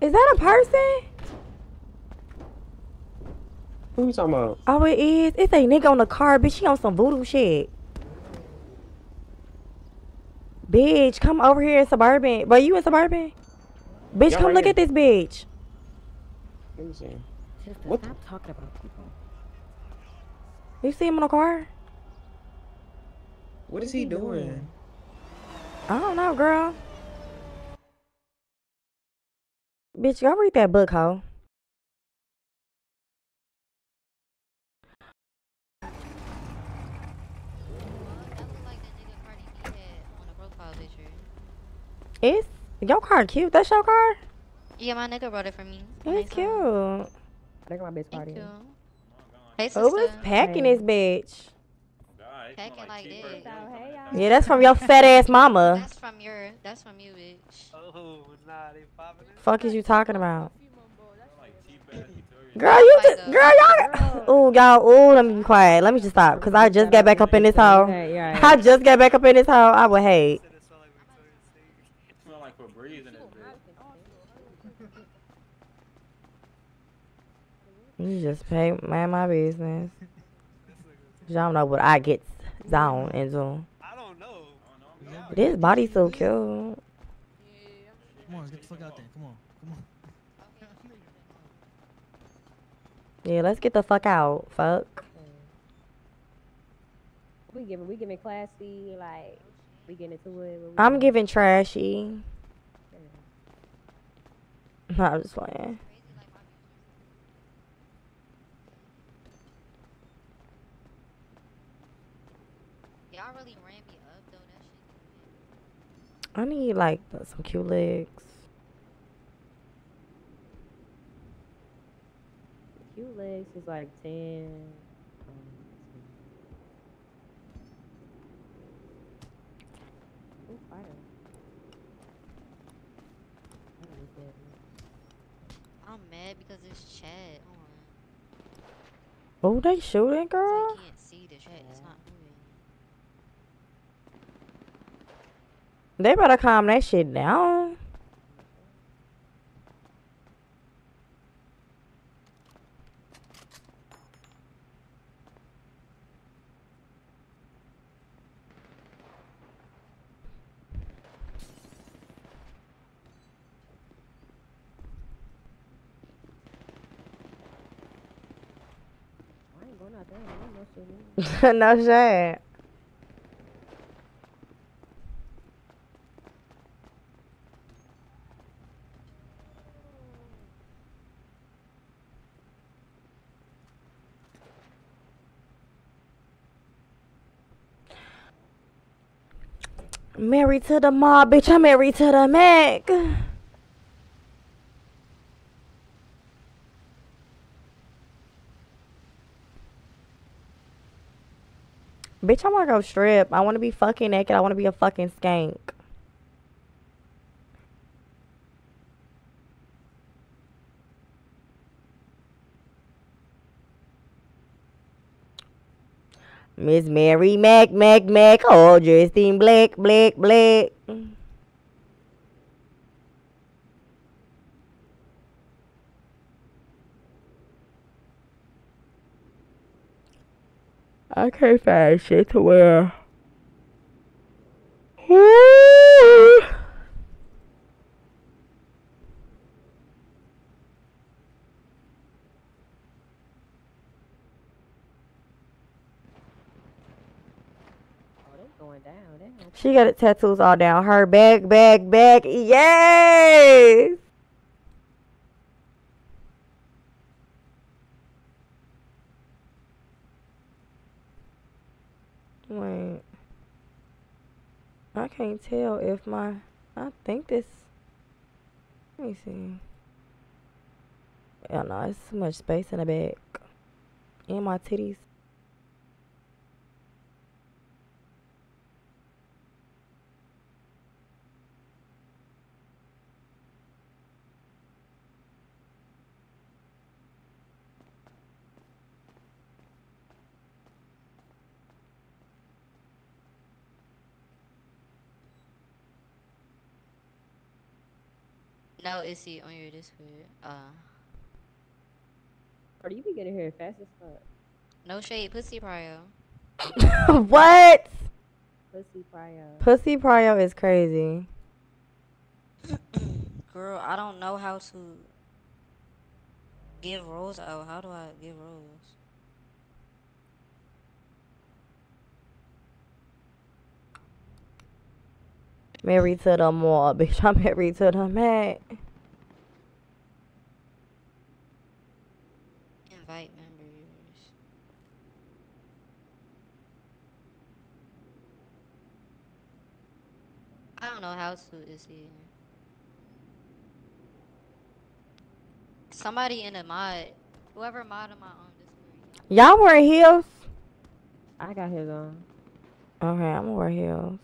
Is that a person? Who you talking about? Oh, it is. It's a nigga on the car, bitch. She on some voodoo shit. Bitch, come over here in suburban. Bro, you in suburban? Bitch, Yeah, come right look here. at this bitch. Let me see. Sister, What stop talking about people. You see him in the car? What is he doing? I don't know, girl. Bitch, go read that book, hoe. It's your car cute. That's your car? Yeah, my nigga brought it for me. It's cute. Look at my bitch party. Thank you. Hey, oh, sister. Oh, who's packing this bitch? Packing like this. Yeah, that's from your fat ass mama. That's from your. That's from you, bitch. Oh, nah, they popping it. Fuck is you talking about? Girl, you just, girl, y'all. <laughs> Ooh, y'all. Ooh, let me be quiet. Let me just stop, cause I just got back up in this hole. Okay, right. I just got back up in this hole. I would hate. Smell like Febreze in this. You just pay mind my business. Y'all know what I get down into. I don't know. This body so cute. Come on, get the fuck out there. Come on, come on. Yeah, let's get the fuck out. Fuck. We giving, we giving classy, like, we getting into it. what we I'm doing? giving trashy. No, <laughs> I'm just playing. Y'all really ran me up though. That shit. I need like some cute legs. Cute legs is like 10. um, Ooh, fire. Fire is dead. I'm mad because it's Chad. Oh, they shooting, on. girl. I can't see the chat. It's not moving. They better calm that shit down. <laughs> No shit. Married to the mob, bitch. I'm married to the Mac. Bitch, I wanna go strip. I wanna be fucking naked. I wanna be a fucking skank. Miss Mary Mac Mac Mac, all dressed in black, black, black. I can't find shit to wear. <laughs> Woo! Oh, they going down. They don't She got it tattoos all down her back, back, back. Yes. Wait. I can't tell if my. I think this. Let me see. Yeah, no, it's too much space in the back. And my titties. No, is he on your Discord? Uh, Or you be getting here fast as fuck. no shade, pussy prio. <laughs> what? Pussy prio. Pussy prio is crazy. <clears throat> Girl, I don't know how to give roles out. How do I give roles? Married to the mall, <laughs> bitch. I'm married to the Mac. Invite members. I don't know how to is he. Somebody in a mod, whoever mod on my own Y'all wearing heels? I got heels on. Okay, I'm gonna wear heels.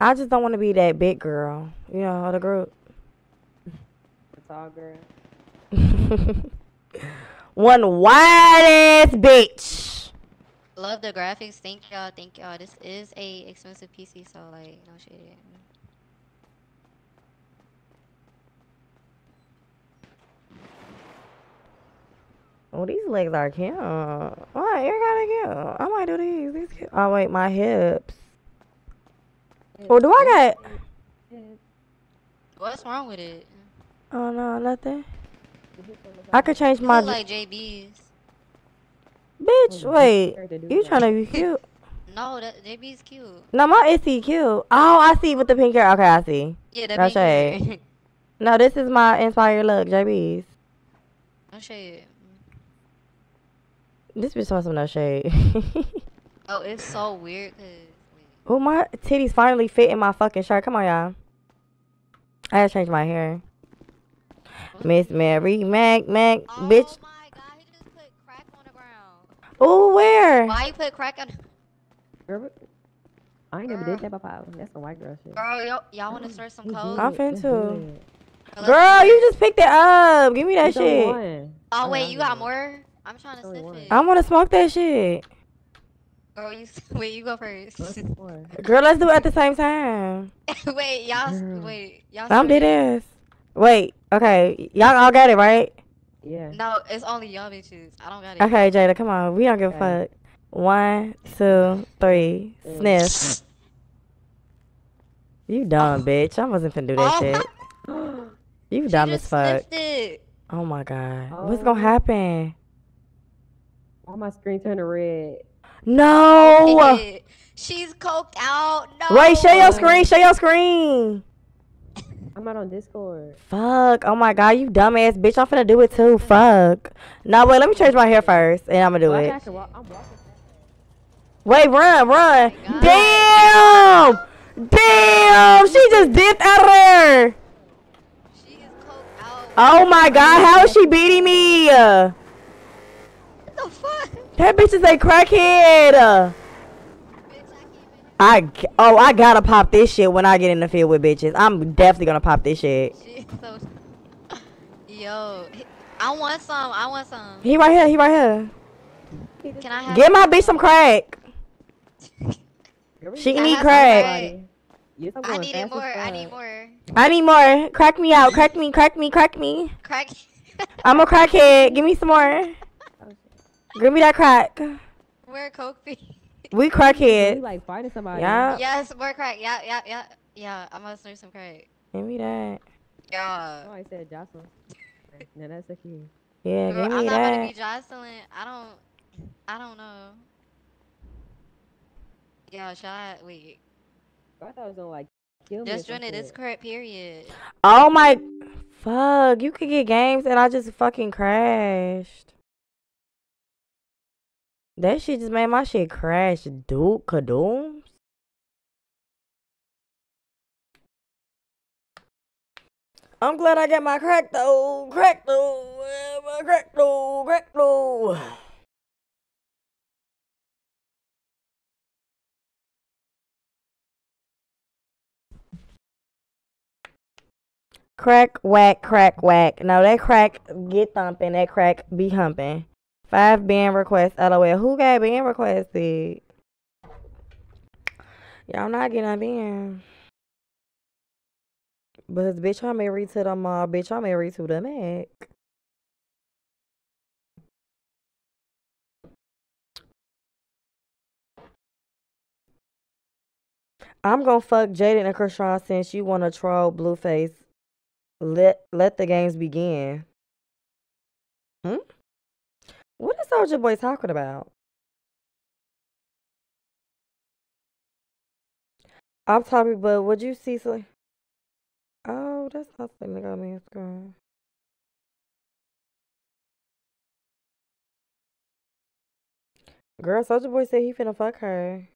I just don't want to be that big girl, you know, of the group. It's all girl. <laughs> One wide ass bitch. Love the graphics. Thank y'all. Thank y'all. This is a expensive PC, so like no shit. Oh, these legs are cute. Why? You're kind of cute. I might do these. These cute. Oh wait, my hips. Oh, do I got? What's wrong with it? Oh no, nothing. I could change my. Look like JB's. Bitch, wait. You trying to be cute? <laughs> No, that JB's cute. No, my Issy cute. Oh, I see with the pink hair. Okay, I see. Yeah, that no pink hair. <laughs> no, this is my inspired look, JB's. No shade. This bitch wants some no shade. <laughs> Oh, it's so weird. Cause oh, my titties finally fit in my fucking shirt. Come on, y'all. I had to change my hair. Miss Mary Mac Mac, bitch. Oh, where? why you put crack on? Girl, I ain't never did that before. That's some white girl shit. Girl, y'all, y'all want to start some code? I'm finna to. Let's Girl, you just picked it up. Give me that It's shit. one. Oh wait, you got more? I'm trying to sniff it. I want to smoke that shit. Girl, you <laughs> wait. You go first. <laughs> Girl, let's do it at the same time. <laughs> wait, y'all. Wait, y'all. I'm sure? dead ass. Wait, okay. Y'all all got it, right? Yeah. No, it's only y'all bitches. I don't got it. Okay, Jada, come on. We don't give a fuck. One, two, three. Sniff. You dumb oh. bitch. I wasn't finna do that Oh. shit. <gasps> You dumb as fuck. It. Oh my god. What's oh. gonna happen? Why my screen turning red? No. <laughs> She's coked out. No. Wait, share your oh screen. Share your screen. <laughs> I'm not on Discord. Fuck. Oh my god, you dumbass bitch. I'm finna do it too. Fuck. No, wait, let me change my hair first and I'm gonna do Why it. Walk- Wait, run, run. Oh Damn! Damn! She just dipped out of there. Oh my god, how is she beating me? What the fuck? That bitch is a crackhead. I g- oh I gotta pop this shit when I get in the field with bitches. I'm definitely gonna pop this shit. She's so. <laughs> Yo, I want some. I want some. He right here. He right here. Can I have? Get my bitch some crack. She Can need crack. I'm I going need it as more. I need more. I need more. Crack me out. Crack me. Crack me. Crack me. Crack. I'm a crackhead. Give me some more. Give me that crack. Where coke be? We You crackhead. like fighting somebody. Yeah. Yes, we're crack. Yeah, yeah, yeah, yeah. I must snort some crack. Give me that. Yeah. Oh, I said Jocelyn. <laughs> no, that's the key. Yeah, Girl, give I'm me not gonna be Jocelyn. I don't. I don't know. Yeah, shot. Wait. I thought it was gonna like kill me. Just or join it. This shit. correct period. Oh my. Fuck. You could get games and I just fucking crashed. That shit just made my shit crash. Dude, Kadoom. I'm glad I got my crack though. Crack though. My crack though. Crack though. Crack, whack, crack, whack. No, that crack get thumping. That crack be humping. Five band requests. LOL. Who got band requested? Y'all not getting a band. But bitch, I'm married to the mob. Bitch, I'm married to the Mac. I'm gonna fuck Jaden and Kershawn since you wanna troll Blueface. Let let the games begin. Hmm? What is Soldier Boy talking about? I'm talking, but would you see some? Oh, that's not something that got me in screen. Girl, Soldier Boy said he finna fuck her.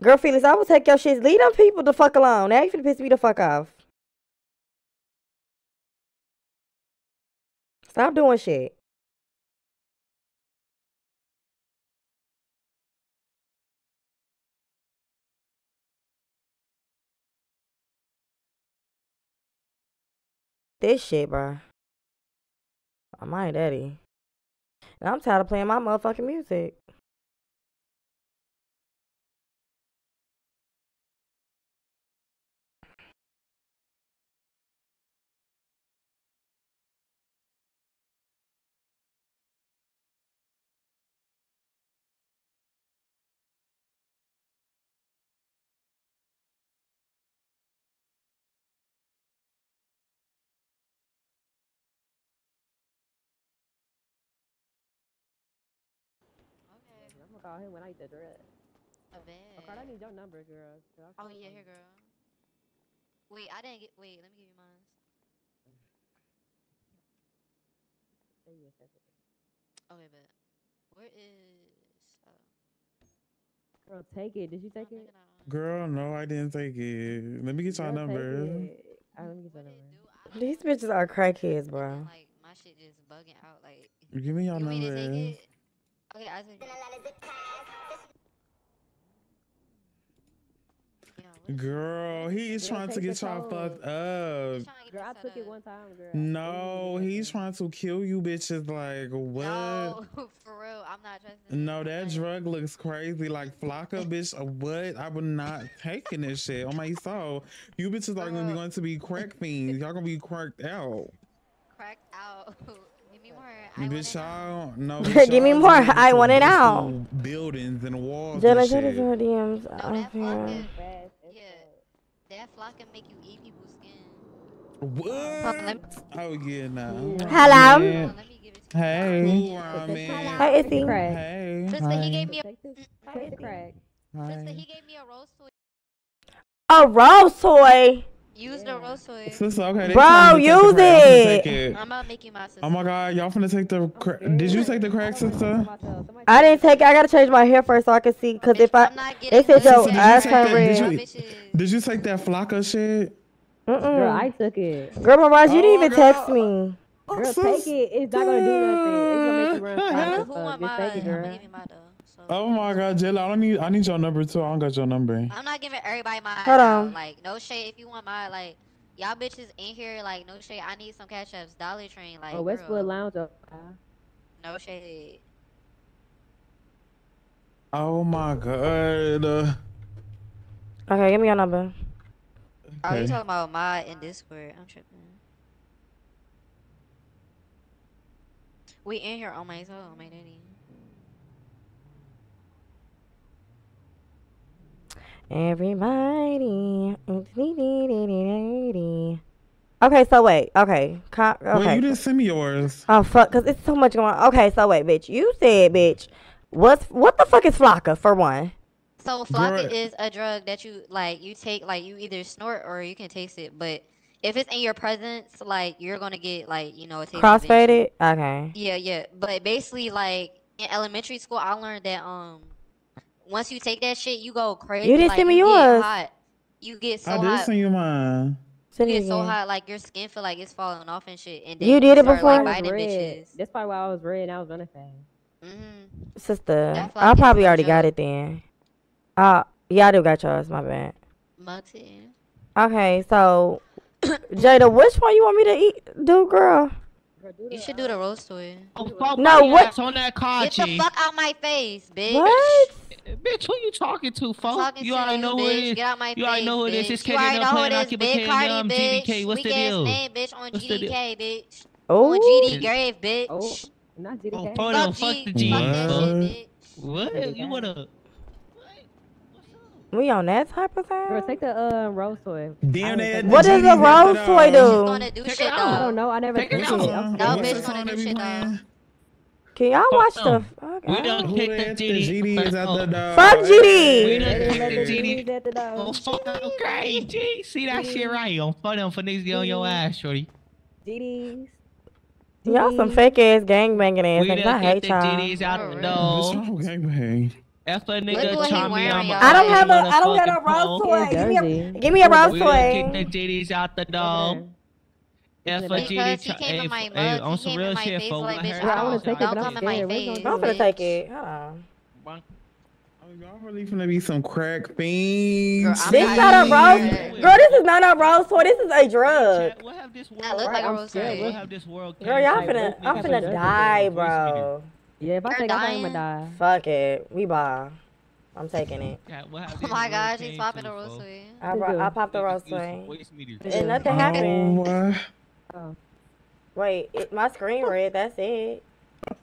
Girl, Felix, I will take your shit. Leave them people the fuck alone. Now you finna piss me the fuck off. Stop doing shit. this shit, bro. I'm my daddy. And I'm tired of playing my motherfucking music. Call him when I eat the dread. A Oh, bed. I need your number, girl. girl Oh yeah, here, girl. Wait, I didn't get. Wait, let me give you mine. Okay, but where is? Uh, Girl, take it. Did you take it? Girl, no, I didn't take it. Let me get y'all number. it. Alright, let me get your number. These bitches are crackheads, bro. like my shit just bugging out. Like, Give me y'all you me to number. Take it? Okay, I take it. Girl, he's trying to get y'all code. fucked up. Girl, I took it one time, girl. No, he's trying to kill you bitches. Like, what? No, <laughs> for real, I'm not trusting. No, that drug looks crazy. Like Flakka, bitch. uh, What? I would not taking this shit on my soul. You bitches are gonna be going to be crack fiends. Y'all gonna be cracked out. Cracked out. <laughs> Give me more. I bitch, y'all no. <laughs> Give me y'all more. just I want it into out. Buildings and walls Jenna, and get us shit. your DMs. No, I'm that flock here. can, yeah, that flock can make you eat people's skin. What? Oh yeah, no. Hello? Yeah. Hey. Hey, Issy. Hey. Tristan, he Hi. gave me a. Take the <laughs> crack. Tristan, Hi. he gave me a rose toy. A rose toy. Use the rose. <laughs> Sister, okay. Bro, telling me to take use the crack. I'm finna it. it. I'm about making my sister. Oh my god, y'all finna take the crack. Did you take the crack, sister? I didn't take. I gotta change my hair first so I can see. Cause if I, they said your did ass take that- turn red. Did you, did you take that Flakka shit? Mm-mm. Girl, I took it. Girl, Mirage, you didn't Oh, even girl. text me. Girl, take it. It's not gonna do nothing. It's gonna make you run faster. Who so want Just take mine? it, I'm gonna give you mine though. So Oh my god, Jayla, I don't need I need your number too. I don't got your number. I'm not giving everybody my Hold now. on. Like no shade if you want my Like y'all bitches in here. Like no shade. I need some cash apps. Dollar Train. Like Oh, Westwood girl, Lounge. Up. no shade. Oh my god. Okay, give me your number. Oh, you talking about my in Discord? I'm tripping. We in here on my soul, my daddy. Everybody. Okay, so wait. Okay. Co- okay. Wait, you didn't send me yours. Oh fuck, cause it's so much going on. Okay, so wait, bitch. You said, bitch. What's what the fuck is Flakka for one? So flakka Girl. is a drug that you like. You take like you either snort or you can taste it. But if it's in your presence, like you're gonna get like you know a taste. Crossfaded. Okay. Yeah, yeah. But basically, like in elementary school, I learned that um, once you take that shit, you go crazy. You didn't like, send me you yours. Get hot. You get so I did hot. send you mine. You Send it get so hot, like your skin feel like it's falling off and shit. And then You did it start, before? Like, I was biting red. bitches. That's probably why I was red and I was running fast. Mm-hmm. Sister, That I probably is a already got it then. Uh, yeah, I do got yours. My bad. Multi. Okay, so Jada, which one you want me to eat, do, girl? You should do the rose toy. No, what? on that car, Get the fuck out my face, bitch. What? Bitch, who you talking to, folks? Talking you to already you, know who it bitch. is. Get out my you already know who it is. It's bitch. You already KD know who playing it is, Occupy Big K Cardi, Yum bitch. GDK. What's the Weak ass deal? name, bitch, on What's? GDK, bitch. Oh. On GD grave, bitch. Oh, not GDK. Oh, fuck them, fuck the G. Fuck that shit, bitch. What? You wanna? We on that type of thing? Girl, take the uh, rose toy. Damn, they What does a rose toy do? gonna do shit I don't know. I never Take it took it. out. No, bitch gonna do shit though. Can y'all watch the? them. Okay. We done Who kicked the the GD. GD is at the door? Fuck We GD. done They didn't kicked let the the GD. GDs the door. Oh, fuck them crazy. See that shit right? On fuck them for niggas get on your ass, shorty. GDs. Y'all some fake ass gang banging ass We niggas. I done hate kicked the y'all. GDs out the door. I'm gangbang. If a nigga what try me, wearing, I'm. I don't have a. I don't motherfucking got a rose pole. toy. Give me a. Jersey. Give me a rose We done kicked the GDs out the door. If a Because GD he try, came in my f- mug, hey, he on some came in real my shit, face folks. like, I bitch, heard I wanna y'all. take it, Don't but I'm come in scared. Where's face. my I'm dude? finna take it. Hold on. Y'all really finna be some crack fiends. This not a rose. Girl, this is not a rose toy. This is a drug. We'll have this world. That look like a rose We'll have this world. Girl, y'all cage. finna, I'm Like, finna die, bro. Yeah, if I take, I think dying? I'm gonna die. Fuck it. We buy. I'm taking it. Yeah, we'll Oh my world gosh, he's popping a rose toy. I, brought, I popped the rose toy. And nothing Oh, happened. What? Oh, Wait, it, my screen red. That's it.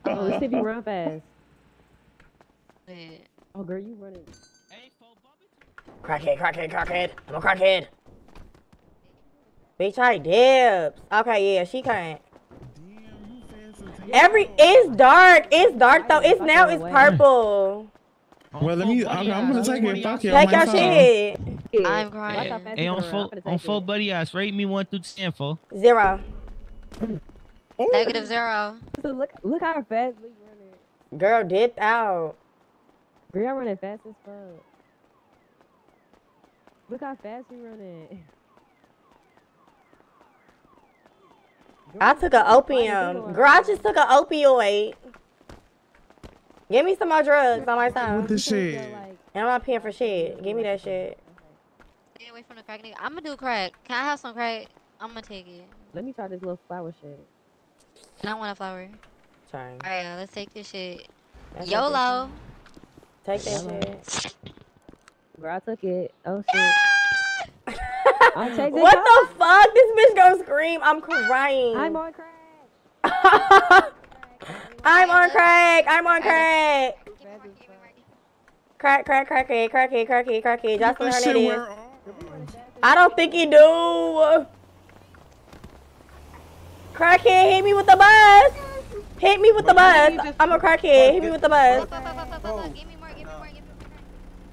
oh this should be run fast. Yeah. Oh, girl, you running. Crackhead, crackhead, crackhead. I'm a crackhead. Bitch, I dibs. Okay, yeah, she can't. Every it's dark. It's dark though. It's now it's purple. Well, let me. I'm, I'm gonna take it. Fuck you. Take your shit. I'm crying. Hey, on full, on full buddy ass, rate me one through ten, fo. Zero. Negative zero. So look, look how fast we running. Girl, dipped out. Girl, y'all running fast as fuck. Look how fast we running. I took an opium. Girl, I just took an opioid. Give me some more drugs on my time. What the shit? And I'm not paying for shit. Give me that shit. Stay away from the crack nigga. I'm gonna do crack. Can I have some crack? I'm gonna take it. Let me try this little flower shit. And I want a flower. Sorry. Alright, let's take this shit. Let's take this YOLO. Take that shit. Girl, I took it. Oh shit. <laughs> I'll take What out. the fuck? This bitch gonna scream. I'm crying. I'm on crack. <laughs> I'm on crack. I'm on crack. Crack, crack, crackhead, crackhead, crackhead, crackhead. Jocelyn That shit Hernandez. Wear I don't think he do. Crackhead, hit me with the bus. Hit me with the bus. I'm a crackhead. Hit me with the bus.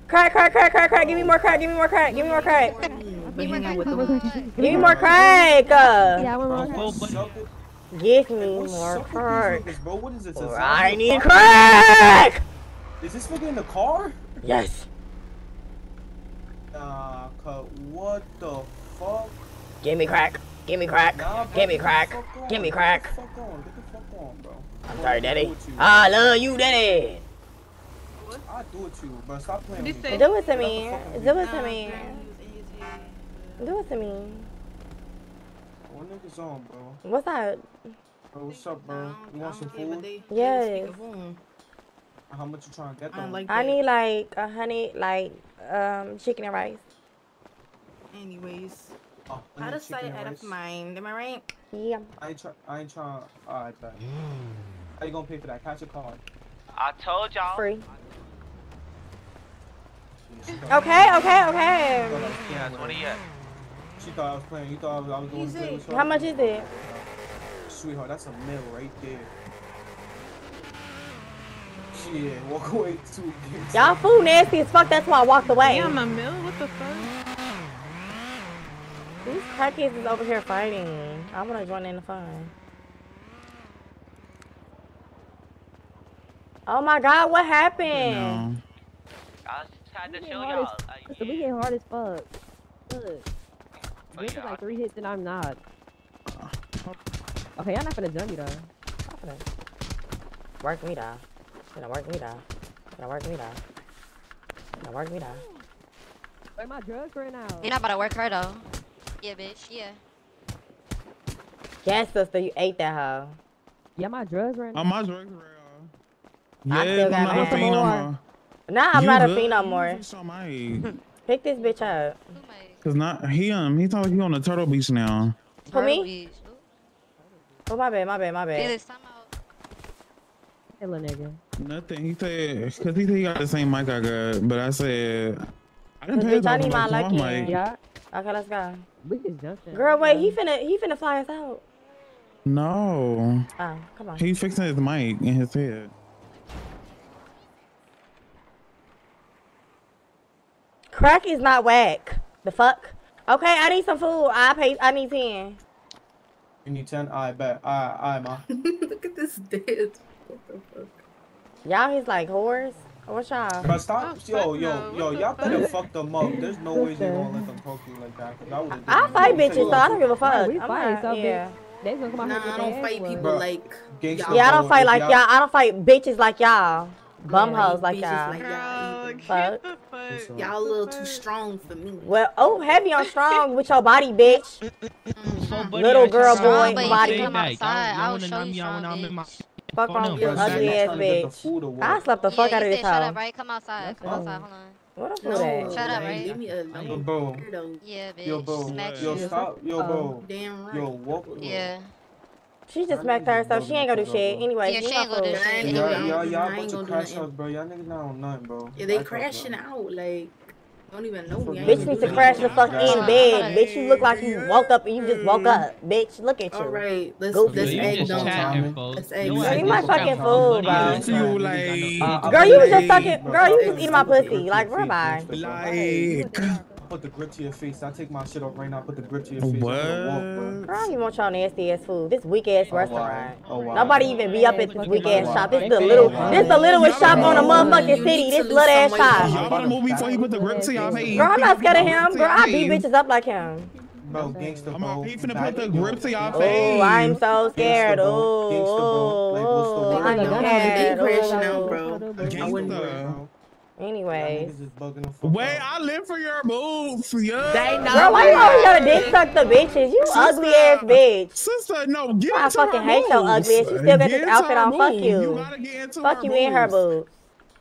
Crack, crack, crack, crack, crack. Give me more crack. Give me more crack. Give me more crack. Give me more crack. Uh, Yeah, I want more crack. Give me more crack. Bro, what is this? a I zombie need crack. Is this nigga in the car? Yes. Nah, cut. What the fuck? Give me crack. Give me crack. Nah, bro, Give me crack. Give me Get the crack. fuck on. Get the fuck on, bro. I'm sorry, daddy. do it to you. I love you, daddy. I do it to you, bro. Stop playing Do with me. it to me. the fuck on Do it to me. Do it to me. What niggas on, bro? What's that? Bro, what's up, bro? You want some food? Yes. How much you trying to get though? I need like a honey, like um, chicken and rice. Anyways, Oh, I out need of sight, out of mind. Am I right? Yeah. I ain't try. I ain't trying. Alright, bet. How you gonna pay for that? Catch a card. I told y'all. Free. Okay, okay, okay. Yeah, what are you? She thought I was playing. You thought I was, I was doing good with How much is it? Sweetheart, that's a mill right there. Yeah, walk away too. Y'all fool nasty as fuck. That's why I walked away. Yeah, my mill. What the fuck? These crackheads is over here fighting. I want to join in the fun. Oh my God! What happened? I just had to We show y'all. hard Uh, as, listen, we get hard as fuck. Look. This is like three hits and I'm not. Okay, I'm not gonna jump you though. Work me down. Gonna work me down. Gonna work me down. Gonna work me down. Where my drugs ran out. You're not about to work her though. Yeah, bitch. Yeah. Yes, sister, you ate that hoe. Yeah, my drugs ran Oh, out. my drugs were I Yes, still I'm got not a some fiend no more. more. Nah, I'm You not a good? fiend no more. just <laughs> on Pick this bitch up. Cause not he um he talking like he on the Turtle Beach now. For me? Oh my bad, my bad, my bad. Felix, time out. Hey, nigga. Nothing. He said cause he said he got the same mic I got, but I said I didn't pay Bitch, I need my my lucky. mic. Yeah. Okay, let's go. We just jumped in. Girl, wait, he finna he finna fly us out. No. Oh, come on. He fixing his mic in his head. Crack is not whack. The fuck? Okay, I need some food. I pay. I need ten. You need ten. I bet. I, I, ma. <laughs> Look at this dance. What the fuck? Y'all, he's like whores. What's y'all? But stop, Oh, yo, yo, no. yo, y'all better fuck? fuck them up. There's no way they gonna let them talk to you like that. 'cause I would've I fight it. bitches, so I don't give a fuck. we I'm fight, not- so yeah. bitch. They gonna come out Nah, I don't fight people whooped. like y'all. Yeah, I don't fight if like y'all. I don't fight bitches like y'all. Bum Yeah, hoes like y'all. like y'all Fuck. Y'all a little too strong for me. Well, oh, heavy on strong with your body, bitch. buddy, Little girl boy Strong, but you body. come outside, Y'all- y'all I will show you me when I'm in my- Fuck Fuck on them, you, ugly ass bitch. I slapped the fuck you out of said this Shut up, right? Come outside. Come outside. Hold on. What the No, fool? Shut up, like, right? Leave me Yo, alone. bro. Weirdo. Yeah, bitch. Yo, bro. Smack Yo, you. stop. Yo, oh, bro. Damn right. Yo, walk. Yeah. She just smacked her, so she ain't gonna do shit. Anyway, Yeah, she she not ain't gonna do shit. Y'all, anyway. y'all, I y'all ain't bunch gonna of do crash nothing. outs, bro. Y'all niggas not on nothing, bro. Yeah, they Back up, crashing bro. out. Like, don't even know me. I ain't Bitch gonna needs to crash the nothing. fuck in bed. Bitch, you look like you woke up and you just woke up. Bitch, look at you. All right, let's Goofy. let's you egg just them. chatting, folks. Let's egg Girl, you my fucking some fool, bro. You To you like, like, Girl, you was just fucking. Girl, you was eating my pussy. Like, where am I? Like, Put the grip to your face. I take my shit off right now. Put the grip to your face. What? walk. Girl, I want y'all nasty ass food. This weak ass Oh, wow. restaurant. Oh, wow. Nobody even be up at this weak ass oh, shop. This the little, oh, this is the littlest shop on the motherfucking city. This little ass shop. Y'all better move before he put the grip to y'all face. Girl, I'm not scared of him. Girl, I beat bitches up like him. Bro, gangsta, I'm bro. out. Put the grip to y'all face. Oh, I'm so scared. Gangsta, Oh, bro. Gangsta, bro. Like, what's the oh. I'm They scared. crashing Oh. out, bro. I wouldn't worry. Gangsta. Anyways. Niggas just bugging the fuck Wait, out. I live for your moves, yeah. They know Girl, why you always gotta dick suck the bitches? You Sister. ugly ass bitch. Sister, no, get I into fucking her hate your ugly ass. You still got Get this outfit her on. Fuck you. You gotta get into Fuck her you in her moves.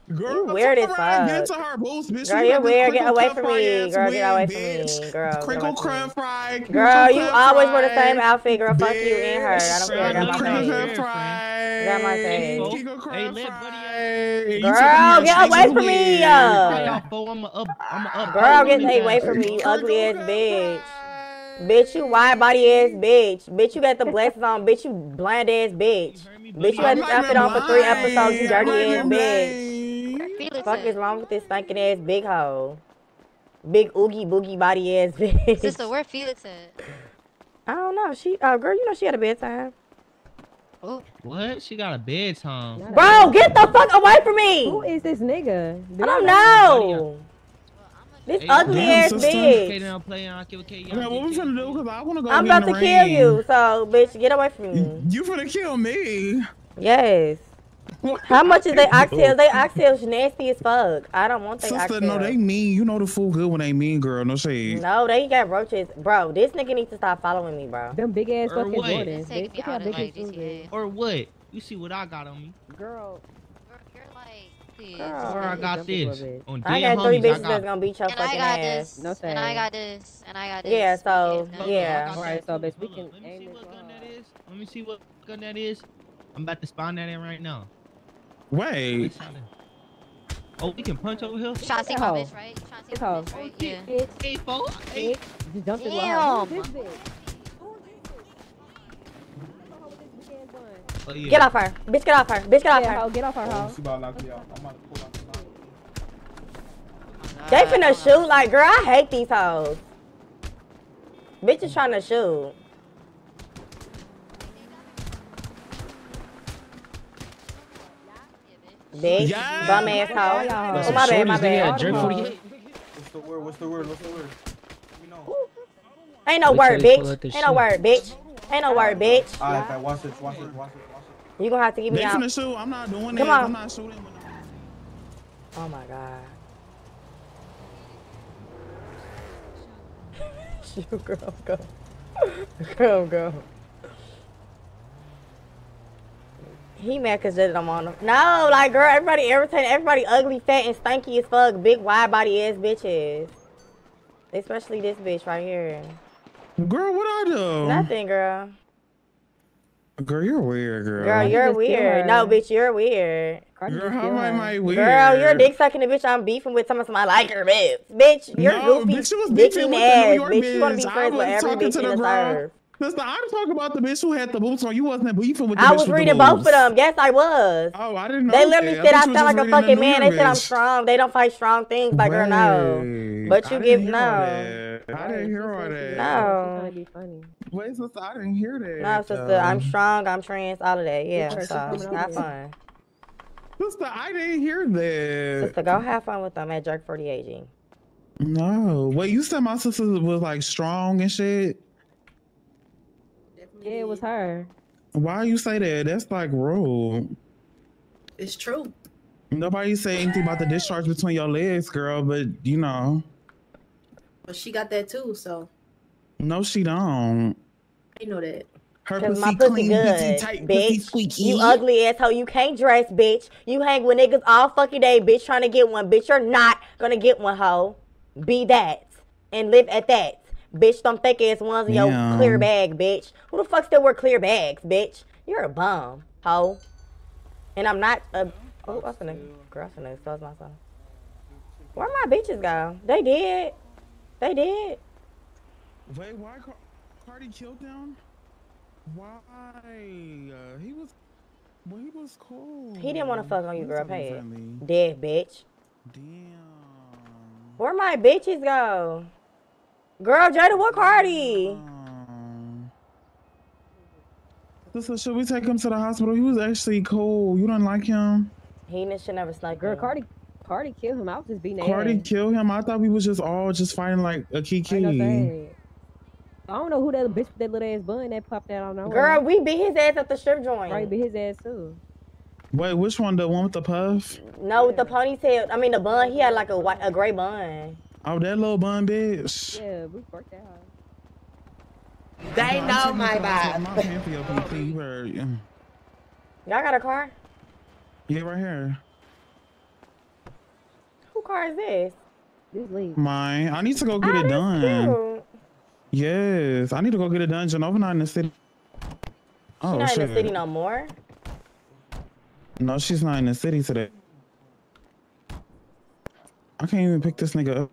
Boobs. Girl, You weird as around, Get fuck. her boobs, bitch. Girl, You you're weird. Get away from me. ass Girl, get away from bitch. me. Girl, Crinkle away from me. crumb fry. Girl, you always wear the same outfit, girl. Fuck you and her. I don't care. Got my Crinkle face. fry. Got my face. Crinkle crumb Hey, let fry. buddy. Girl, get away from me. wig. uh. I'm a up. I'm a up. Girl, get away from me, you ugly ass bitch. Bitch, you wide body ass bitch. Bitch, you got the glasses on. Bitch, you blind ass bitch. Bitch, you had this outfit on for three episodes. You dirty ass bitch. Felix Fuck is wrong with this stinking ass big hoe? Big oogie boogie body ass <laughs> bitch. Sister, where Felix at? I don't know. She, uh, girl, you know she had a bedtime. Oh, What? She got a bedtime. Bro, get the fuck away from me. Who is this nigga? I don't know. This Hey, ugly damn, ass sister. Bitch. now play on kill K. Okay, what we finna do? Cause I wanna go. I'm about to the kill you, so bitch, get away from me. You finna kill me? Yes. How much is they <laughs> oxtails? They oxtails nasty as fuck. I don't want they Sister, oxtails. no, they mean. You know the food good when they mean, girl. No shade. No, they got roaches. Bro, this nigga needs to stop following me, bro. Them big ass Or fucking what? Jordans. It's taking bitch. me Look how big like his shoes is. GTA. Or what? You see what I got on me? Girl, You're like, please. Girl. Or I got Jumping for a this. On I got three homies, bitches I that's got. gonna beat your And I fucking got ass. this. No and I got this. And I got this. Yeah, so, ass nigga. yeah. Alright, so bitch, we can Let me see what gun that is. Let me see what gun that is. I'm about to spawn that in right now. Wait. Oh, we can punch over here. You trying to see This my bitch, right? You trying to This see my bitch, right? Yeah. Bitch, Hey, folks. Hey, bitch. Just jumped in the hoe. Who is Damn. this bitch? Who is this bitch? Who the hoe with this big ass bun? Oh, yeah. Get off her. Bitch, get off her. Bitch, get off Yeah, her. hoe, get off her Oh, she about to knock me out. I'm about to pull out. They finna shoot like, girl, I hate these hoes. Bitch is trying to shoot. Bitch, Yeah. bum ass hoe. Y'all Oh, my bad, my bad. jerk 48. What's the word? What's the word? What's the word? Let me know. Ain't no Wait word, till they pull bitch. Ain't no word, bitch. Ain't no word, bitch. Alright, fat. Watch this. Watch this. Watch this. Watch this. You gonna have to give They me out. finna shoot. I'm not doing Come that. on. I'm not shooting. Oh my god. <laughs> Shoot, girl, go. <laughs> Girl, go. He mad cause that I'm on him. No, like girl, everybody irritating, everybody ugly, fat, and stanky as fuck, big wide body ass bitches. Especially this bitch right here. Girl, what I do? Nothing, girl. Girl, you're weird, girl. Girl, you you're weird. No, bitch, you're weird. Girl, just how killed am her. I weird? Girl, you're dick sucking the bitch I'm beefing with. Someone, I like her boobs. Bitch, you're no, goofy, bitch, you was beefing with ass. the New York bitch, you wanna be friends with every bitch in the the girl. serve. Sister, I'm talking about the bitch who had the boobs on. You wasn't beefing with the I bitch was with reading the both of them. Yes, I was. Oh, I didn't know. They literally that. said I thought you sound like a fucking New man. They York said I'm strong. They don't fight strong things. Like, girl, no. But you I give no. I didn't hear all She's that. No. be funny. Wait, sister, I didn't hear that. No, sister, I'm um, strong. I'm trans. All of that. Yeah. her. She's So coming over have here. fun. Sister, I didn't hear that. Sister, go have fun with them at Jerk 48G. No. Wait, you said my sister was like strong and shit? Yeah, it was her. Why you say that? That's like rude. It's true. Nobody say anything about the discharge between your legs, girl, but you know, But she got that too, so no, she don't. I know that. Her Cause pussy my pussy clean, good, pussy tight, pussy bitch. squeaky. You ugly asshole. You can't dress, bitch. You hang with niggas all fucking day, bitch, trying to get one. Bitch, you're not gonna get one, hoe. Be that and live at that. Bitch, them thick ass ones in your Damn. clear bag, bitch. Who the fuck still wear clear bags, bitch? You're a bum, hoe. And I'm not a. Oh, what's the name? Girl, the name. So my son. Where my bitches go? They did. They did. Wait, why Car- Cardi killed them? Why? Uh, he was. Well, he was cool. He didn't want to fuck on you, girl. talking Pay it. Dead bitch. Damn. Where my bitches go? Girl, Jada, what Cardi? Um, so should we take him to the hospital? He was actually cool. You don't like him? He n- should never snuck Girl, in. Cardi, Cardi killed him. I was just beating Cardi ass. killed him. I thought we was just all just fighting like a know kiki. that. I don't know who that bitch with that little ass bun that popped out. I don't know. Girl, we beat his ass at the strip joint. Right, beat his ass too. Wait, which one? The one with the puff? No, with the ponytail. I mean, the bun. He had like a white, a gray bun. Oh, that little bun bitch. Yeah, we worked out. They know my I'm vibe. not paying for your PT. You better- yeah. Y'all got a car? Yeah, right here. Who car is this? This leave. Mine. I need to go get Oh, it that's done. cute. Yes, I need to go get it done. Genova not in the city. She Oh not shit. in the city no more. No, she's not in the city today. I can't even pick this nigga up.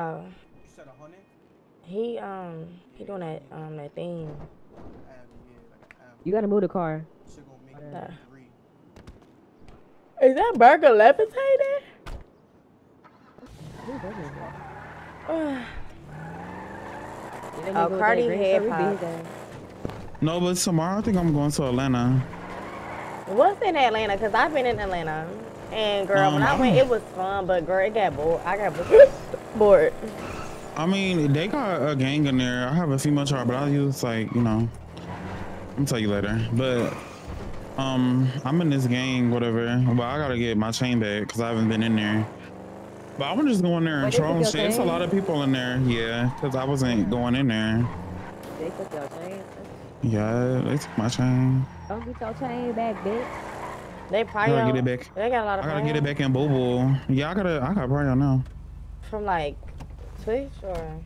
Oh, You said a hundred? he um, he doing that um that thing. You gotta move the car. Uh, is that burger levitating? oh, Cardi head pop. No, but tomorrow I think I'm going to Atlanta. What's in Atlanta? Cause I've been in Atlanta, and girl, when Um, I I went, it was fun, but girl, it got bored. I got bored. Bored. I mean, they got a gang in there. I have a female chart, but I'll use like, you know, I'll tell you later. But um, I'm in this gang, whatever. But I gotta get my chain back because I haven't been in there. But I'm just going in there and Wait, they troll took and shit. It's a lot of people in there, yeah, because I wasn't going in there. They took your chain. Yeah, they took my chain. Don't get your chain back, bitch. They I probably gotta get it back. They got a lot of. I gotta get it back in Boo. Yeah, I gotta, I gotta probably now. From like Twitch or.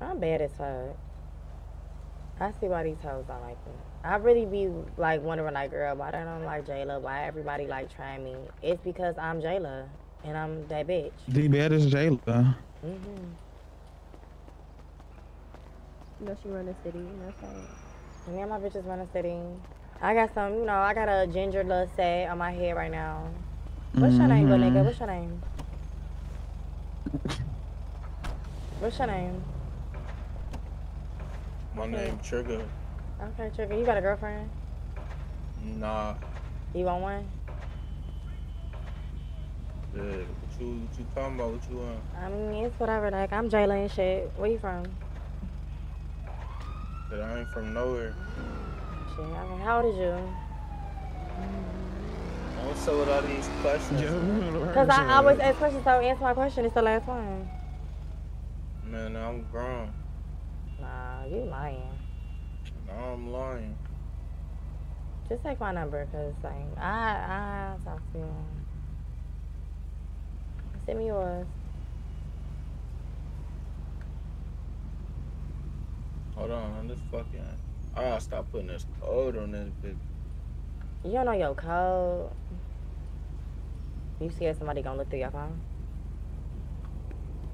I'm bad as fuck. I see why these hoes don't like me. I really be like wondering, like, girl, why they don't like Jayla? Why everybody like trying me? It's because I'm Jayla and I'm that bitch. The baddest Jayla. hmm You know she run the city. You know what I'm saying? Me and my bitches run the city. I got some, you know, I got a ginger little set on my head right now. What's your name, good Mhm. nigga? What's your name? What's your name? My name Trigger. Okay, Trigger. You got a girlfriend? Nah. You want one? Yeah. What you what you talking about? What you want? I mean, it's whatever. Like, I'm Jayla and shit. Where you from? But I ain't from nowhere. Shit, I mean, how old is you? What's up with all these questions? Because <laughs> I always ask questions, so answer my question. It's the last one. Man, I'm grown. Nah, you lying. Now I'm lying. Just take my number, because, like, I, I talk to you. Send me yours. Hold on, on this fucking. I gotta stop putting this code on this bitch. You don't know your code. You scared somebody gonna look through your phone?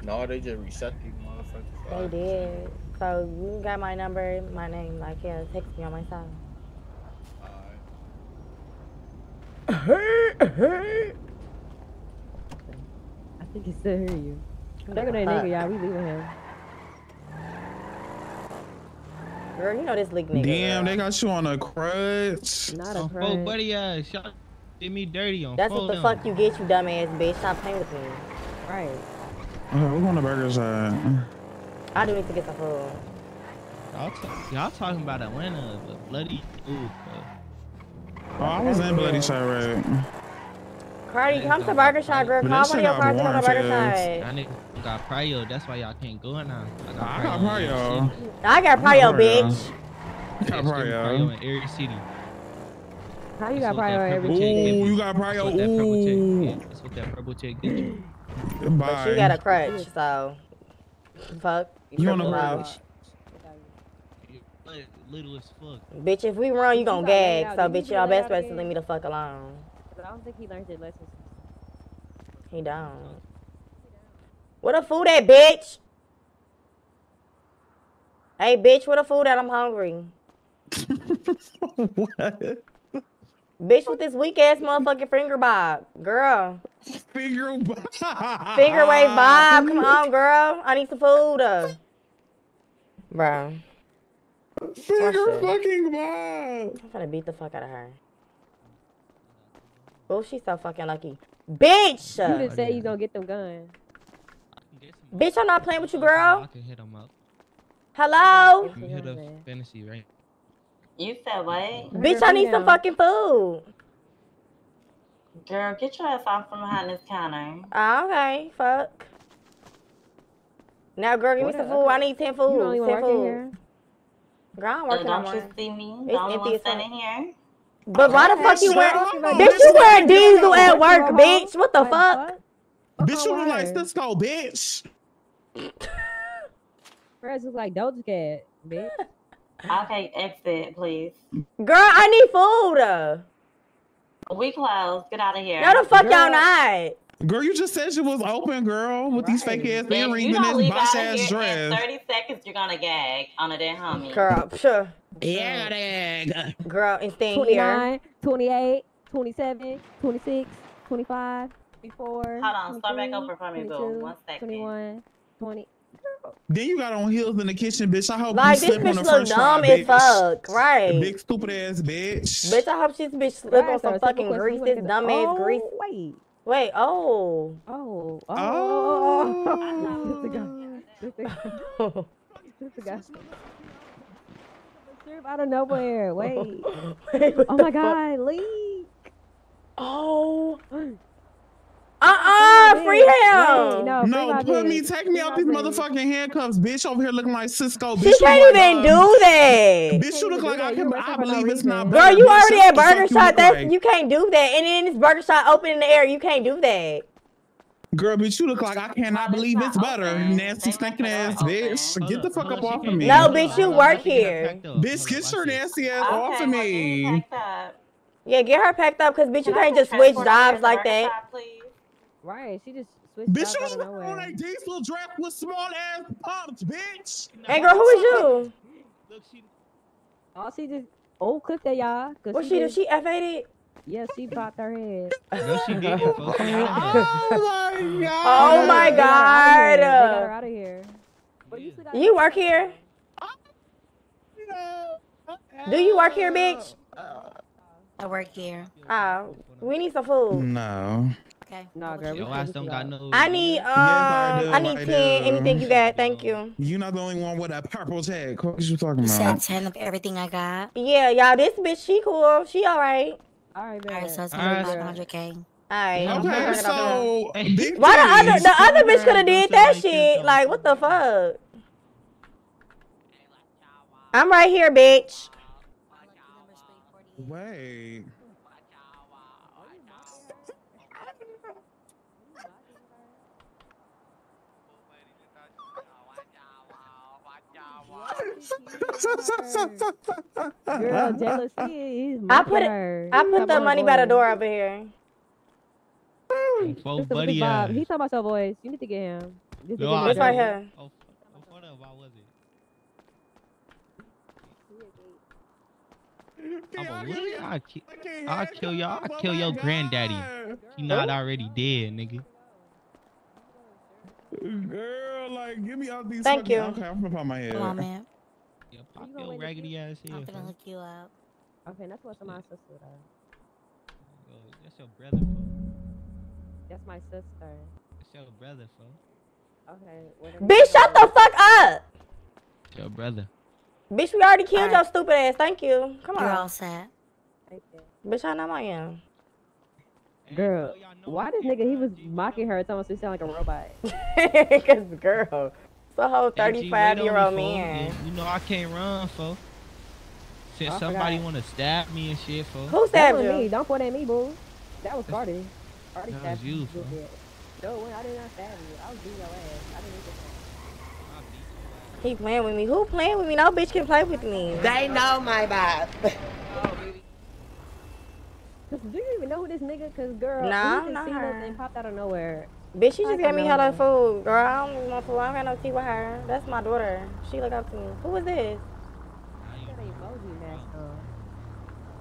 No, they just reset these motherfuckers. They did. So you got my number, my name, like yeah, text me on my side. Alright. Hey, hey. I think he still hear you. Look at that nigga, y'all. We leaving him. Girl, you know this leak nigga. Damn, they got you on a crutch. Not a crutch. Oh, buddy uh, ass. Y'all did me dirty on That's what the them. fuck you get, you dumbass bitch. Stop playing with me. Right. Okay, we're going to Burger Shot. I do need to get the food. Y'all, y'all talking about Atlanta, the bloody food, Oh, I was in Bloody Chiraq. Cardi, come to Burger Shot, girl. Call that one of your got friends to come to boring, Burger fast. Shot. Got prio, that's why y'all can't go now. I got I got prio. in every Prio. city. I got Prio, bitch. I got Yeah, scream Prio. in every city. How you That's got what that prior purple every check Ooh, you. you got That's Prio. what that purple check. Ooh. That's what that purple check get you. But she got a crutch, so fuck. You on a tripping crutch? Little as fuck. Bitch, if we run, you gonna gag. So, bitch, y'all laid best bet to leave me the fuck alone. But I don't think he learned his lessons. He don't. Where the food at, bitch? Hey, bitch, where the food at? I'm hungry. <laughs> what? Bitch, with this weak ass motherfucking finger bob. Girl. Finger bob. Finger wave bob. Come <laughs> on, girl. I need some food. Uh. Bro. Finger fucking Bob. I'm gonna beat the fuck out of her. Oh, she's so fucking lucky. Bitch! You just said you gonna get them guns. Bitch, I'm not playing with you, girl. I can hit him up. Hello? You hit a fantasy, right? You said what? Bitch, I need some fucking food. Girl, get your ass off from behind this counter. Okay, fuck. Now, girl, give me some a- food. I need 10 food. You don't even 10 food. here? Girl, I'm Uh, working on don't you see me? It's The only empty one as fuck. standing here. But why the fuck you Shut wearing? up, Bitch, you bitch. wearing diesel at work, bitch. What the fuck? Bitch, you look like word. Cisco, bitch. Fresh is like Doja Cat, bitch. <laughs> Okay, exit, please. Girl, I need food. We close. Get out of here. No, the fuck y'all not. Girl, you just said she was open, girl, with these fake ass If earrings and don't this leave boss ass here in dress. 30 seconds, you're gonna gag on a dead homie. Girl, sure. Yeah, Girl, and staying here. 29, 28, 27, 26, 25, 24. Hold on, start back 23, over for me, boo. One second. 21, 20. Then you got on heels in the kitchen, bitch. I hope Like, you this slip on bitch the look first dumb try, as bitch. fuck. Right. Big stupid ass bitch. Bitch, I hope this bitch slip Right, on some simple fucking question, grease. you wanna This get- dumb ass oh, grease. Wait. Wait, oh. Oh. Oh. Oh. Just a guy. Just a guy. Just a guy. Strip out of nowhere. Wait. Wait, what Oh the my fuck? god, leave. Oh. Uh-uh, free him. Wait, no, free No, put me, bitch. take me out these bitch. motherfucking handcuffs, bitch. Over here looking like Cisco. Bitch, She you can't even do um, that. Bitch, you look like I that. can. You I arrested for no believe it's not. reason. Girl, better, you bitch. already Shut at the fuck Burger Shot. look That's you can't do that. And then this Burger Shot open in the air. You can't do that. Girl, bitch, you look like I cannot believe it's butter. Nasty, stinking ass bitch. Get the fuck up off of me. No, bitch, you work here. Bitch, get your nasty ass Okay, off of well, get me. Yeah, get her packed up, cause bitch, you Can I can't just switch jobs like that. Please? Right, she just switched Bitch, jobs you out of look on nowhere. a diesel draft with small ass pumps, bitch. Hey, girl, who is you? Oh, she just oh clip that y'all. 'cause What she do? just- She F8'd? Yeah, she popped her head. <laughs> No, she didn't. folks. She out. Oh my oh god. Oh my They got her god. out of here. But you still got You work here? Do you work here, bitch? I work here. Oh, we need some food. No. Okay. No, girl. Your ass don't got no. I need um, I I need I ten. do. Anything you got? Thank you. You're not the only one with a purple tag. What you talking You said 10 of everything I got. Yeah, y'all. This bitch, she cool. She all right. All right, All right, so it's gonna be 500k. All right. Okay, gonna bring it up there. so <laughs> big Why the other the other bitch could have did that shit? Like what the fuck? I'm right here, bitch. Wait. Girl, jealousy is I put it. I put the money her by the door over here. Four Mr. Buddy Bob, ass. He talking about your voice. You need to get him. Just to No, get I It's him right here. Oh, oh, hold was it? I'm a really, I ki- I'll kill y'all. I'll kill your granddaddy. He not already dead, nigga. Girl, like, get me out these. Thank fucking- you. Okay, I'm gonna pop my head. Come on, man. Yeah, pop You your wait to raggedy ass I'm gonna hook you up. Okay, that's what's my sister though. Yo, That's your brother, fool. That's my sister. That's your brother, fool. Okay. Bitch, shut the fuck up. Your brother. Bitch, we already killed your stupid ass. Thank you. Come on. You're all set. Bitch, I know I am. Girl, why this nigga, he was mocking her, telling us she sound like a robot. <laughs> Cause girl, it's a whole 35 year old me, man. You know I can't run, fo. Since I somebody forgot. wanna stab me and shit, fo. Who That stabbed wasn't you? me. Don't point at me, boo. That was Cardi. Cardi That stabbed was you, me. fool. No, I did not stab you. I was beating your ass. I didn't even He playing with me. Who playing with me? No bitch can play with me. They know my vibe. <laughs> Do you even know who this nigga? Cause girl, Nah, he just not seen us her. and popped out of nowhere. Bitch, she just Like gave me know hella her. food. Girl, I don't even want food. I don't got no tea with her. That's my daughter. She look up to me. Who is this? Got an emoji mask on.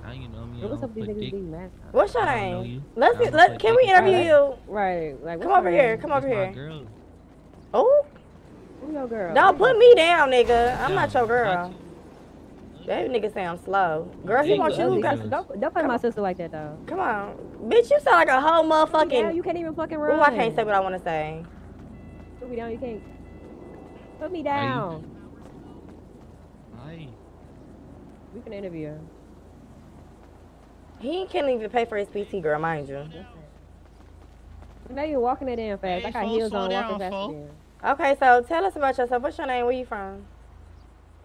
Now you know me. I What's don't up with these niggas dick- being masks on? What's your I don't know name? you. Let's I get, let put can we interview you? Right. Like Come over her here. Come over here. girl. Oh, Who your girl? don't put me down, nigga. I'm not your girl. That nigga sound slow. Girl, he Hey, want you you. Got. Don't don't play my sister like that though. come on, bitch. You sound like a whole Put me down, motherfucking. you can't even fucking run. Ooh, I can't say what I want to say. Put me down. You can't. Put me you- down. Aye. We can interview her. He can't even pay for his PT, girl, mind you. Now you're walking that damn fast. Hey, I got heels on, walking fo. faster. Okay, so tell us about yourself. What's your name? Where you from?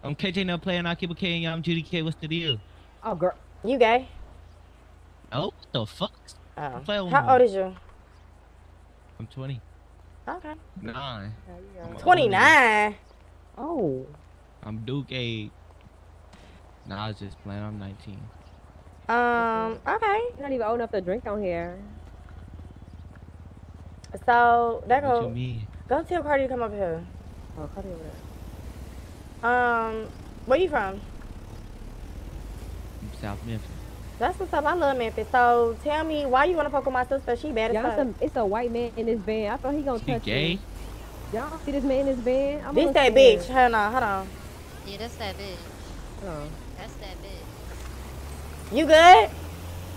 I'm KJ now playing. I keep a K and I'm Judy K. What's the deal? Oh, girl. You gay? Oh, what the fuck? Oh. Play with How old is you? I'm 20. Okay. Nine. 29. Oh. I'm Duke age. Nah, I was just playing. I'm 19. Um, okay. You're not even old enough to drink on here. So that What you go. Go tell Cardi to come up here. Oh, Cardi over there. Um, where you from? South Memphis. That's what's up. I love Memphis. So tell me why you wanna fuck with my sister? She bad as Y'all, fuck. it's a white man in this van. I thought he gonna She touch gay? me. Y'all see this man in this van? I'm This gonna that bitch. Hold on, hold on. Yeah, that's that bitch. Hold on. That's that bitch. You good?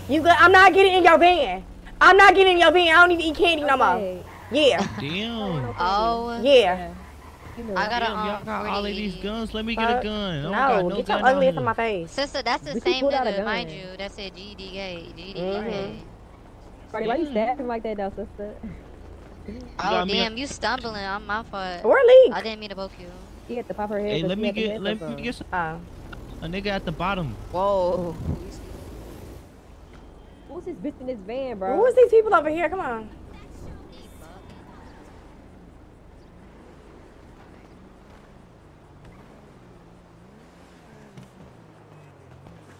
You good? I'm not getting in your van. I'm not getting in your van. I don't even eat candy no more. Yeah. Damn. Oh. Yeah. You know, I got a Damn, y'all um. got all of these guns. Let me get a gun. I don't No, got no get gun your out ugly ass in my face. Sister, that's the But she same pulled out a nigga, mind you, that said GD gay. GD Mhm. gay. Cardi, why you stabbing like that, though, sister? <laughs> Oh got me a- damn, you stumbling. I'm my fault. Where Lee? I didn't mean to poke you. She had to pop her head. Hey, 'cause let me get let me get some, Uh, a nigga at the bottom. Whoa. Who's this bitch in this van, bro? who is these people over here? Come on.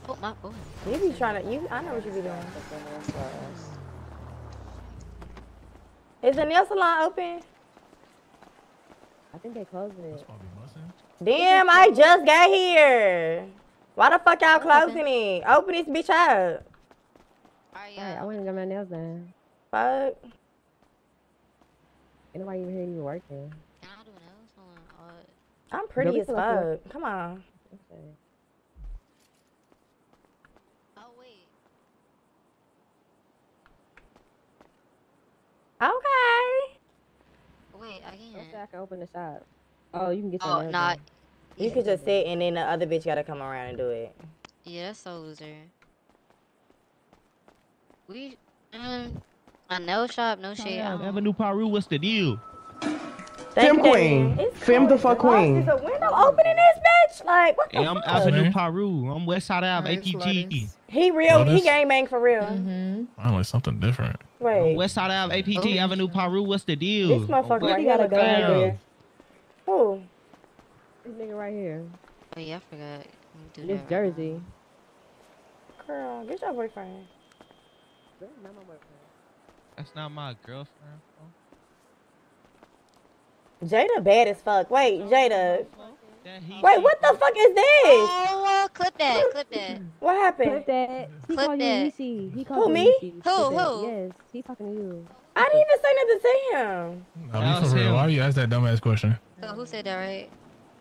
Oh my boy. You be trying to. You. I know what you be doing. Is the nail salon open? I think they closed it. Damn, I just got here. Why the fuck y'all closing it? Open this bitch up. Alright, I yeah. went and got my nails done. Fuck. Ain't nobody even here even working. Can I do nails? Hold on. Uh, I'm pretty we as up fuck. Come on. Okay. oh wait. Okay. Wait, I can't. say I can open the shop. Oh, you can get your Oh, not. done. You can just sit and then the other bitch gotta come around and do it. Yeah, that's so loser. We um a nail shop, no shit. Yeah, I don't- Avenue Piru, what's the deal? Thank Fem queen. It's Fem the cold. fuck Oh, queen. Is a window open in this bitch? Like what the Hey, I'm fuck? Avenue Piru. I'm West Side Ave, Alright, APG. He real. He Lotus? gang bang for real. Mm-hmm. I like something different. Wait. West Side Ave, APG, oh. Avenue Piru. What's the deal? This motherfucker What right He here got a gun fine. there. Who? This nigga right here. Oh yeah, I forgot. Do This that right jersey. Girl, get your boyfriend. That's not my boyfriend. That's not my girlfriend. Jada bad as fuck. Wait, Jada. Wait, what the fuck is this? Oh, well, clip that, clip that. What happened? Clip that. He Clip called you that. Niecy. He called Who, me? Niecy. Who, Clip that. who? Yes, he's talking to you. I didn't even say nothing to him. Now, That was for real. him. Why you ask that dumbass question? So who said that right?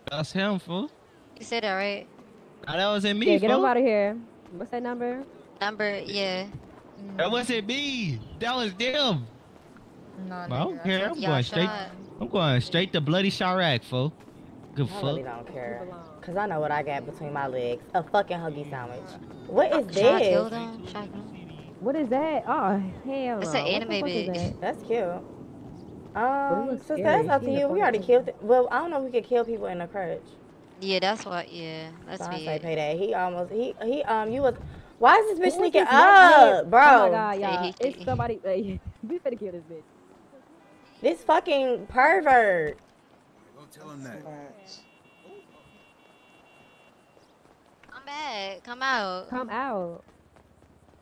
That's him, fool. You said that right? Nah, that wasn't me, Yeah, get him out of here. What's that number? Number, yeah. That wasn't me. That was them. No, I don't care. I'm going shut straight. Up. I'm going straight to Bloody Chiraq, fo. Good fuck. I really don't care. Cause I know what I got between my legs. A fucking huggy sandwich. What is Should I kill this? them? Should I kill them? What is that? Oh hell It's no. an anime bitch. that? That's cute. Um, looks sister, scary. that's up to you. We already killed. It. Well, I don't know if we could kill people in a crutch. Yeah, that's what. Yeah, that's So I me. say pay that. He almost. He he. Um, you was. Why is this Who bitch is sneaking this up, bro? Oh my god, y'all. It's somebody. <laughs> We finna kill this bitch. This fucking pervert. Don't tell him that. Come back. Come out. Come out.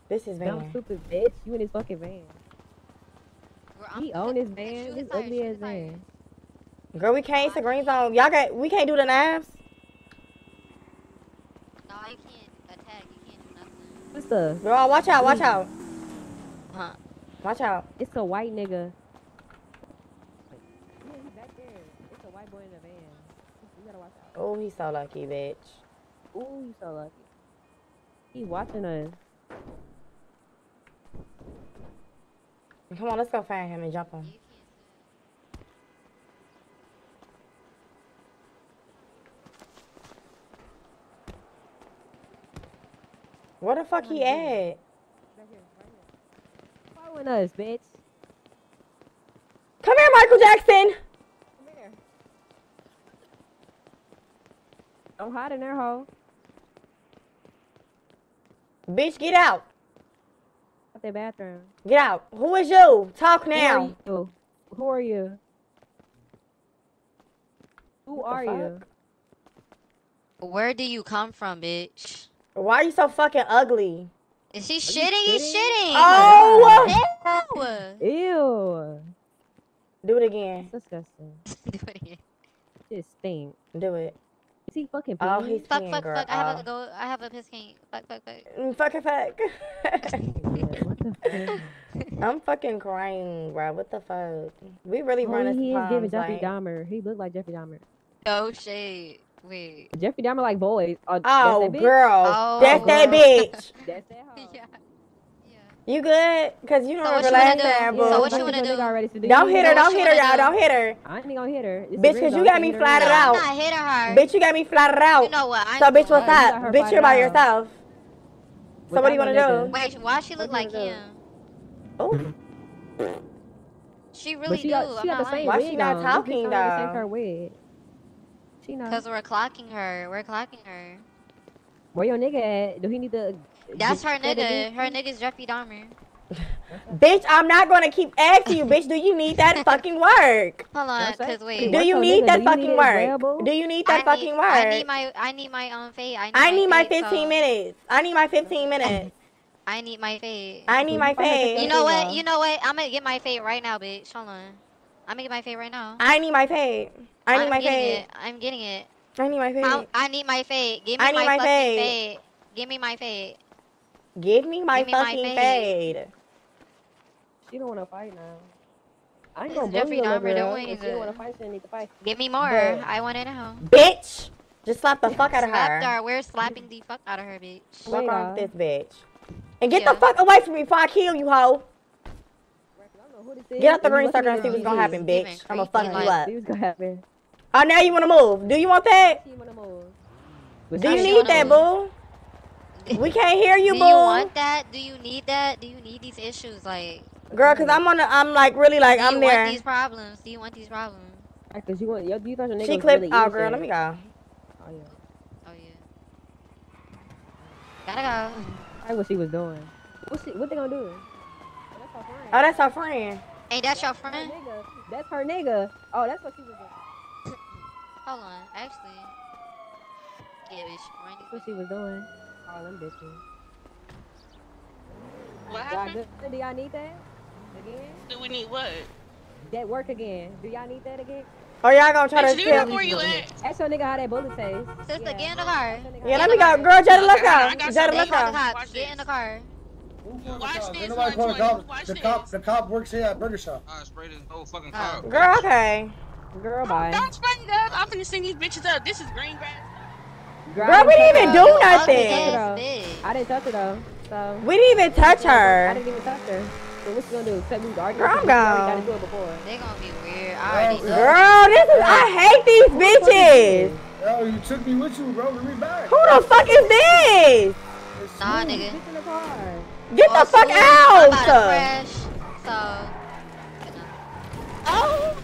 This is Dumb van. stupid bitch. You in his fucking van. Bro, I'm- He own his van. This ugly ass van. Girl, we can't. It's a green zone. Y'all got. We can't do the knives. No, you can't attack. You can't do nothing. Sister. Girl, watch out. Watch out. Huh? Watch out. It's a white nigga. Yeah, he back there. It's a white boy in the van. You gotta watch out. Oh, he's so lucky, bitch. Ooh, he's so lucky. He watching us. Come on, let's go find him and jump him. Where the fuck he at? Following us, bitch. Come here, Michael Jackson. Come here. Don't hide in there, hoe. Bitch, get out. Out the bathroom. Get out. Who is you? Talk Who are now. you? Who are you? Who are you? Where do you come from, bitch? Why are you so fucking ugly? Is he shitting? He's shitting? shitting. Oh! Ew. Ew. Do it again. That's disgusting. <laughs> Do it again. Just stink. Do it. Is he fucking Oh, he's Fuck, peeing, fuck, girl. fuck. I have Oh. a go. I have a piss can. Fuck, fuck, fuck. Mm, Fuck it, fuck. <laughs> what the fuck? I'm fucking crying, bro. What the fuck? We really Oh, run this he is giving palms, Jeffrey like- Dahmer. He looked like Jeffrey Dahmer. No shade. Wait. Jeffrey Dahmer like boys. Oh, that's Oh, that bitch? girl. Oh, That's that bitch. <laughs> That's that hoe. Yeah. You good? Cause you So don't what you remember wanna last do? time, So boo. what you Fucking wanna do? nigga already, so do Don't hit her, don't hit her, wanna y'all, do? don't hit her. I ain't gonna hit her. It's Bitch, cause you got me hit flattered anyway. out. I'm not hitting her. Bitch, you got me flattered out. You know what? I'm So, bitch, what's doing? Up? Bitch, you're by yourself. So, what do you wanna do? Wait, why she look like him? Oh, She really she do. got, I'm she got not the same Why she not on. This talking, don't have the same though? her wig. She not. Cause we're clocking her. We're clocking her. Where your nigga at? Do he need to? That's her fed nigga. Her nigga's Jeffrey Dahmer. <laughs> bitch, I'm not gonna keep asking you, bitch. Do you need that <laughs> fucking work? Hold on, That's cause wait. Do you need that fucking need it as well, work? boo? Do you need I that fucking need, work? I need my I need my um fade. I need, I need my fade, 15 so minutes. I need my 15 minutes. I need my fade. I need my fade. You know what? You know what? I'm gonna get my fade right now, bitch. Hold on. I'm gonna get my fade right now. I need my fade. I need I'm my getting fade. It. I'm getting it. I need my fade. I'm- I need my fade. Give me I need my, my fucking fade. fade. Give me my fade. Give me my Give me my fucking fade. fade. She don't want to fight now. I ain't This gonna is bully Jeffrey the little Dahmer doing If she don't want to fight, she don't need to fight. Give me more. But- I want it now. Bitch. Just slap the fuck out of Slapped her. her. We're slapping the fuck out of her, bitch. What's wrong Wait, with uh, this bitch? And get Yeah. the fuck away from me before I kill you, hoe. Who this is? Get out the And you green circle and see what's gonna happen, bitch. Even I'm gonna creepy, fuck you up. See what's gonna happen. Oh, now you wanna move. Do you want that? She wanna move. Do you need that, move. boo? We can't hear you, <laughs> Do boo. you want that? Do you need that? Do you need these issues? Like, Girl, cause I'm on the, I'm like really like do I'm there. Do you there. want these problems? Do you want these problems? Right, cause you want, yo, you thought your nigga She was clipped. really oh, girl, let me go. Oh yeah. Oh yeah. Gotta go. I what she was doing. What she, what they gonna do? Oh, that's her friend. Oh, that's our friend. Ain't that your Her friend? nigga. That's her nigga. Oh, that's what she was doing. <coughs> Hold on. Actually. Yeah, bitch. Run what she was doing. Oh, them bitches. What happened? Do y'all need that again? Do we need what? That work again. Do y'all need that again? Oh, y'all gonna try Bitch, to do kill you where you at? Ask your nigga how that bullet tastes. Sister, Yeah. get in the car. Yeah, let me go. Girl, Jada, let's Okay, I go. got Jada, something let's the cops. Get in the car. Watch this, Ain't nobody calling the 120. cop. Watch The this. cop, the cop works here at Burger Shot. I sprayed this whole fucking Oh. car. Girl, okay. Girl, bye. Don't spray it up. I'm finna send these bitches up. This is green grass. Girl, we didn't even do nothing. I didn't touch her though. So We didn't even touch her. I didn't even touch her. So what you gonna do? Set me to argue? Girl, I'm with you? You already gone. gotta do it before. They gonna be weird. I already know. Girl, this is. I hate these bitches. Yo, you took me with you, bro. Bring me back. Who the fuck is this? Nah, nigga. Get in the car. Get the Well, fuck Swoop, I'm about to out. crash, so. Oh.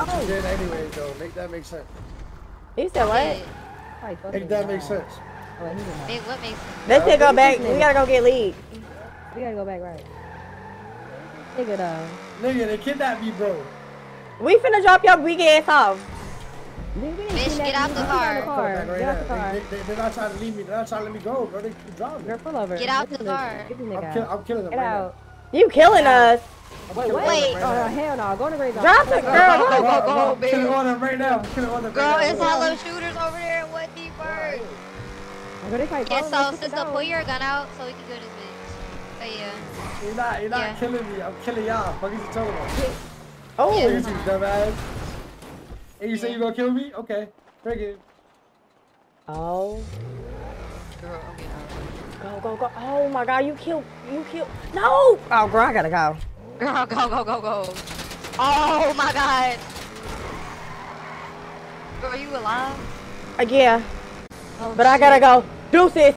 Oh. Did anyways, though. Make that make sense. You said what? Make that make sense. Oh, make what makes Let's go back. We gotta go get lead. We gotta go back right. Nigga though. Nigga, they kidnapped me, bro. We finna drop your weak ass off. Bitch, get out the Fuck car. Get out the car. They, they, they're not trying to leave me. They're not trying to let me go, bro. They keep driving. Girl, pull over. Get out the car. I'm, kill. I'm killing them Get right out. You killing us. Wait, Right wait. now. Oh, no, hell no. Go in the graveyard. Drop the Go, girl. go, Go, go, go, go, now. I'm bitch. killing all them right now. I'm killing all them Girl, right it's now. hella shooters over there. What the fuck? Girl, they probably Yeah, calling so sister, pull your gun out so we can go to this bitch. But oh, yeah. You're not, you're not Yeah. killing me. I'm killing y'all. Fuck is you talking about? Oh. Look at you, dumbass. And you say you gonna kill me? Okay. Bring it. Oh. Girl, okay, Go, go, go. Oh my god, you killed. You killed. No. Oh, girl, I gotta go. Girl, go, go, go, go. Oh my god. Girl, are you alive? Uh, yeah. But I gotta go. Deuces.